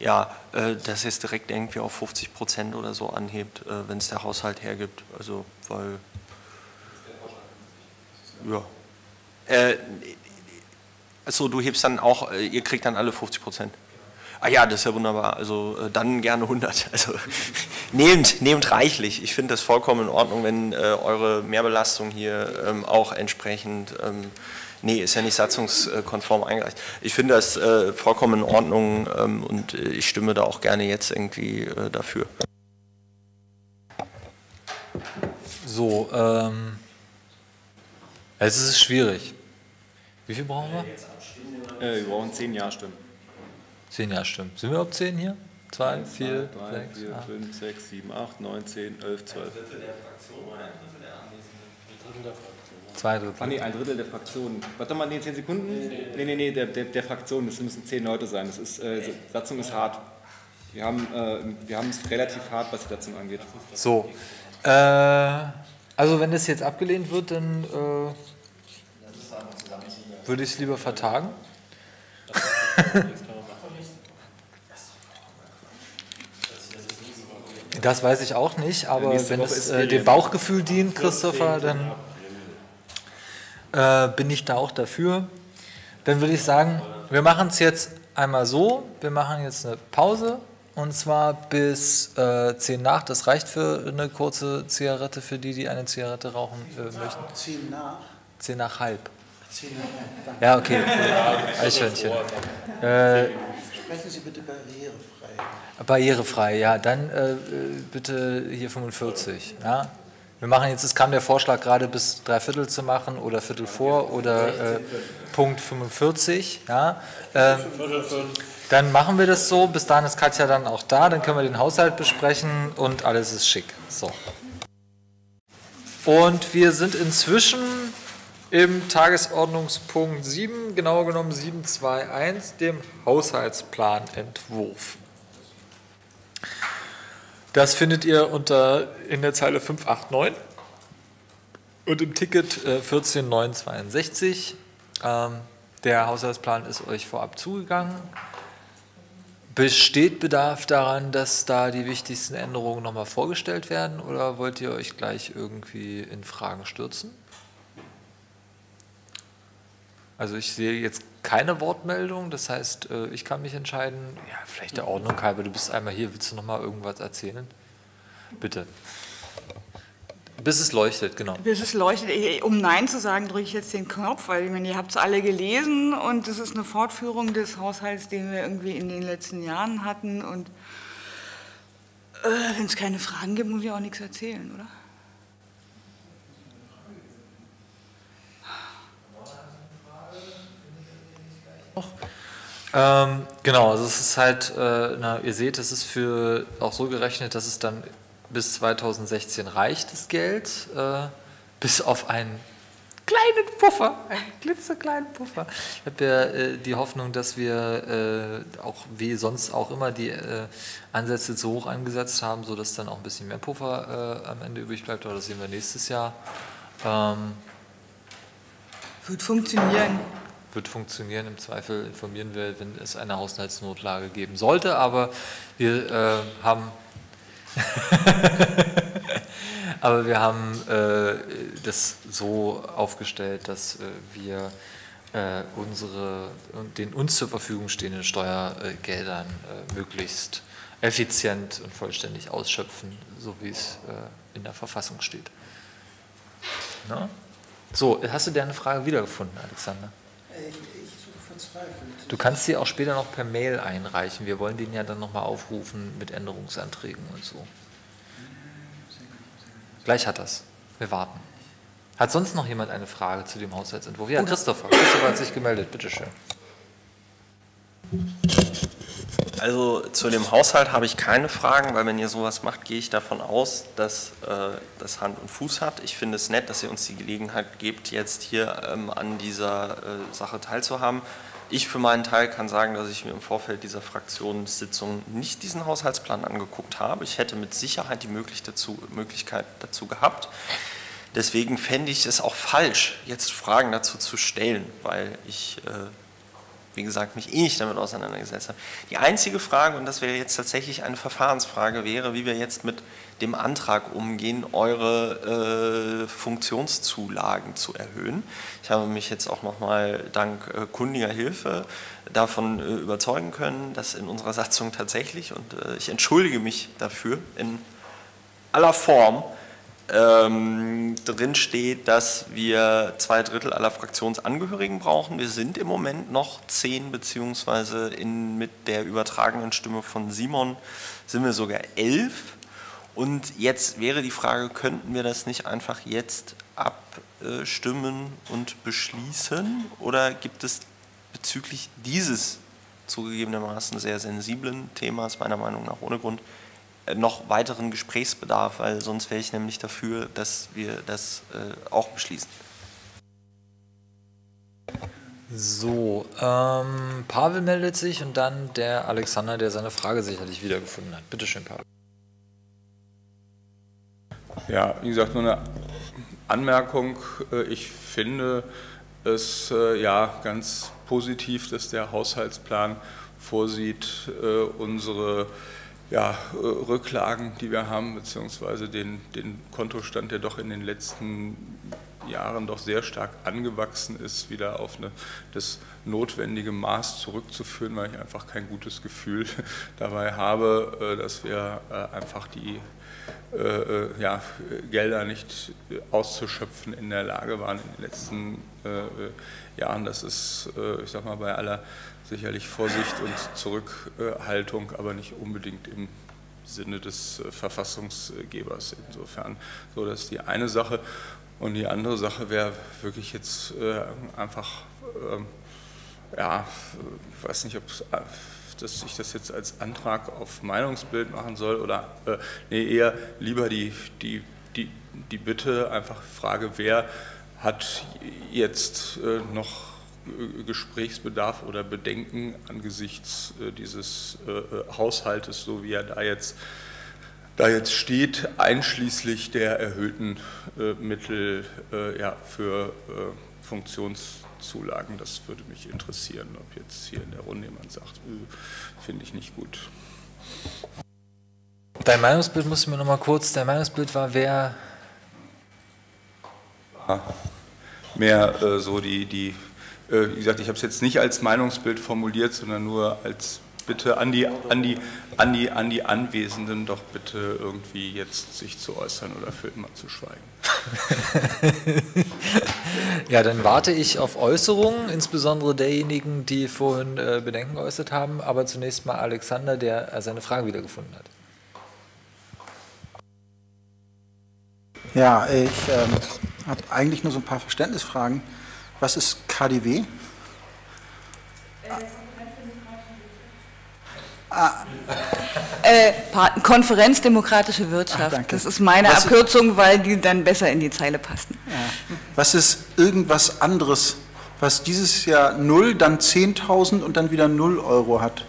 Ja, äh, dass ihr es direkt irgendwie auf 50 Prozent oder so anhebt, äh, wenn es der Haushalt hergibt. Also, weil. Ja. Äh, Achso, du hebst dann auch, äh, ihr kriegt dann alle 50 Prozent. Ah ja, das ist ja wunderbar. Also äh, dann gerne 100. [LAUGHS] Also nehmt, nehmt reichlich. Ich finde das vollkommen in Ordnung, wenn äh, eure Mehrbelastung hier ähm, auch entsprechend, ähm, nee, ist ja nicht satzungskonform eingereicht. Ich finde das äh, vollkommen in Ordnung ähm, und äh, ich stimme da auch gerne jetzt irgendwie äh, dafür. So, ähm, es ist schwierig. Wie viel brauchen wir? Äh, wir brauchen zehn Ja-Stimmen. Zehn Ja stimmen. Sind wir überhaupt zehn hier? Zwei, vier, 3, sechs, 4, acht. 5, 6, 7, 8, 9, 10, 11, 12. Zwei Drittel. Ah nee, ein Drittel der Fraktion. Warte mal, nee, 10 Sekunden? Nee, nee, nee, der, der, der Fraktion, das müssen 10 Leute sein. Das ist, äh, Satzung ist hart. Wir haben, äh, wir haben es relativ hart, was die Satzung angeht. So. Äh, also wenn das jetzt abgelehnt wird, dann äh, würde ich es lieber vertagen. [LAUGHS] Das weiß ich auch nicht, aber nächste wenn es äh, dem Bauchgefühl dient, Christopher, dann äh, bin ich da auch dafür. Dann würde ich sagen, wir machen es jetzt einmal so, wir machen jetzt eine Pause und zwar bis äh, 10 nach. Das reicht für eine kurze Zigarette für die, die eine Zigarette rauchen äh, möchten. Zehn nach. 10 nach halb. Zehn nach. Ja, okay. Eichhörnchen. Äh, Sprechen Sie bitte barrierefrei. Barrierefrei, ja, dann äh, äh, bitte hier 45. Ja? Wir machen jetzt, es kam der Vorschlag gerade bis drei Viertel zu machen oder Viertel vor oder äh, Punkt 45. Ja? Ähm, dann machen wir das so, bis dahin ist Katja dann auch da, dann können wir den Haushalt besprechen und alles ist schick. So. Und wir sind inzwischen im Tagesordnungspunkt 7, genauer genommen 721, dem Haushaltsplanentwurf. Das findet ihr unter in der Zeile 589. Und im Ticket äh, 14962, ähm, der Haushaltsplan ist euch vorab zugegangen. Besteht Bedarf daran, dass da die wichtigsten Änderungen nochmal vorgestellt werden oder wollt ihr euch gleich irgendwie in Fragen stürzen? Also ich sehe jetzt keine Wortmeldung, das heißt, äh, ich kann mich entscheiden. Ja, vielleicht der Ordnung halber, du bist einmal hier, willst du nochmal irgendwas erzählen? Bitte. Bis es leuchtet, genau. Bis es leuchtet. Um Nein zu sagen, drücke ich jetzt den Knopf, weil ich meine, ihr habt es alle gelesen und es ist eine Fortführung des Haushalts, den wir irgendwie in den letzten Jahren hatten. Und äh, wenn es keine Fragen gibt, muss ich auch nichts erzählen, oder? Ähm, genau, also es ist halt, äh, na, ihr seht, es ist für auch so gerechnet, dass es dann bis 2016 reicht, das Geld, äh, bis auf einen kleinen Puffer, einen klitzekleinen Puffer. Ich habe ja äh, die Hoffnung, dass wir äh, auch wie sonst auch immer die äh, Ansätze so hoch angesetzt haben, sodass dann auch ein bisschen mehr Puffer äh, am Ende übrig bleibt, aber das sehen wir nächstes Jahr. Ähm, Wird funktionieren. Wird funktionieren. Im Zweifel informieren wir, wenn es eine Haushaltsnotlage geben sollte, aber wir äh, haben [LAUGHS] Aber wir haben äh, das so aufgestellt, dass äh, wir äh, unsere, den uns zur Verfügung stehenden Steuergeldern äh, möglichst effizient und vollständig ausschöpfen, so wie es äh, in der Verfassung steht. Na? So, hast du deine Frage wiedergefunden, Alexander? Ich suche verzweifelt. Du kannst sie auch später noch per Mail einreichen. Wir wollen den ja dann nochmal aufrufen mit Änderungsanträgen und so. Gleich hat das. Wir warten. Hat sonst noch jemand eine Frage zu dem Haushaltsentwurf? Ja, Christopher. Christopher hat sich gemeldet. Bitteschön. Also zu dem Haushalt habe ich keine Fragen, weil wenn ihr sowas macht, gehe ich davon aus, dass äh, das Hand und Fuß hat. Ich finde es nett, dass ihr uns die Gelegenheit gebt, jetzt hier ähm, an dieser äh, Sache teilzuhaben. Ich für meinen Teil kann sagen, dass ich mir im Vorfeld dieser Fraktionssitzung nicht diesen Haushaltsplan angeguckt habe. Ich hätte mit Sicherheit die Möglichkeit dazu, Möglichkeit dazu gehabt. Deswegen fände ich es auch falsch, jetzt Fragen dazu zu stellen, weil ich, äh, wie gesagt, mich eh nicht damit auseinandergesetzt habe. Die einzige Frage, und das wäre jetzt tatsächlich eine Verfahrensfrage, wäre, wie wir jetzt mit dem Antrag umgehen, eure äh, Funktionszulagen zu erhöhen. Ich habe mich jetzt auch nochmal dank äh, kundiger Hilfe davon äh, überzeugen können, dass in unserer Satzung tatsächlich, und äh, ich entschuldige mich dafür in aller Form, ähm, drin steht, dass wir zwei Drittel aller Fraktionsangehörigen brauchen. Wir sind im Moment noch zehn, beziehungsweise in, mit der übertragenen Stimme von Simon sind wir sogar elf. Und jetzt wäre die Frage, könnten wir das nicht einfach jetzt abstimmen und beschließen? Oder gibt es bezüglich dieses zugegebenermaßen sehr sensiblen Themas, meiner Meinung nach ohne Grund, noch weiteren Gesprächsbedarf, weil sonst wäre ich nämlich dafür, dass wir das äh, auch beschließen. So, ähm, Pavel meldet sich und dann der Alexander, der seine Frage sicherlich wiedergefunden hat. Bitte schön, Pavel. Ja, wie gesagt, nur eine Anmerkung. Äh, ich finde es äh, ja ganz positiv, dass der Haushaltsplan vorsieht, äh, unsere ja, Rücklagen, die wir haben, beziehungsweise den, den Kontostand, der doch in den letzten Jahren doch sehr stark angewachsen ist, wieder auf eine, das notwendige Maß zurückzuführen, weil ich einfach kein gutes Gefühl [LAUGHS] dabei habe, dass wir einfach die äh, ja, Gelder nicht auszuschöpfen in der Lage waren in den letzten äh, Jahren. Das ist, äh, ich sag mal, bei aller sicherlich Vorsicht und Zurückhaltung, aber nicht unbedingt im Sinne des Verfassungsgebers. Insofern, so das ist die eine Sache. Und die andere Sache wäre wirklich jetzt einfach, ähm, ja, ich weiß nicht, ob dass ich das jetzt als Antrag auf Meinungsbild machen soll oder äh, nee, eher lieber die, die, die, die Bitte, einfach Frage, wer hat jetzt äh, noch Gesprächsbedarf oder Bedenken angesichts äh, dieses äh, äh, Haushaltes, so wie er da jetzt da jetzt steht, einschließlich der erhöhten äh, Mittel äh, ja, für äh, Funktionszulagen. Das würde mich interessieren, ob jetzt hier in der Runde jemand sagt, äh, finde ich nicht gut. Dein Meinungsbild musst du mir noch mal kurz, dein Meinungsbild war wer? Mehr äh, so die, die äh, wie gesagt, ich habe es jetzt nicht als Meinungsbild formuliert, sondern nur als Bitte an die, an, die, an, die, an die Anwesenden doch bitte irgendwie jetzt sich zu äußern oder für immer zu schweigen. [LAUGHS] ja, dann warte ich auf Äußerungen, insbesondere derjenigen, die vorhin äh, Bedenken geäußert haben, aber zunächst mal Alexander, der äh, seine Frage wiedergefunden hat. Ja, ich ähm, habe eigentlich nur so ein paar Verständnisfragen. Was ist KDW? Ah. Äh, Konferenz Demokratische Wirtschaft. Ach, das ist meine Was Abkürzung, weil die dann besser in die Zeile passen. Ja. Was ist irgendwas anderes, was dieses Jahr 0, dann 10.000 und dann wieder 0 Euro hat?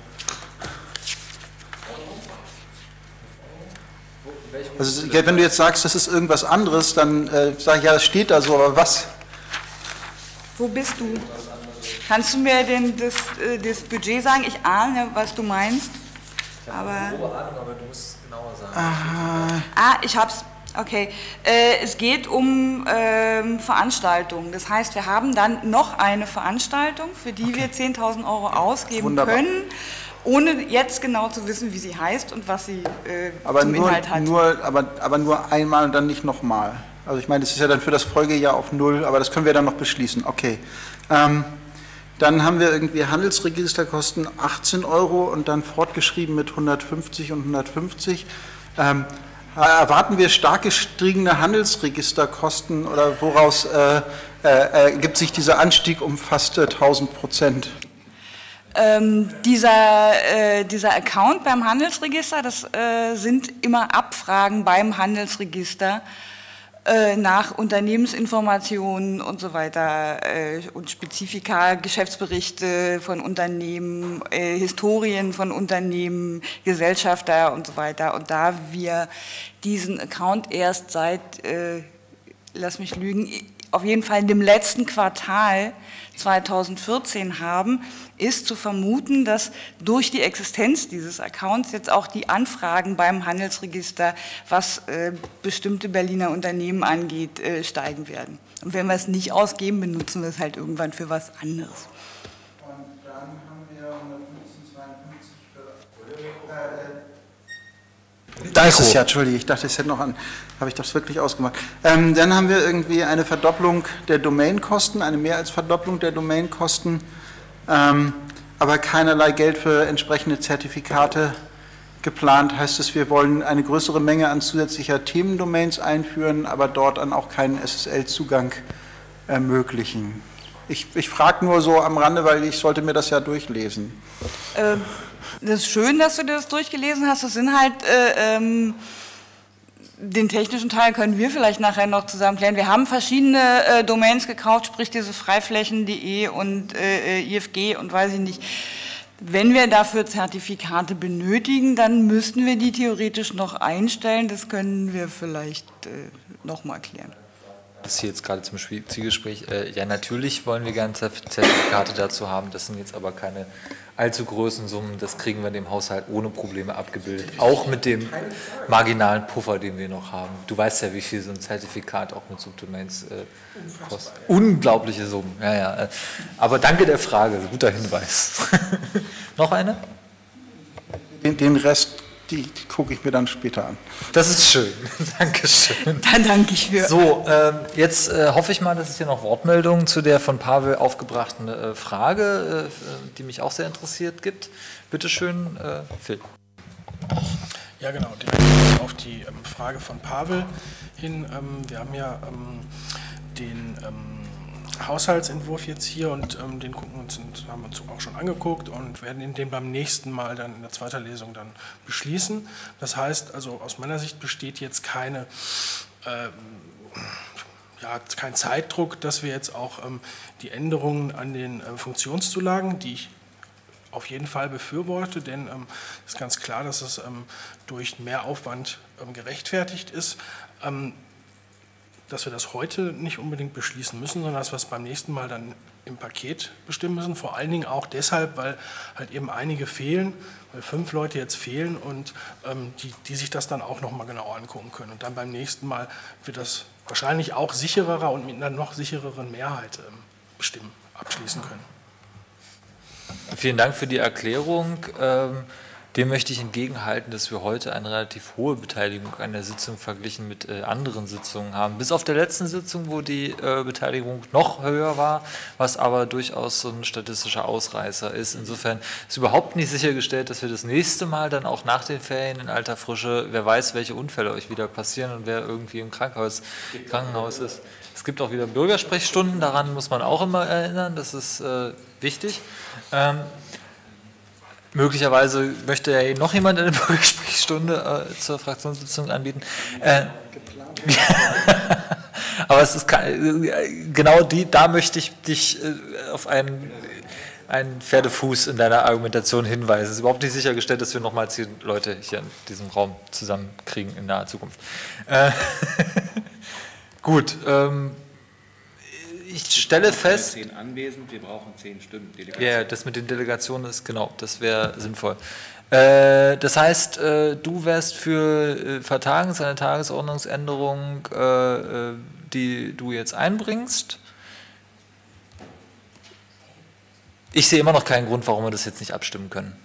Also wenn du jetzt sagst, das ist irgendwas anderes, dann äh, sage ich, ja, das steht da so, aber was? Wo bist du? Kannst du mir denn das, äh, das Budget sagen? Ich ahne, was du meinst. Ich aber, eine Ahnung, aber du musst genauer sagen. Aha. Ah, ich hab's. Okay. Äh, es geht um ähm, Veranstaltungen. Das heißt, wir haben dann noch eine Veranstaltung, für die okay. wir 10.000 Euro ausgeben Wunderbar. können ohne jetzt genau zu wissen, wie sie heißt und was sie äh, aber zum nur, Inhalt hat. Nur, aber, aber nur einmal und dann nicht nochmal. Also ich meine, das ist ja dann für das Folgejahr auf Null, aber das können wir dann noch beschließen. Okay. Ähm, dann haben wir irgendwie Handelsregisterkosten 18 Euro und dann fortgeschrieben mit 150 und 150. Ähm, erwarten wir stark gestiegene Handelsregisterkosten oder woraus äh, äh, ergibt sich dieser Anstieg um fast 1000 Prozent? Ähm, dieser, äh, dieser Account beim Handelsregister, das äh, sind immer Abfragen beim Handelsregister äh, nach Unternehmensinformationen und so weiter äh, und Spezifika, Geschäftsberichte von Unternehmen, äh, Historien von Unternehmen, Gesellschafter und so weiter. Und da wir diesen Account erst seit, lass mich lügen, auf jeden Fall in dem letzten Quartal 2014 haben, ist zu vermuten, dass durch die Existenz dieses Accounts jetzt auch die Anfragen beim Handelsregister, was äh, bestimmte Berliner Unternehmen angeht, äh, steigen werden. Und wenn wir es nicht ausgeben, benutzen wir es halt irgendwann für was anderes. Und dann haben wir 152 für äh, da ist es ja, Entschuldige, ich dachte, es hätte noch an. Habe ich das wirklich ausgemacht? Ähm, dann haben wir irgendwie eine Verdopplung der Domainkosten, eine mehr als Verdopplung der Domainkosten ähm, aber keinerlei Geld für entsprechende Zertifikate geplant. Heißt es, wir wollen eine größere Menge an zusätzlicher Themendomains einführen, aber dort dann auch keinen SSL-Zugang ermöglichen. Ich, ich frage nur so am Rande, weil ich sollte mir das ja durchlesen. Ähm, das ist schön, dass du das durchgelesen hast. Das sind halt äh, ähm, den technischen Teil können wir vielleicht nachher noch zusammen klären. Wir haben verschiedene äh, Domains gekauft, sprich diese freiflächen.de und äh, äh IFG und weiß ich nicht. Wenn wir dafür Zertifikate benötigen, dann müssten wir die theoretisch noch einstellen. Das können wir vielleicht äh, noch mal klären. Das hier jetzt gerade zum Zielgespräch. Äh, ja, natürlich wollen wir gerne Zertifikate dazu haben. Das sind jetzt aber keine allzu großen Summen, das kriegen wir in dem Haushalt ohne Probleme abgebildet. Auch mit dem marginalen Puffer, den wir noch haben. Du weißt ja, wie viel so ein Zertifikat auch mit Subdomains äh, kostet. Unglaubliche Summen. Ja, ja. Aber danke der Frage, guter Hinweis. [LAUGHS] noch eine? Den, den Rest die, die gucke ich mir dann später an. Das ist schön. [LAUGHS] Dankeschön. Dann danke ich für. So, äh, jetzt äh, hoffe ich mal, dass es hier noch Wortmeldungen zu der von Pavel aufgebrachten äh, Frage, äh, die mich auch sehr interessiert, gibt. Bitte schön, äh, Phil. Ja, genau, direkt auf die ähm, Frage von Pavel hin. Ähm, wir haben ja ähm, den ähm, Haushaltsentwurf jetzt hier und ähm, den gucken uns haben uns auch schon angeguckt und werden den beim nächsten Mal dann in der zweiten Lesung dann beschließen. Das heißt, also aus meiner Sicht besteht jetzt keine ähm, ja, kein Zeitdruck, dass wir jetzt auch ähm, die Änderungen an den äh, Funktionszulagen, die ich auf jeden Fall befürworte, denn es ähm, ist ganz klar, dass es ähm, durch Mehraufwand ähm, gerechtfertigt ist. Dass wir das heute nicht unbedingt beschließen müssen, sondern dass wir es beim nächsten Mal dann im Paket bestimmen müssen. Vor allen Dingen auch deshalb, weil halt eben einige fehlen, weil fünf Leute jetzt fehlen und ähm, die, die sich das dann auch nochmal genau angucken können. Und dann beim nächsten Mal wird das wahrscheinlich auch sicherer und mit einer noch sichereren Mehrheit ähm, bestimmen, abschließen können. Vielen Dank für die Erklärung. Ähm, dem möchte ich entgegenhalten, dass wir heute eine relativ hohe Beteiligung an der Sitzung verglichen mit äh, anderen Sitzungen haben. Bis auf der letzten Sitzung, wo die äh, Beteiligung noch höher war, was aber durchaus so ein statistischer Ausreißer ist. Insofern ist überhaupt nicht sichergestellt, dass wir das nächste Mal dann auch nach den Ferien in alter Frische, wer weiß, welche Unfälle euch wieder passieren und wer irgendwie im Krankenhaus, Krankenhaus ist. Es gibt auch wieder Bürgersprechstunden, daran muss man auch immer erinnern, das ist äh, wichtig. Ähm, Möglicherweise möchte ja noch jemand eine [LAUGHS] Bürgersprechstunde äh, zur Fraktionssitzung anbieten. Äh, [LAUGHS] aber es ist genau die, da möchte ich dich äh, auf einen, einen Pferdefuß in deiner Argumentation hinweisen. Es ist überhaupt nicht sichergestellt, dass wir nochmal zehn Leute hier in diesem Raum zusammenkriegen in naher Zukunft. Äh, [LAUGHS] gut. Ähm, ich stelle fest. Zehn anwesend, wir brauchen zehn Stimmen. Ja, yeah, das mit den Delegationen ist genau, das wäre sinnvoll. Äh, das heißt, äh, du wärst für äh, Vertagens eine Tagesordnungsänderung, äh, äh, die du jetzt einbringst. Ich sehe immer noch keinen Grund, warum wir das jetzt nicht abstimmen können.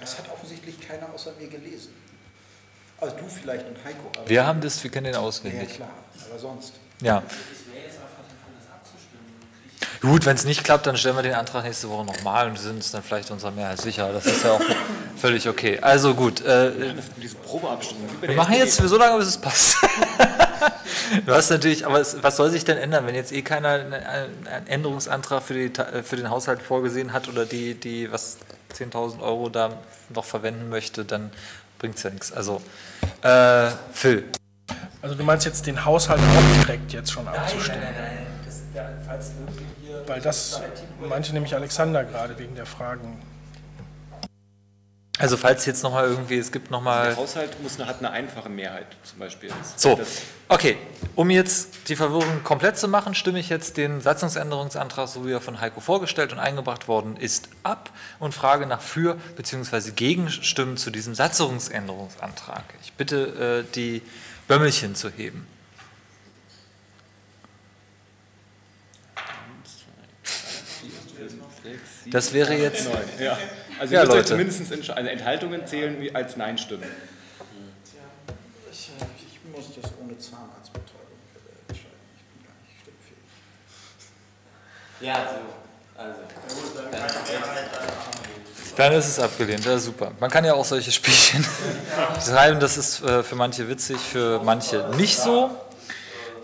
Das hat offensichtlich keiner außer mir gelesen. Also du vielleicht und Heiko. wir haben das, wir kennen den auswendig. Ja, klar, aber sonst. Ja. Gut, wenn es nicht klappt, dann stellen wir den Antrag nächste Woche nochmal und sind uns dann vielleicht unserer Mehrheit sicher. Das ist ja auch [LAUGHS] völlig okay. Also gut. Äh. Wir machen jetzt für so lange, bis es passt. [LAUGHS] du hast natürlich, aber es, was soll sich denn ändern, wenn jetzt eh keiner einen Änderungsantrag für, die, für den Haushalt vorgesehen hat oder die, die was 10.000 Euro da noch verwenden möchte, dann bringt es ja nichts. Also, äh, Phil. Also du meinst jetzt den Haushalt auch direkt jetzt schon abzustimmen? Nein, nein, nein. Ja, falls irgendwie weil das meinte nämlich Alexander gerade wegen der Fragen. Also falls jetzt nochmal irgendwie, es gibt nochmal... Der Haushalt muss, hat eine einfache Mehrheit zum Beispiel. so, okay. Um jetzt die Verwirrung komplett zu machen, stimme ich jetzt den Satzungsänderungsantrag, so wie er von Heiko vorgestellt und eingebracht worden ist, ab und frage nach Für- bzw. Gegenstimmen zu diesem Satzungsänderungsantrag. Ich bitte, äh, die Bömmelchen zu heben. Das wäre jetzt. Neun, ja. Also, ja, Leute. zumindest also Enthaltungen zählen wie als Nein-Stimmen. Ich, ich, muss das ohne Zahnarztbetäubung entscheiden. Ich bin gar nicht stimmfähig. Ja, so. Also. Dann ist es abgelehnt, ja super. Man kann ja auch solche Spielchen [LAUGHS] schreiben, das ist äh, für manche witzig, für manche nicht so.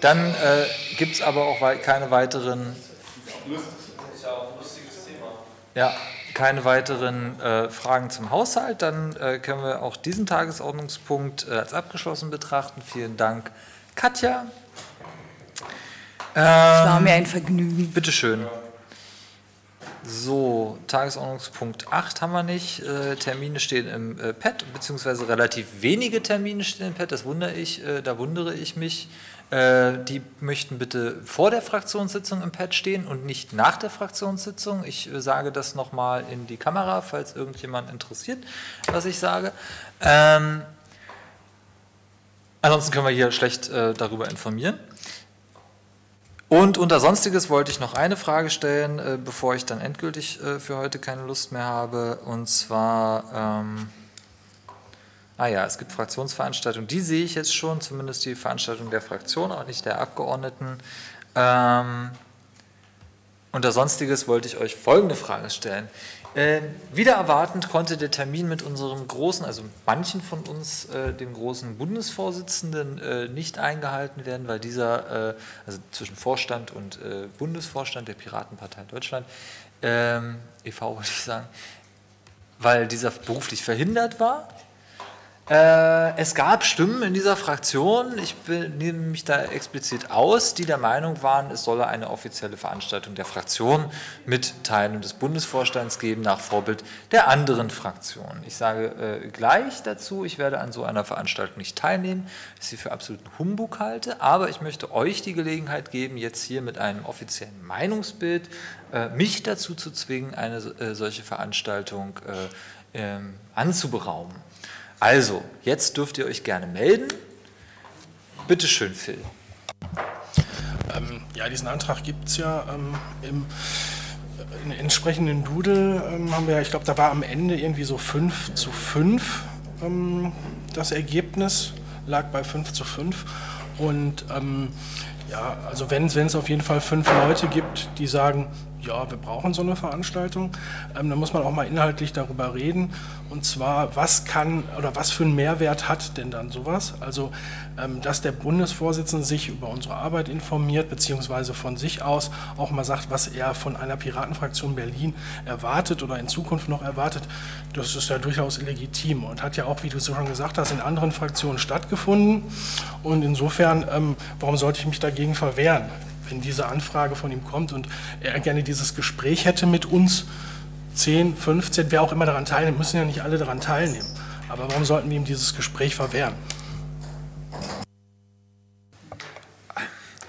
Dann äh, gibt es aber auch keine weiteren ja, keine weiteren äh, Fragen zum Haushalt. Dann äh, können wir auch diesen Tagesordnungspunkt äh, als abgeschlossen betrachten. Vielen Dank, Katja. Ähm, es war mir ein Vergnügen. Bitteschön. So, Tagesordnungspunkt 8 haben wir nicht. Äh, Termine stehen im äh, Pad, beziehungsweise relativ wenige Termine stehen im Pad. Das wundere ich, äh, da wundere ich mich. Äh, die möchten bitte vor der Fraktionssitzung im Pad stehen und nicht nach der Fraktionssitzung. Ich äh, sage das nochmal in die Kamera, falls irgendjemand interessiert, was ich sage. Ähm, ansonsten können wir hier schlecht äh, darüber informieren. Und unter Sonstiges wollte ich noch eine Frage stellen, äh, bevor ich dann endgültig äh, für heute keine Lust mehr habe. Und zwar. Ähm, Ah ja, es gibt Fraktionsveranstaltungen, die sehe ich jetzt schon, zumindest die Veranstaltung der Fraktion, auch nicht der Abgeordneten. Ähm, unter Sonstiges wollte ich euch folgende Frage stellen. Äh, wieder erwartend konnte der Termin mit unserem großen, also manchen von uns, äh, dem großen Bundesvorsitzenden, äh, nicht eingehalten werden, weil dieser, äh, also zwischen Vorstand und äh, Bundesvorstand der Piratenpartei Deutschland, ähm, e.V. wollte ich sagen, weil dieser beruflich verhindert war Äh, es gab Stimmen in dieser Fraktion, ich nehme mich da explizit aus, die der Meinung waren, es solle eine offizielle Veranstaltung der Fraktion mit Teilen des Bundesvorstands geben, nach Vorbild der anderen Fraktionen. Ich sage äh, gleich dazu, ich werde an so einer Veranstaltung nicht teilnehmen, ich sie für absoluten Humbug halte, aber ich möchte euch die Gelegenheit geben, jetzt hier mit einem offiziellen Meinungsbild äh, mich dazu zu zwingen, eine äh, solche Veranstaltung äh, ähm, anzuberaumen. Also, jetzt dürft ihr euch gerne melden. Bitte schön, Phil. Ähm, ja, diesen Antrag gibt es ja ähm, im in entsprechenden Doodle ähm, haben wir, ich glaube, da war am Ende irgendwie so 5 zu 5 ähm, das Ergebnis, lag bei 5 zu 5. Und ähm, ja, also wenn es auf jeden Fall fünf Leute gibt, die sagen, ja, wir brauchen so eine Veranstaltung, ähm, dann muss man auch mal inhaltlich darüber reden. Und zwar, was kann oder was für einen Mehrwert hat denn dann sowas? Also, ähm, dass der Bundesvorsitzende sich über unsere Arbeit informiert, beziehungsweise von sich aus auch mal sagt, was er von einer Piratenfraktion Berlin erwartet oder in Zukunft noch erwartet, das ist ja durchaus legitim und hat ja auch, wie du so schon gesagt hast, in anderen Fraktionen stattgefunden. Und insofern, ähm, warum sollte ich mich dagegen verwehren? Wenn diese Anfrage von ihm kommt und er gerne dieses Gespräch hätte mit uns, 10, 15, wer auch immer daran teilnimmt, müssen ja nicht alle daran teilnehmen. Aber warum sollten wir ihm dieses Gespräch verwehren?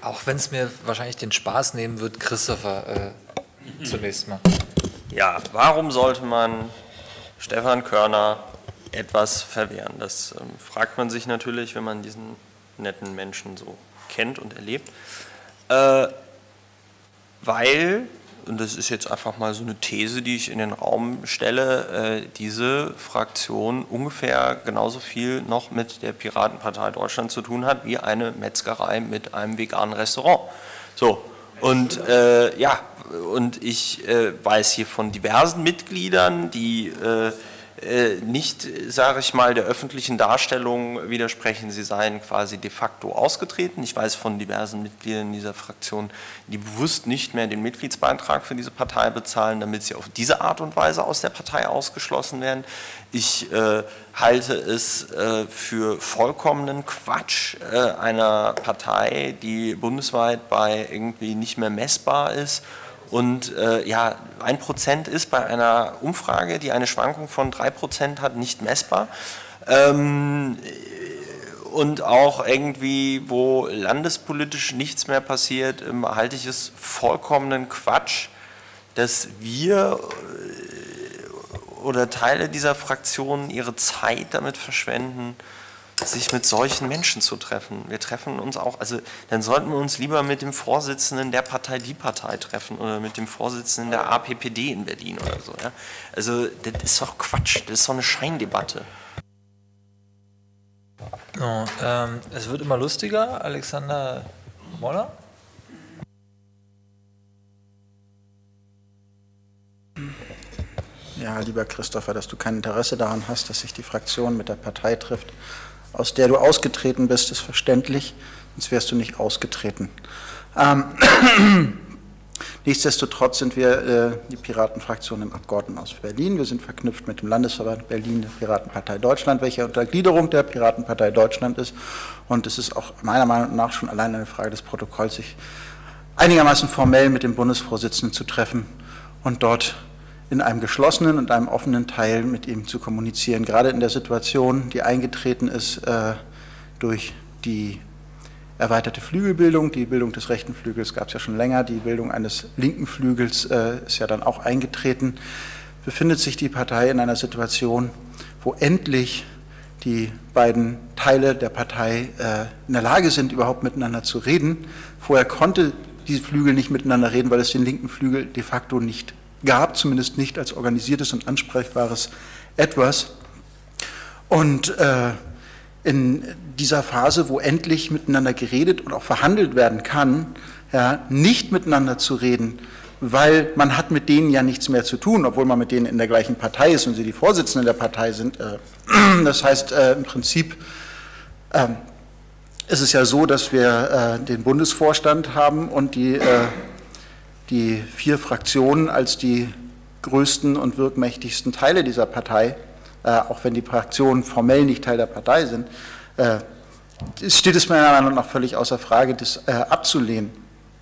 Auch wenn es mir wahrscheinlich den Spaß nehmen wird, Christopher äh, zunächst mal. Ja, warum sollte man Stefan Körner etwas verwehren? Das ähm, fragt man sich natürlich, wenn man diesen netten Menschen so kennt und erlebt. Äh, weil, und das ist jetzt einfach mal so eine These, die ich in den Raum stelle, äh, diese Fraktion ungefähr genauso viel noch mit der Piratenpartei Deutschland zu tun hat, wie eine Metzgerei mit einem veganen Restaurant. So, und äh, ja, und ich äh, weiß hier von diversen Mitgliedern, die äh, nicht, sage ich mal, der öffentlichen Darstellung widersprechen. Sie seien quasi de facto ausgetreten. Ich weiß von diversen Mitgliedern dieser Fraktion, die bewusst nicht mehr den Mitgliedsbeitrag für diese Partei bezahlen, damit sie auf diese Art und Weise aus der Partei ausgeschlossen werden. Ich äh, halte es äh, für vollkommenen Quatsch äh, einer Partei, die bundesweit bei irgendwie nicht mehr messbar ist und äh, ja, ein Prozent ist bei einer Umfrage, die eine Schwankung von drei Prozent hat, nicht messbar. Ähm, und auch irgendwie, wo landespolitisch nichts mehr passiert, ähm, halte ich es vollkommenen Quatsch, dass wir äh, oder Teile dieser Fraktionen ihre Zeit damit verschwenden, sich mit solchen Menschen zu treffen. Wir treffen uns auch, also dann sollten wir uns lieber mit dem Vorsitzenden der Partei Die Partei treffen oder mit dem Vorsitzenden der APPD in Berlin oder so. Ja? Also das ist doch Quatsch, das ist doch eine Scheindebatte. Oh, ähm, es wird immer lustiger, Alexander Moller. Ja, lieber Christopher, dass du kein Interesse daran hast, dass sich die Fraktion mit der Partei trifft, aus der du ausgetreten bist, ist verständlich, sonst wärst du nicht ausgetreten. Ähm, [CLEARS THROAT] Nichtsdestotrotz sind wir äh, die Piratenfraktion im Abgeordnetenhaus Berlin. Wir sind verknüpft mit dem Landesverband Berlin der Piratenpartei Deutschland, welcher Untergliederung der Piratenpartei Deutschland ist. Und es ist auch meiner Meinung nach schon allein eine Frage des Protokolls, sich einigermaßen formell mit dem Bundesvorsitzenden zu treffen und dort in einem geschlossenen und einem offenen Teil mit ihm zu kommunizieren. Gerade in der Situation, die eingetreten ist äh, durch die erweiterte Flügelbildung, die Bildung des rechten Flügels gab es ja schon länger, die Bildung eines linken Flügels äh, ist ja dann auch eingetreten, befindet sich die Partei in einer Situation, wo endlich die beiden Teile der Partei äh, in der Lage sind, überhaupt miteinander zu reden. Vorher konnte diese Flügel nicht miteinander reden, weil es den linken Flügel de facto nicht gab, zumindest nicht als organisiertes und ansprechbares etwas. Und äh, in dieser Phase, wo endlich miteinander geredet und auch verhandelt werden kann, ja, nicht miteinander zu reden, weil man hat mit denen ja nichts mehr zu tun, obwohl man mit denen in der gleichen Partei ist und sie die Vorsitzenden der Partei sind. Äh, [CLEARS THROAT] das heißt, äh, im Prinzip äh, ist es ja so, dass wir äh, den Bundesvorstand haben und die die vier Fraktionen als die größten und wirkmächtigsten Teile dieser Partei äh, auch wenn die Fraktionen formell nicht Teil der Partei sind, äh, steht es meiner Meinung nach völlig außer Frage, das äh, abzulehnen.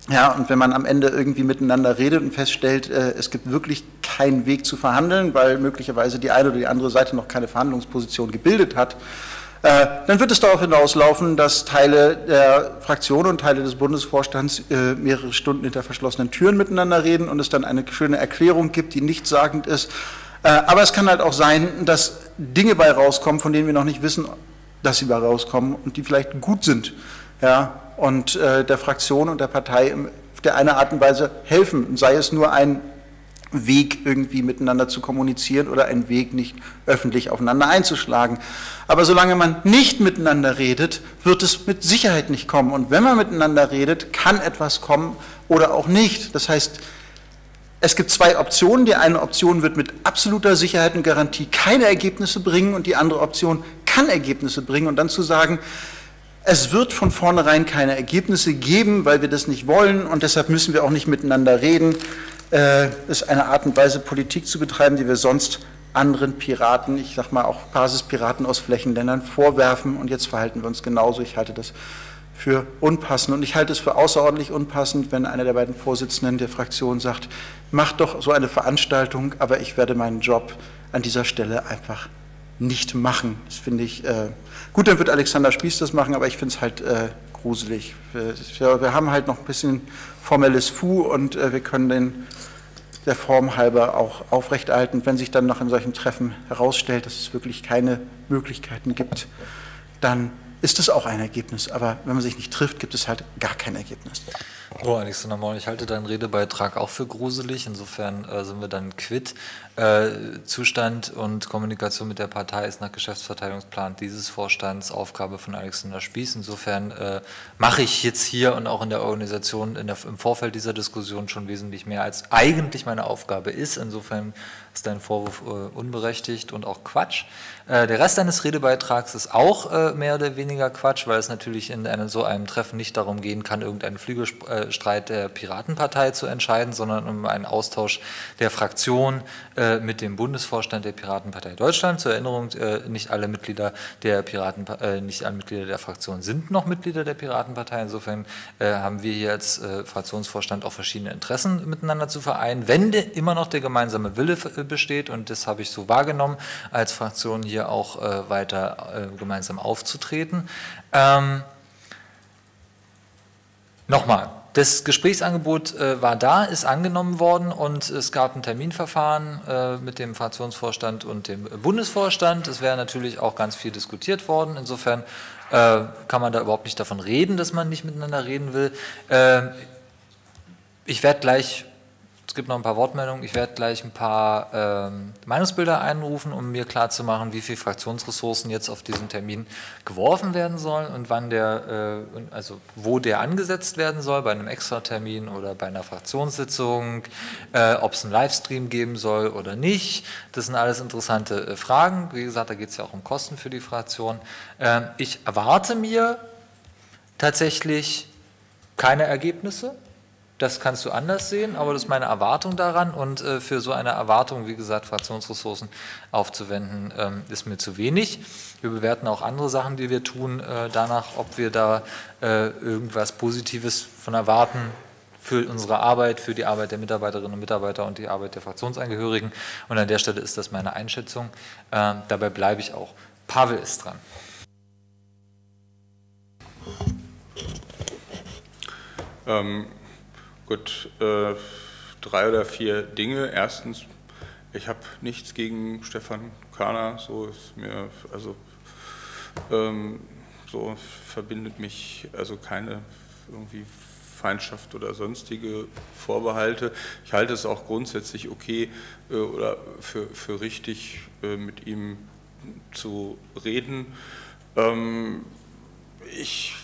Ja, und wenn man am Ende irgendwie miteinander redet und feststellt, äh, es gibt wirklich keinen Weg zu verhandeln, weil möglicherweise die eine oder die andere Seite noch keine Verhandlungsposition gebildet hat, äh, dann wird es darauf hinauslaufen, dass Teile der Fraktion und Teile des Bundesvorstands äh, mehrere Stunden hinter verschlossenen Türen miteinander reden und es dann eine schöne Erklärung gibt, die nichtssagend ist. Äh, aber es kann halt auch sein, dass Dinge bei rauskommen, von denen wir noch nicht wissen, dass sie bei rauskommen und die vielleicht gut sind. Ja, und der Fraktion und der Partei auf der eine Art und Weise helfen, sei es nur ein Weg irgendwie miteinander zu kommunizieren oder einen Weg nicht öffentlich aufeinander einzuschlagen. Aber solange man nicht miteinander redet, wird es mit Sicherheit nicht kommen. Und wenn man miteinander redet, kann etwas kommen oder auch nicht. Das heißt, es gibt zwei Optionen. Die eine Option wird mit absoluter Sicherheit und Garantie keine Ergebnisse bringen und die andere Option kann Ergebnisse bringen. Und dann zu sagen, es wird von vornherein keine Ergebnisse geben, weil wir das nicht wollen und deshalb müssen wir auch nicht miteinander reden äh, ist eine Art und Weise, Politik zu betreiben, die wir sonst anderen Piraten, ich sage mal auch Basispiraten aus Flächenländern vorwerfen. Und jetzt verhalten wir uns genauso. Ich halte das für unpassend. Und ich halte es für außerordentlich unpassend, wenn einer der beiden Vorsitzenden der Fraktion sagt, macht doch so eine Veranstaltung, aber ich werde meinen Job an dieser Stelle einfach nicht machen. Das finde ich, äh, gut, dann wird Alexander Spieß das machen, aber ich finde es halt äh, gruselig. Wir, wir, haben halt noch ein bisschen formelles Fu und äh, wir können den der Form halber auch aufrechterhalten. Wenn sich dann nach einem solchen Treffen herausstellt, dass es wirklich keine Möglichkeiten gibt, dann ist es auch ein Ergebnis. Aber wenn man sich nicht trifft, gibt es halt gar kein Ergebnis. So, Alexander Moll, ich halte deinen Redebeitrag auch für gruselig. Insofern äh, sind wir dann quitt. Äh, Zustand und Kommunikation mit der Partei ist nach Geschäftsverteilungsplan dieses Vorstands Aufgabe von Alexander Spieß. Insofern äh, mache ich jetzt hier und auch in der Organisation in der, im Vorfeld dieser Diskussion schon wesentlich mehr, als eigentlich meine Aufgabe ist. Insofern ist dein Vorwurf äh, unberechtigt und auch Quatsch. Äh, der Rest deines Redebeitrags ist auch äh, mehr oder weniger Quatsch, weil es natürlich in einem, so einem Treffen nicht darum gehen kann, irgendeinen Flügelstreit der Piratenpartei zu entscheiden, sondern um einen Austausch der Fraktion äh, mit dem Bundesvorstand der Piratenpartei Deutschland. Zur Erinnerung, äh, nicht alle Mitglieder der Piraten, äh, nicht alle Mitglieder der Fraktion sind noch Mitglieder der Piratenpartei. Insofern haben wir hier als Fraktionsvorstand auch verschiedene Interessen miteinander zu vereinen. Wenn immer noch der gemeinsame Wille besteht, und das habe ich so wahrgenommen, als Fraktion hier auch weiter gemeinsam aufzutreten. Ähm, Nochmal, das Gesprächsangebot äh, war da, ist angenommen worden und es gab ein Terminverfahren äh, mit dem Fraktionsvorstand und dem Bundesvorstand. Es wäre natürlich auch ganz viel diskutiert worden. Insofern äh, kann man da überhaupt nicht davon reden, dass man nicht miteinander reden will. Äh, ich werde gleich es gibt noch ein paar Wortmeldungen. Ich werde gleich ein paar ähm, Meinungsbilder einrufen, um mir klarzumachen, wie viele Fraktionsressourcen jetzt auf diesen Termin geworfen werden sollen und wann der, äh, also wo der angesetzt werden soll, bei einem Extratermin oder bei einer Fraktionssitzung, äh, ob es einen Livestream geben soll oder nicht. Das sind alles interessante äh, Fragen. Wie gesagt, da geht es ja auch um Kosten für die Fraktion. Ähm, ich erwarte mir tatsächlich keine Ergebnisse das kannst du anders sehen, aber das ist meine Erwartung daran und äh, für so eine Erwartung, wie gesagt, Fraktionsressourcen aufzuwenden, ähm, ist mir zu wenig. Wir bewerten auch andere Sachen, die wir tun, äh, danach, ob wir da äh, irgendwas Positives von erwarten für unsere Arbeit, für die Arbeit der Mitarbeiterinnen und Mitarbeiter und die Arbeit der Fraktionsangehörigen. Und an der Stelle ist das meine Einschätzung. Ähm, dabei bleibe ich auch. Pavel ist dran. Ähm, Gut, äh, drei oder vier Dinge. Erstens, ich habe nichts gegen Stefan Kahner, so ist mir, also ähm, so verbindet mich also keine irgendwie Feindschaft oder sonstige Vorbehalte. Ich halte es auch grundsätzlich okay äh, oder für, für richtig, äh, mit ihm zu reden. Ähm, ich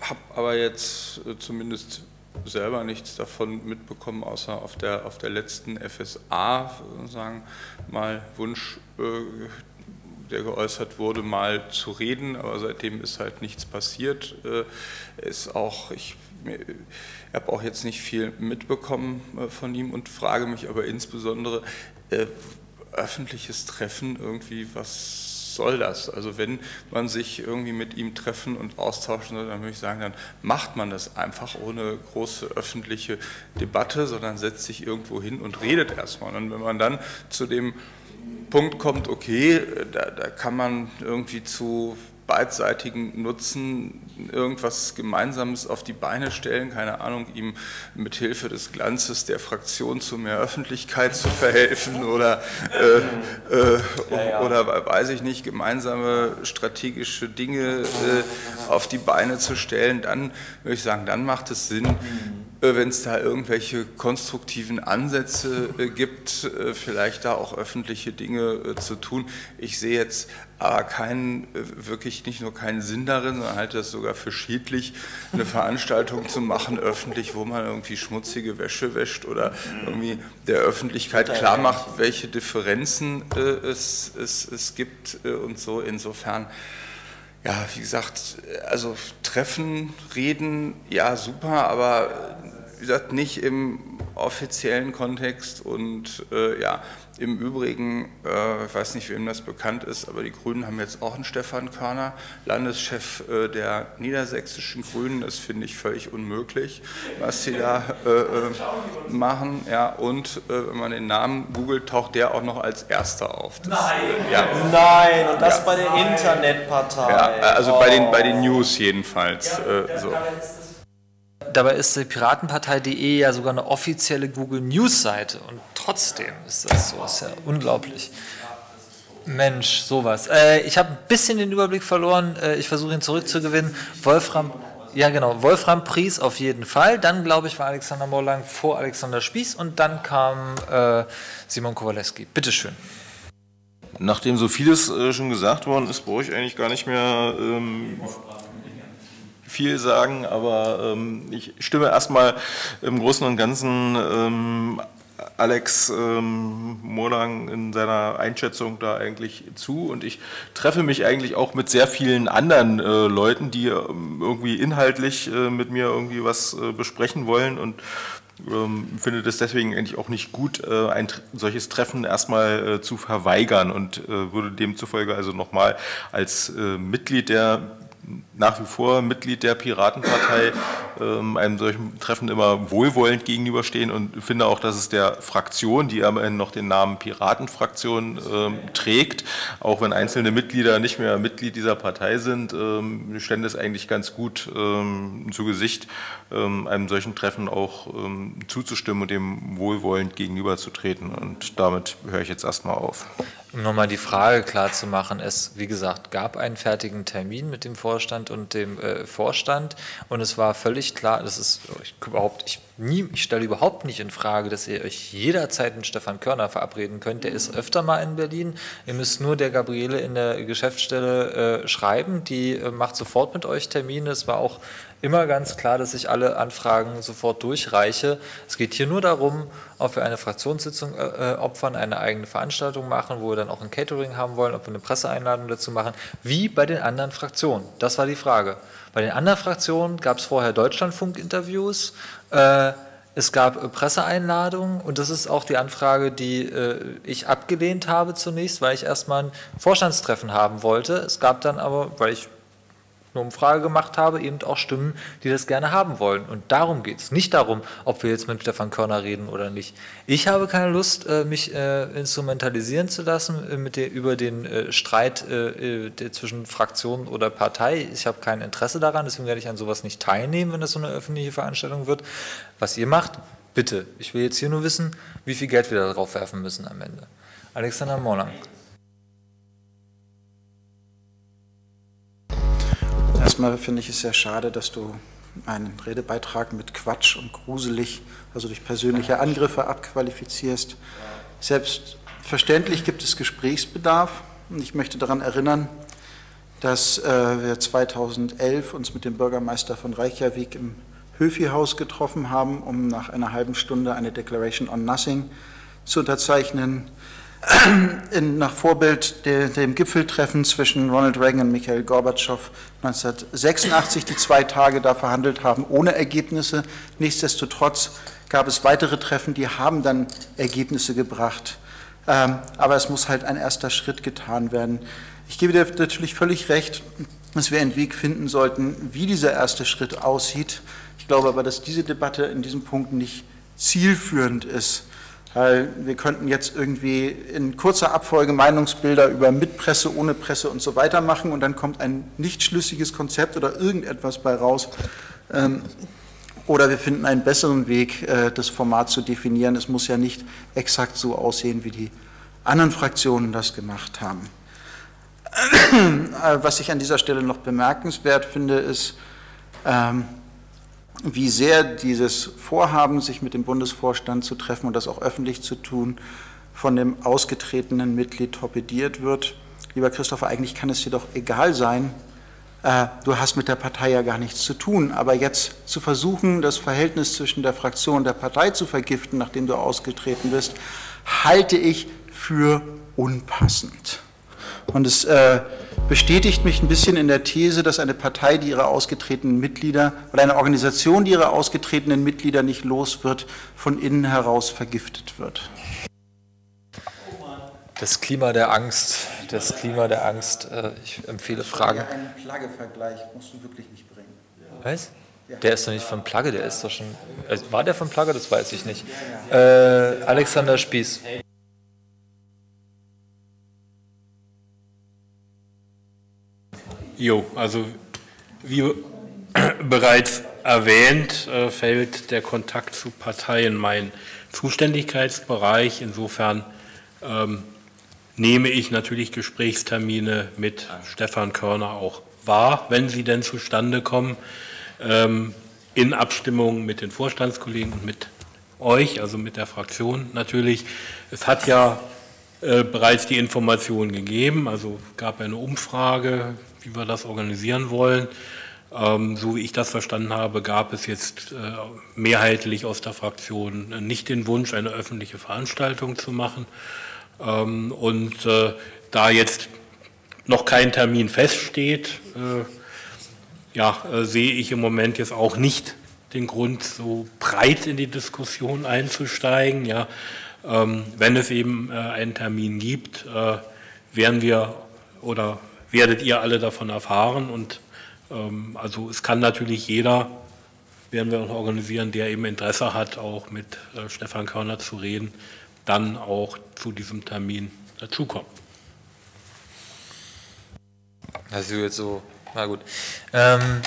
habe aber jetzt äh, zumindest selber nichts davon mitbekommen, außer auf der, auf der letzten FSA, sagen mal Wunsch, äh, der geäußert wurde, mal zu reden, aber seitdem ist halt nichts passiert. Äh, ist auch, ich, habe auch jetzt nicht viel mitbekommen äh, von ihm und frage mich aber insbesondere, öffentliches Treffen irgendwie, was soll das? Also wenn man sich irgendwie mit ihm treffen und austauschen soll, dann würde ich sagen, dann macht man das einfach ohne große öffentliche Debatte, sondern setzt sich irgendwo hin und redet erstmal. Und wenn man dann zu dem Punkt kommt, okay, da, da kann man irgendwie zu beidseitigen Nutzen irgendwas Gemeinsames auf die Beine stellen, keine Ahnung, ihm mit Hilfe des Glanzes der Fraktion zu mehr Öffentlichkeit zu verhelfen oder, äh, äh, ja, ja. oder weiß ich nicht, gemeinsame strategische Dinge äh, auf die Beine zu stellen, dann würde ich sagen, dann macht es Sinn, äh, wenn es da irgendwelche konstruktiven Ansätze äh, gibt, äh, vielleicht da auch öffentliche Dinge zu tun. Ich sehe jetzt aber keinen, wirklich nicht nur keinen Sinn darin, sondern halte das sogar für schädlich, eine Veranstaltung zu machen, öffentlich, wo man irgendwie schmutzige Wäsche wäscht oder irgendwie der Öffentlichkeit klar macht, welche Differenzen es, es, es gibt und so. Insofern ja, wie gesagt, also Treffen, Reden, ja, super, aber wie gesagt, nicht im offiziellen Kontext und äh, ja, im Übrigen, äh, ich weiß nicht, wem das bekannt ist, aber die Grünen haben jetzt auch einen Stefan Körner, Landeschef äh, der niedersächsischen Grünen. Das finde ich völlig unmöglich, was sie da äh, äh machen. Ja, und äh, wenn man den Namen googelt, taucht der auch noch als erster auf. Das, Nein, ja. Nein, und das ja. bei der Internetpartei. Ja, also oh. bei, den, bei den News jedenfalls. Ja, so. Dabei ist die Piratenpartei.de ja sogar eine offizielle Google News Seite und trotzdem ist das so, ist ja unglaublich. Mensch, sowas. Äh, ich habe ein bisschen den Überblick verloren. Äh, ich versuche ihn zurückzugewinnen. Wolfram, ja genau, Wolfram Pries auf jeden Fall. Dann glaube ich war Alexander Morlang vor Alexander Spieß und dann kam äh, Simon Kowalewski. Bitteschön. Nachdem so vieles äh, schon gesagt worden ist, brauche ich eigentlich gar nicht mehr ähm, viel sagen, aber ähm, ich stimme erstmal im Großen und Ganzen ähm, Alex ähm, Morlang in seiner Einschätzung da eigentlich zu. Und ich treffe mich eigentlich auch mit sehr vielen anderen äh, Leuten, die ähm, irgendwie inhaltlich äh, mit mir irgendwie was äh, besprechen wollen. Und ähm, finde das deswegen eigentlich auch nicht gut, äh, ein solches Treffen erstmal äh, zu verweigern. Und äh, würde demzufolge also nochmal als Mitglied der nach wie vor Mitglied der Piratenpartei, ähm, einem solchen Treffen immer wohlwollend gegenüberstehen und finde auch, dass es der Fraktion, die immerhin noch den Namen Piratenfraktion ähm, trägt, auch wenn einzelne Mitglieder nicht mehr Mitglied dieser Partei sind, ähm, stände es eigentlich ganz gut ähm, zu Gesicht, ähm, einem solchen Treffen auch ähm, zuzustimmen und dem wohlwollend gegenüberzutreten. Und damit höre ich jetzt erstmal auf. Um nochmal die Frage klar zu machen, es, wie gesagt, gab einen fertigen Termin mit dem Vorstand und dem äh, Vorstand und es war völlig klar, das ist ich, überhaupt, ich, nie, ich stelle überhaupt nicht in Frage, dass ihr euch jederzeit mit Stefan Körner verabreden könnt. Der ist öfter mal in Berlin. Ihr müsst nur der Gabriele in der Geschäftsstelle äh, schreiben, die äh, macht sofort mit euch Termine. Es war auch immer ganz klar, dass ich alle Anfragen sofort durchreiche. Es geht hier nur darum, ob wir eine Fraktionssitzung äh, äh, opfern, eine eigene Veranstaltung machen, wo wir dann auch ein Catering haben wollen, ob wir eine Presseeinladung dazu machen, wie bei den anderen Fraktionen. Das war die Frage. Bei den anderen Fraktionen gab es vorher Deutschlandfunk-Interviews. Äh, es gab äh, Presseeinladungen und das ist auch die Anfrage, die äh, ich abgelehnt habe zunächst, weil ich erstmal ein Vorstandstreffen haben wollte. Es gab dann aber, weil ich eine Umfrage gemacht habe, eben auch Stimmen, die das gerne haben wollen. Und darum geht es. Nicht darum, ob wir jetzt mit Stefan Körner reden oder nicht. Ich habe keine Lust, äh, mich äh, instrumentalisieren zu lassen äh, mit der, über den Streit zwischen Fraktion oder Partei. Ich habe kein Interesse daran, deswegen werde ich an sowas nicht teilnehmen, wenn das so eine öffentliche Veranstaltung wird. Was ihr macht, bitte. Ich will jetzt hier nur wissen, wie viel Geld wir darauf werfen müssen am Ende. Alexander Morlang. Erstmal finde ich es sehr schade, dass du einen Redebeitrag mit Quatsch und gruselig, also durch persönliche Angriffe abqualifizierst. Selbstverständlich gibt es Gesprächsbedarf und ich möchte daran erinnern, dass äh, wir 2011 uns mit dem Bürgermeister von Reykjavik im Höfi-Haus getroffen haben, um nach einer halben Stunde eine Declaration on Nothing zu unterzeichnen in, nach Vorbild de, dem Gipfeltreffen zwischen Ronald Reagan und Mikhail Gorbatschow 1986, die zwei Tage da verhandelt haben, ohne Ergebnisse. Nichtsdestotrotz gab es weitere Treffen, die haben dann Ergebnisse gebracht. Ähm, aber es muss halt ein erster Schritt getan werden. Ich gebe dir natürlich völlig recht, dass wir einen Weg finden sollten, wie dieser erste Schritt aussieht. Ich glaube aber, dass diese Debatte in diesem Punkt nicht zielführend ist. Weil wir könnten jetzt irgendwie in kurzer Abfolge Meinungsbilder über Mitpresse, ohne Presse und so weiter machen und dann kommt ein nicht schlüssiges Konzept oder irgendetwas bei raus. Ähm, oder wir finden einen besseren Weg, äh, das Format zu definieren. Es muss ja nicht exakt so aussehen, wie die anderen Fraktionen das gemacht haben. Äh, was ich an dieser Stelle noch bemerkenswert finde, ist, ähm, wie sehr dieses Vorhaben, sich mit dem Bundesvorstand zu treffen und das auch öffentlich zu tun, von dem ausgetretenen Mitglied torpediert wird. Lieber Christopher, eigentlich kann es dir doch egal sein, äh, du hast mit der Partei ja gar nichts zu tun, aber jetzt zu versuchen, das Verhältnis zwischen der Fraktion und der Partei zu vergiften, nachdem du ausgetreten bist, halte ich für unpassend. Und es äh, bestätigt mich ein bisschen in der These, dass eine Partei, die ihre ausgetretenen Mitglieder oder eine Organisation, die ihre ausgetretenen Mitglieder nicht los wird, von innen heraus vergiftet wird. Das Klima der Angst, das Klima der Angst. Äh, ich empfehle Fragen. Einen Plaggevergleich musst du wirklich nicht bringen. Was? Der ist doch nicht von Plagge, der ist doch schon. Also war der von Plagge? Das weiß ich nicht. Äh, Alexander Spieß. Jo, also wie [CLEARS THROAT] bereits erwähnt, äh, fällt der Kontakt zu Parteien mein Zuständigkeitsbereich. Insofern ähm, nehme ich natürlich Gesprächstermine mit Stefan Körner auch wahr, wenn sie denn zustande kommen, ähm, in Abstimmung mit den Vorstandskollegen und mit euch, also mit der Fraktion natürlich. Es hat ja äh, bereits die Informationen gegeben, also gab eine Umfrage, wie wir das organisieren wollen. Ähm, so wie ich das verstanden habe, gab es jetzt äh, mehrheitlich aus der Fraktion nicht den Wunsch, eine öffentliche Veranstaltung zu machen. Ähm, und äh, da jetzt noch kein Termin feststeht, äh, ja, äh, sehe ich im Moment jetzt auch nicht den Grund, so breit in die Diskussion einzusteigen. Ja, ähm, wenn es eben äh, einen Termin gibt, äh, werden wir oder werdet ihr alle davon erfahren. Und ähm, also es kann natürlich jeder, werden wir auch organisieren, der eben Interesse hat, auch mit äh, Stefan Körner zu reden, dann auch zu diesem Termin dazukommen. Also jetzt so, na gut. Ähm,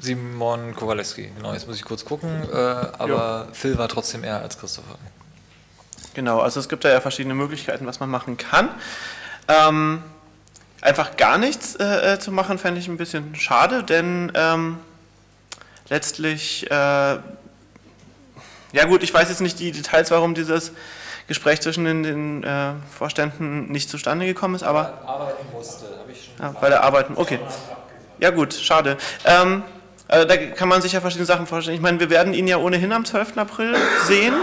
Simon Kowalewski, genau, jetzt muss ich kurz gucken, äh, aber jo. Phil war trotzdem eher als Christopher. Genau, also es gibt da ja verschiedene Möglichkeiten, was man machen kann. Ähm, einfach gar nichts äh, äh zu machen, fände ich ein bisschen schade, denn ähm, letztlich äh, ja gut, ich weiß jetzt nicht die Details, warum dieses Gespräch zwischen den, den äh, Vorständen nicht zustande gekommen ist, aber... Arbeiten musste, habe ich schon... Ja, bei der Arbeiten, okay. Ja gut, schade. Ähm, also da kann man sich ja verschiedene Sachen vorstellen. Ich meine, wir werden ihn ja ohnehin am 12. April sehen.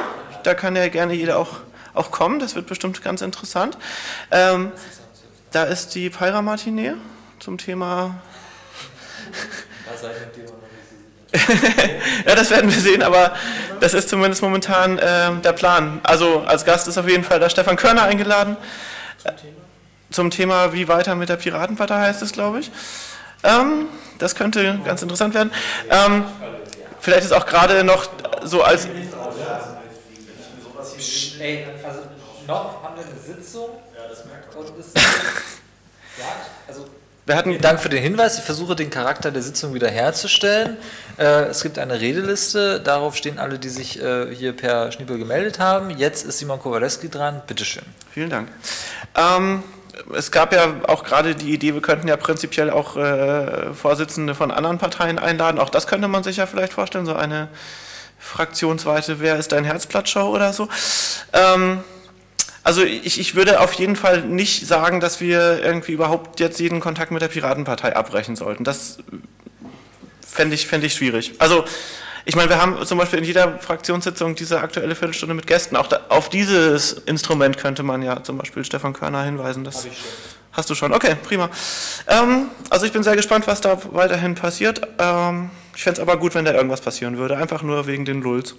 Da kann ja gerne jeder auch, auch kommen. Das wird bestimmt ganz interessant. Ähm, da ist die Pyra-Matinee zum Thema... Da seid ihr ja, das werden wir sehen, aber das ist zumindest momentan äh, der Plan. Also als Gast ist auf jeden Fall da Stefan Körner eingeladen. Zum Thema, zum Thema wie weiter mit der Piratenpartei heißt es, glaube ich. Ähm, das könnte ganz interessant werden. Ähm, vielleicht ist auch gerade noch so als... Ey, also noch haben wir eine Sitzung das merkt man. und es [LAUGHS] also wir hatten Dank für den Hinweis. Ich versuche den Charakter der Sitzung wieder herzustellen. Äh, es gibt eine Redeliste. Darauf stehen alle, die sich äh, hier per Schniebel gemeldet haben. Jetzt ist Simon Kowalewski dran. Bitte schön. Vielen Dank. Ähm, es gab ja auch gerade die Idee, wir könnten ja prinzipiell auch äh, Vorsitzende von anderen Parteien einladen. Auch das könnte man sich ja vielleicht vorstellen, so eine fraktionsweite Wer ist dein Herzblatt-Show oder so. Ähm, also ich, ich würde auf jeden Fall nicht sagen, dass wir irgendwie überhaupt jetzt jeden Kontakt mit der Piratenpartei abbrechen sollten. Das fände ich, fänd ich schwierig. Also ich meine, wir haben zum Beispiel in jeder Fraktionssitzung diese aktuelle Viertelstunde mit Gästen. Auch da, auf dieses Instrument könnte man ja zum Beispiel Stefan Körner hinweisen. Das ich schon. Hast du schon? Okay, prima. Ähm, also ich bin sehr gespannt, was da weiterhin passiert. Ähm, ich fände es aber gut, wenn da irgendwas passieren würde. Einfach nur wegen den Lulls.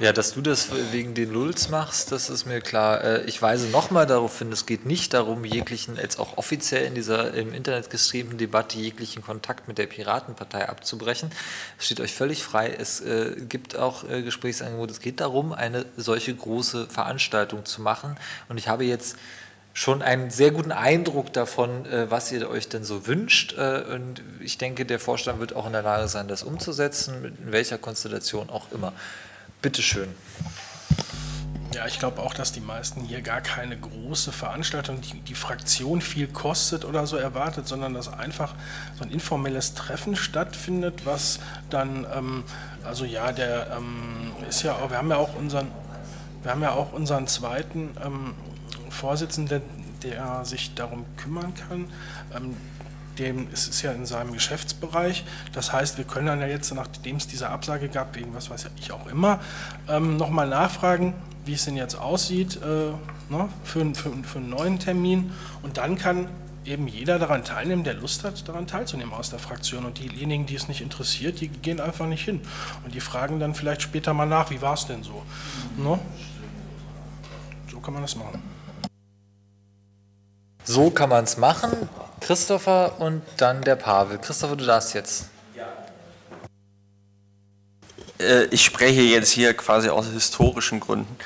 Ja, dass du das wegen den Lulz machst, das ist mir klar. Äh, ich weise nochmal darauf hin, es geht nicht darum, jeglichen, jetzt auch offiziell in dieser im Internet gestreamten Debatte, jeglichen Kontakt mit der Piratenpartei abzubrechen. Es steht euch völlig frei. Es äh, gibt auch äh, Gesprächsangebote. Es geht darum, eine solche große Veranstaltung zu machen. Und ich habe jetzt schon einen sehr guten Eindruck davon, was ihr euch denn so wünscht. Und ich denke, der Vorstand wird auch in der Lage sein, das umzusetzen, in welcher Konstellation auch immer. Bitte schön. Ja, ich glaube auch, dass die meisten hier gar keine große Veranstaltung, die die Fraktion viel kostet oder so erwartet, sondern dass einfach so ein informelles Treffen stattfindet, was dann, ähm, also ja, der ähm, ist ja auch, wir haben ja auch unseren, wir haben ja auch unseren zweiten ähm, Vorsitzenden, der sich darum kümmern kann. Dem ist es ja in seinem Geschäftsbereich. Das heißt, wir können dann ja jetzt, nachdem es diese Absage gab, wegen was weiß ich auch immer, ähm, nochmal nachfragen, wie es denn jetzt aussieht äh, ne, für, für, für einen neuen Termin. Und dann kann eben jeder daran teilnehmen, der Lust hat, daran teilzunehmen aus der Fraktion. Und diejenigen, die es nicht interessiert, die gehen einfach nicht hin. Und die fragen dann vielleicht später mal nach, wie war es denn so? Ne? So kann man das machen. So kann man es machen. Christopher und dann der Pavel. Christopher, du darfst jetzt. Äh, ich spreche jetzt hier quasi aus historischen Gründen.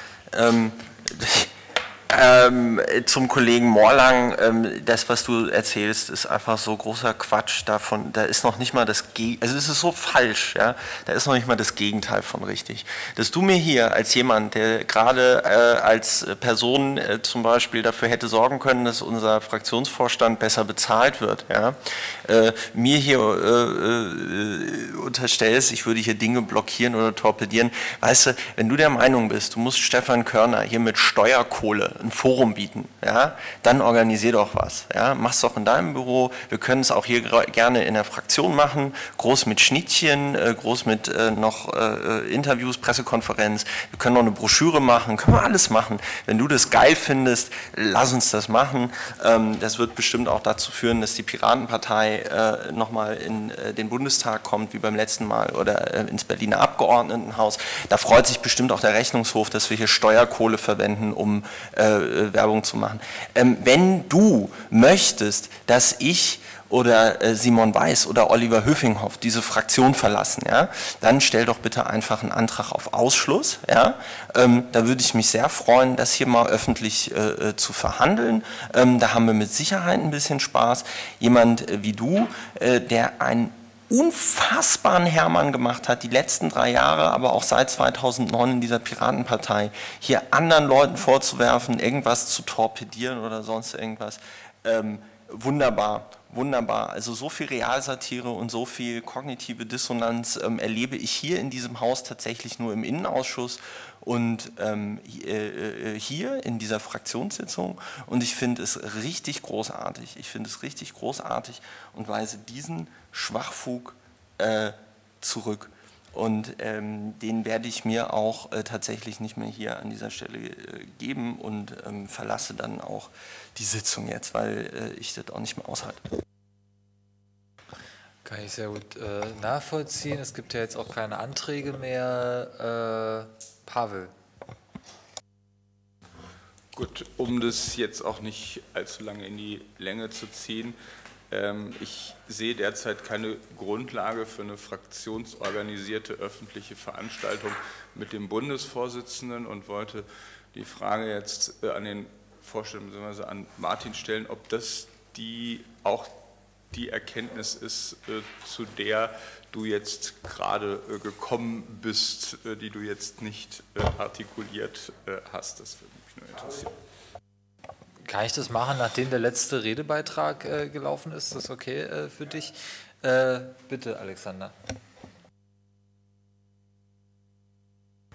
Ähm, zum Kollegen Morlang, ähm, das, was du erzählst, ist einfach so großer Quatsch davon. Da ist noch nicht mal das Gegenteil, also es ist so falsch, ja. Da ist noch nicht mal das Gegenteil von richtig. Dass du mir hier als jemand, der gerade äh, als Person äh, zum Beispiel dafür hätte sorgen können, dass unser Fraktionsvorstand besser bezahlt wird, ja, äh, mir hier äh, äh, unterstellst, ich würde hier Dinge blockieren oder torpedieren. Weißt du, wenn du der Meinung bist, du musst Stefan Körner hier mit Steuerkohle ein Forum bieten, ja, dann organisier doch was. Ja, mach's doch in deinem Büro. Wir können es auch hier gerne in der Fraktion machen, groß mit Schnittchen, äh, groß mit äh, noch äh, Interviews, Pressekonferenz. Wir können noch eine Broschüre machen, können wir alles machen. Wenn du das geil findest, lass uns das machen. Ähm, das wird bestimmt auch dazu führen, dass die Piratenpartei nochmal in den Bundestag kommt, wie beim letzten Mal, oder ins Berliner Abgeordnetenhaus. Da freut sich bestimmt auch der Rechnungshof, dass wir hier Steuerkohle verwenden, um äh, Werbung zu machen. Ähm, wenn du möchtest, dass ich oder äh, Simon Weiß oder Oliver Höfinghoff diese Fraktion verlassen, ja, dann stell doch bitte einfach einen Antrag auf Ausschluss. Ja. Ähm, da würde ich mich sehr freuen, das hier mal öffentlich äh, äh zu verhandeln. Ähm, da haben wir mit Sicherheit ein bisschen Spaß. Jemand äh, wie du, äh, der ein unfassbaren Hermann gemacht hat, die letzten drei Jahre, aber auch seit 2009 in dieser Piratenpartei, hier anderen Leuten vorzuwerfen, irgendwas zu torpedieren oder sonst irgendwas. Ähm, wunderbar, wunderbar. Also so viel Realsatire und so viel kognitive Dissonanz ähm, erlebe ich hier in diesem Haus tatsächlich nur im Innenausschuss und ähm, äh, äh, hier in dieser Fraktionssitzung und ich finde es richtig großartig. Ich finde es richtig großartig und weise diesen Schwachfug äh, zurück. Und ähm, den werde ich mir auch äh, tatsächlich nicht mehr hier an dieser Stelle äh, geben und ähm, verlasse dann auch die Sitzung jetzt, weil äh, ich das auch nicht mehr aushalte. Kann ich sehr gut äh, nachvollziehen. Es gibt ja jetzt auch keine Anträge mehr. Äh, Pavel. Gut, um das jetzt auch nicht allzu lange in die Länge zu ziehen, ich sehe derzeit keine Grundlage für eine fraktionsorganisierte öffentliche Veranstaltung mit dem Bundesvorsitzenden und wollte die Frage jetzt äh, an den Vorstand bzw. an Martin stellen, ob das die auch die Erkenntnis ist, äh, zu der du jetzt gerade äh, gekommen bist, die du jetzt nicht artikuliert hast. Das würde mich nur interessieren. Kann ich das machen, nachdem der letzte Redebeitrag äh, gelaufen ist? Ist das okay äh, für dich? Äh, bitte, Alexander.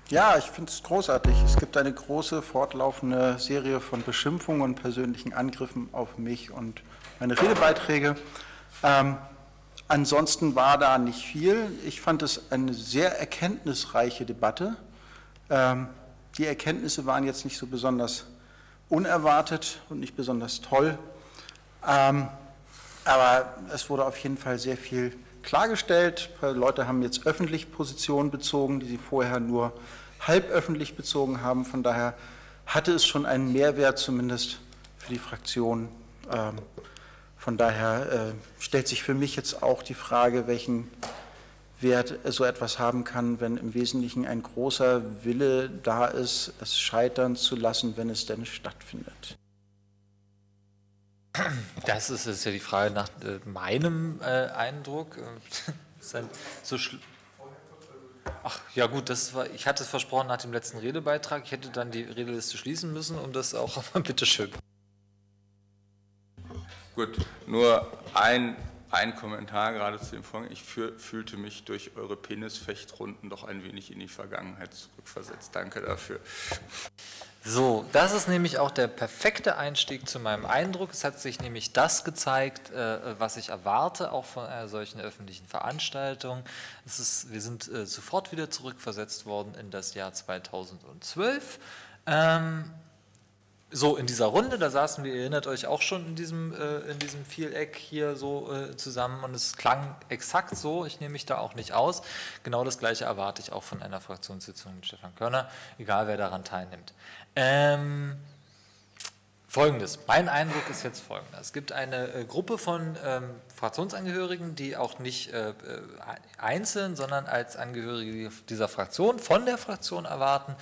Ja, ich finde es großartig. Es gibt eine große fortlaufende Serie von Beschimpfungen und persönlichen Angriffen auf mich und meine Redebeiträge. Ähm, ansonsten war da nicht viel. Ich fand es eine sehr erkenntnisreiche Debatte. Ähm, die Erkenntnisse waren jetzt nicht so besonders unerwartet und nicht besonders toll. Ähm, aber es wurde auf jeden Fall sehr viel klargestellt. Leute haben jetzt öffentlich Positionen bezogen, die sie vorher nur halb öffentlich bezogen haben. Von daher hatte es schon einen Mehrwert zumindest für die Fraktion. Ähm, von daher äh, stellt sich für mich jetzt auch die Frage, welchen Wert so etwas haben kann, wenn im Wesentlichen ein großer Wille da ist, es scheitern zu lassen, wenn es denn stattfindet. Das ist, ist ja die Frage nach äh, meinem äh, Eindruck. [LAUGHS] so Ach ja gut, das war, ich hatte es versprochen nach dem letzten Redebeitrag. Ich hätte dann die Redeliste schließen müssen, um das auch [LAUGHS] bitteschön. Gut, nur ein, ein Kommentar gerade zu dem Vorgang. Ich fühlte mich durch eure Penisfechtrunden doch ein wenig in die Vergangenheit zurückversetzt. Danke dafür. So, das ist nämlich auch der perfekte Einstieg zu meinem Eindruck. Es hat sich nämlich das gezeigt, äh, was ich erwarte, auch von einer solchen öffentlichen Veranstaltung. Es ist, wir sind äh, sofort wieder zurückversetzt worden in das Jahr 2012. Ähm, so in dieser Runde, da saßen wir, ihr erinnert euch auch schon in diesem, äh, in diesem Vieleck hier so äh, zusammen und es klang exakt so, ich nehme mich da auch nicht aus. Genau das gleiche erwarte ich auch von einer Fraktionssitzung mit Stefan Körner, egal wer daran teilnimmt. Ähm, Folgendes, mein Eindruck ist jetzt folgender. Es gibt eine äh, Gruppe von ähm, Fraktionsangehörigen, die auch nicht äh, äh, einzeln, sondern als Angehörige dieser Fraktion von der Fraktion erwarten,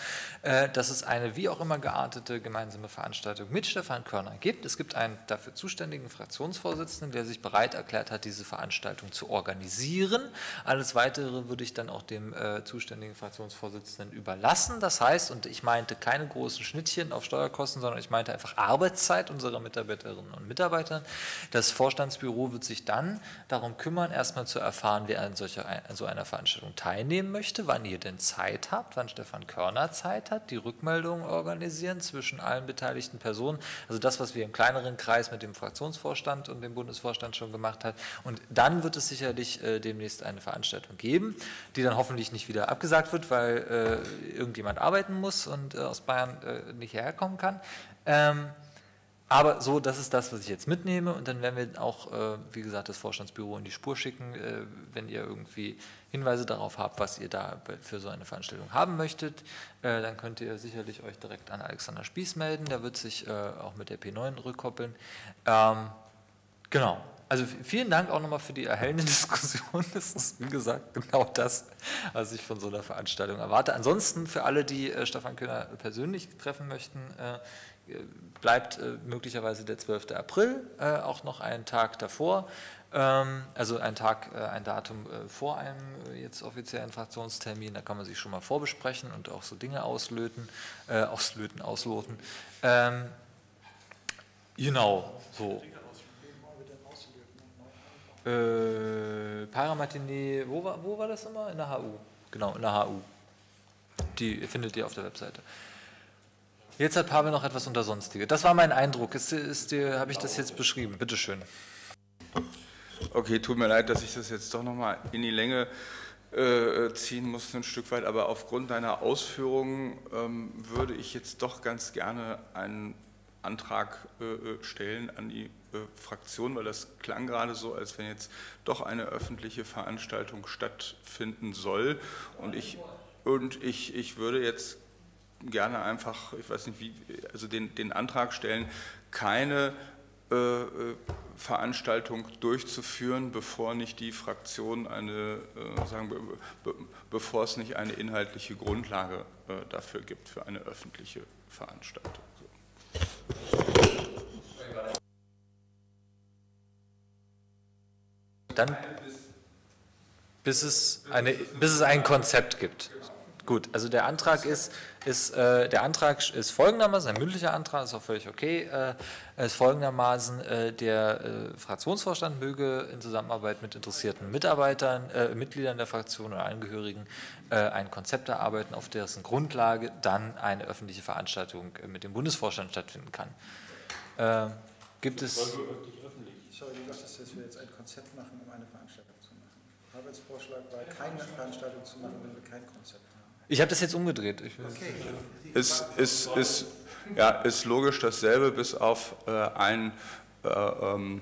äh, dass es eine wie auch immer geartete gemeinsame Veranstaltung mit Stefan Körner gibt. Es gibt einen dafür zuständigen Fraktionsvorsitzenden, der sich bereit erklärt hat, diese Veranstaltung zu organisieren. Alles Weitere würde ich dann auch dem äh, zuständigen Fraktionsvorsitzenden überlassen. Das heißt, und ich meinte keine großen Schnittchen auf Steuerkosten, sondern ich meinte einfach Arbeitszeit unserer Mitarbeiterinnen und Mitarbeiter. Das Vorstandsbüro wird sich dann darum kümmern, erstmal zu erfahren, wer an, solcher, an so einer Veranstaltung teilnehmen möchte, wann ihr denn Zeit habt, wann Stefan Körner Zeit hat, die Rückmeldungen organisieren zwischen allen beteiligten Personen. Also das, was wir im kleineren Kreis mit dem Fraktionsvorstand und dem Bundesvorstand schon gemacht haben. Und dann wird es sicherlich äh, demnächst eine Veranstaltung geben, die dann hoffentlich nicht wieder abgesagt wird, weil äh, irgendjemand arbeiten muss und äh, aus Bayern äh, nicht herkommen kann. Ähm, aber so, das ist das, was ich jetzt mitnehme und dann werden wir auch, äh, wie gesagt, das Vorstandsbüro in die Spur schicken, äh, wenn ihr irgendwie Hinweise darauf habt, was ihr da für so eine Veranstaltung haben möchtet. Äh, dann könnt ihr sicherlich euch direkt an Alexander Spieß melden, der wird sich äh, auch mit der P9 rückkoppeln. Ähm, genau, also vielen Dank auch nochmal für die erhellende [LAUGHS] Diskussion. Das ist, wie gesagt, genau das, was ich von so einer Veranstaltung erwarte. Ansonsten für alle, die äh, Stefan Köhler persönlich treffen möchten, äh, bleibt äh, möglicherweise der 12. April, äh, auch noch einen Tag davor, ähm, also ein Tag, äh, ein Datum vor einem jetzt offiziellen Fraktionstermin, da kann man sich schon mal vorbesprechen und auch so Dinge auslöten, auslöten, ausloten. Ähm, genau, so. Äh, Paramatinee, wo war, wo war das immer? In der HU. Genau, in der HU. Die findet ihr auf der Webseite. Jetzt hat Pavel noch etwas unter Sonstige. Das war mein Eindruck. Ist, ist, Habe ich das jetzt beschrieben? Bitte schön. Okay, tut mir leid, dass ich das jetzt doch nochmal in die Länge äh, ziehen musste, ein Stück weit. Aber aufgrund deiner Ausführungen ähm, würde ich jetzt doch ganz gerne einen Antrag äh, äh, stellen an die äh, Fraktion, weil das klang gerade so, als wenn jetzt doch eine öffentliche Veranstaltung stattfinden soll. Und ich, und ich, ich würde jetzt gerne einfach, ich weiß nicht wie, also den, den Antrag stellen, keine äh, äh Veranstaltung durchzuführen, bevor nicht die Fraktion eine, äh, sagen, be, be, bevor es nicht eine inhaltliche Grundlage äh, dafür gibt, für eine öffentliche Veranstaltung. Dann bis es, eine, bis es ein Konzept gibt. Gut, also der Antrag ist, ist äh, der Antrag ist folgendermaßen, ein mündlicher Antrag, ist auch völlig okay, äh, ist folgendermaßen, äh, der äh, Fraktionsvorstand möge in Zusammenarbeit mit interessierten Mitarbeitern, äh, Mitgliedern der Fraktion oder Angehörigen äh, ein Konzept erarbeiten, auf dessen Grundlage dann eine öffentliche Veranstaltung mit dem Bundesvorstand stattfinden kann. gibt es... Sorry, du dachtest, dass wir jetzt ein Konzept machen, um eine Veranstaltung zu machen. Habels Vorschlag war, keine Veranstaltung zu machen, wenn wir kein Konzept haben. Ich habe das jetzt umgedreht. okay. Ist, ist, ist, ja, ist logisch dasselbe, bis auf äh, ein, äh, ähm,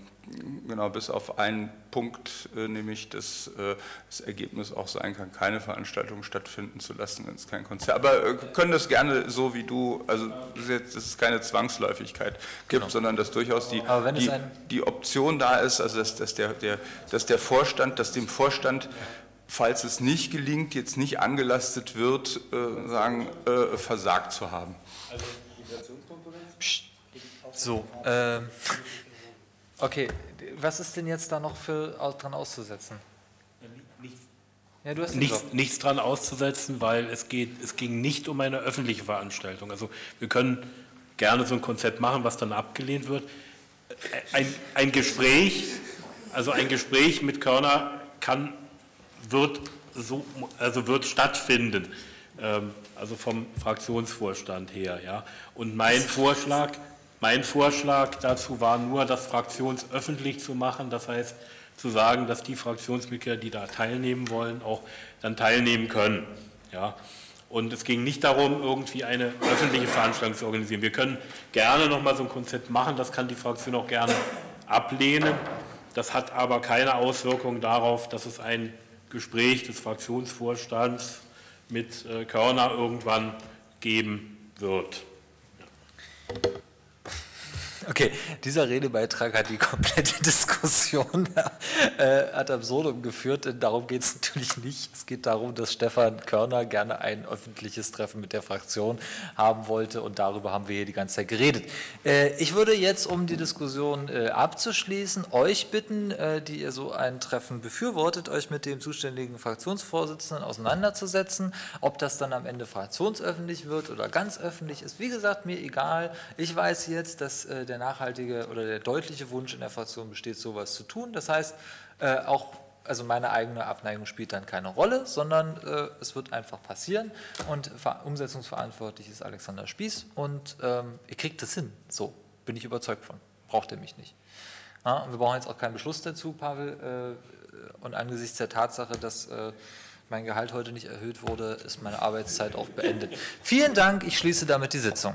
genau, bis auf einen Punkt, äh, nämlich dass äh, das Ergebnis auch sein kann, keine Veranstaltung stattfinden zu lassen, wenn es kein Konzert. Aber äh, können das gerne so wie du, also dass es keine Zwangsläufigkeit gibt, genau. sondern dass durchaus die, die, die, Option da ist, also dass, dass, der, der, dass der Vorstand, dass dem Vorstand falls es nicht gelingt, jetzt nicht angelastet wird, äh, sagen, äh, versagt zu haben. Also so, äh, okay, was ist denn jetzt da noch für dran auszusetzen? Nichts, ja, nichts, nichts dran auszusetzen, weil es geht, es ging nicht um eine öffentliche Veranstaltung. Also wir können gerne so ein Konzept machen, was dann abgelehnt wird. Ein, ein Gespräch, also ein Gespräch mit Körner kann, wird so, also wird stattfinden, ähm, also vom Fraktionsvorstand her, ja. Und mein Vorschlag, mein Vorschlag dazu war nur, das fraktionsöffentlich zu machen, das heißt zu sagen, dass die Fraktionsmitglieder, die da teilnehmen wollen, auch dann teilnehmen können. Ja. Und es ging nicht darum, irgendwie eine öffentliche Veranstaltung zu organisieren. Wir können gerne nochmal so ein Konzept machen, das kann die Fraktion auch gerne ablehnen. Das hat aber keine Auswirkung darauf, dass es ein Gespräch des Fraktionsvorstands mit äh, Körner irgendwann geben wird. Okay, dieser Redebeitrag hat die komplette [LAUGHS] Diskussion äh, ad absurdum geführt, darum geht es natürlich nicht. Es geht darum, dass Stefan Körner gerne ein öffentliches Treffen mit der Fraktion haben wollte und darüber haben wir hier die ganze Zeit geredet. Äh, ich würde jetzt, um die Diskussion äh, abzuschließen, euch bitten, äh, die ihr so ein Treffen befürwortet, euch mit dem zuständigen Fraktionsvorsitzenden auseinanderzusetzen. Ob das dann am Ende fraktionsöffentlich wird oder ganz öffentlich ist, wie gesagt, mir egal. Ich weiß jetzt, dass äh, der der nachhaltige oder der deutliche Wunsch in der Fraktion besteht, sowas zu tun. Das heißt, äh, auch also meine eigene Abneigung spielt dann keine Rolle, sondern äh, es wird einfach passieren und umsetzungsverantwortlich ist Alexander Spieß und ähm, ihr kriegt das hin. So bin ich überzeugt von. Braucht ihr mich nicht. Ja, wir brauchen jetzt auch keinen Beschluss dazu, Pavel. Äh, und angesichts der Tatsache, dass äh, mein Gehalt heute nicht erhöht wurde, ist meine Arbeitszeit auch beendet. Vielen Dank. Ich schließe damit die Sitzung.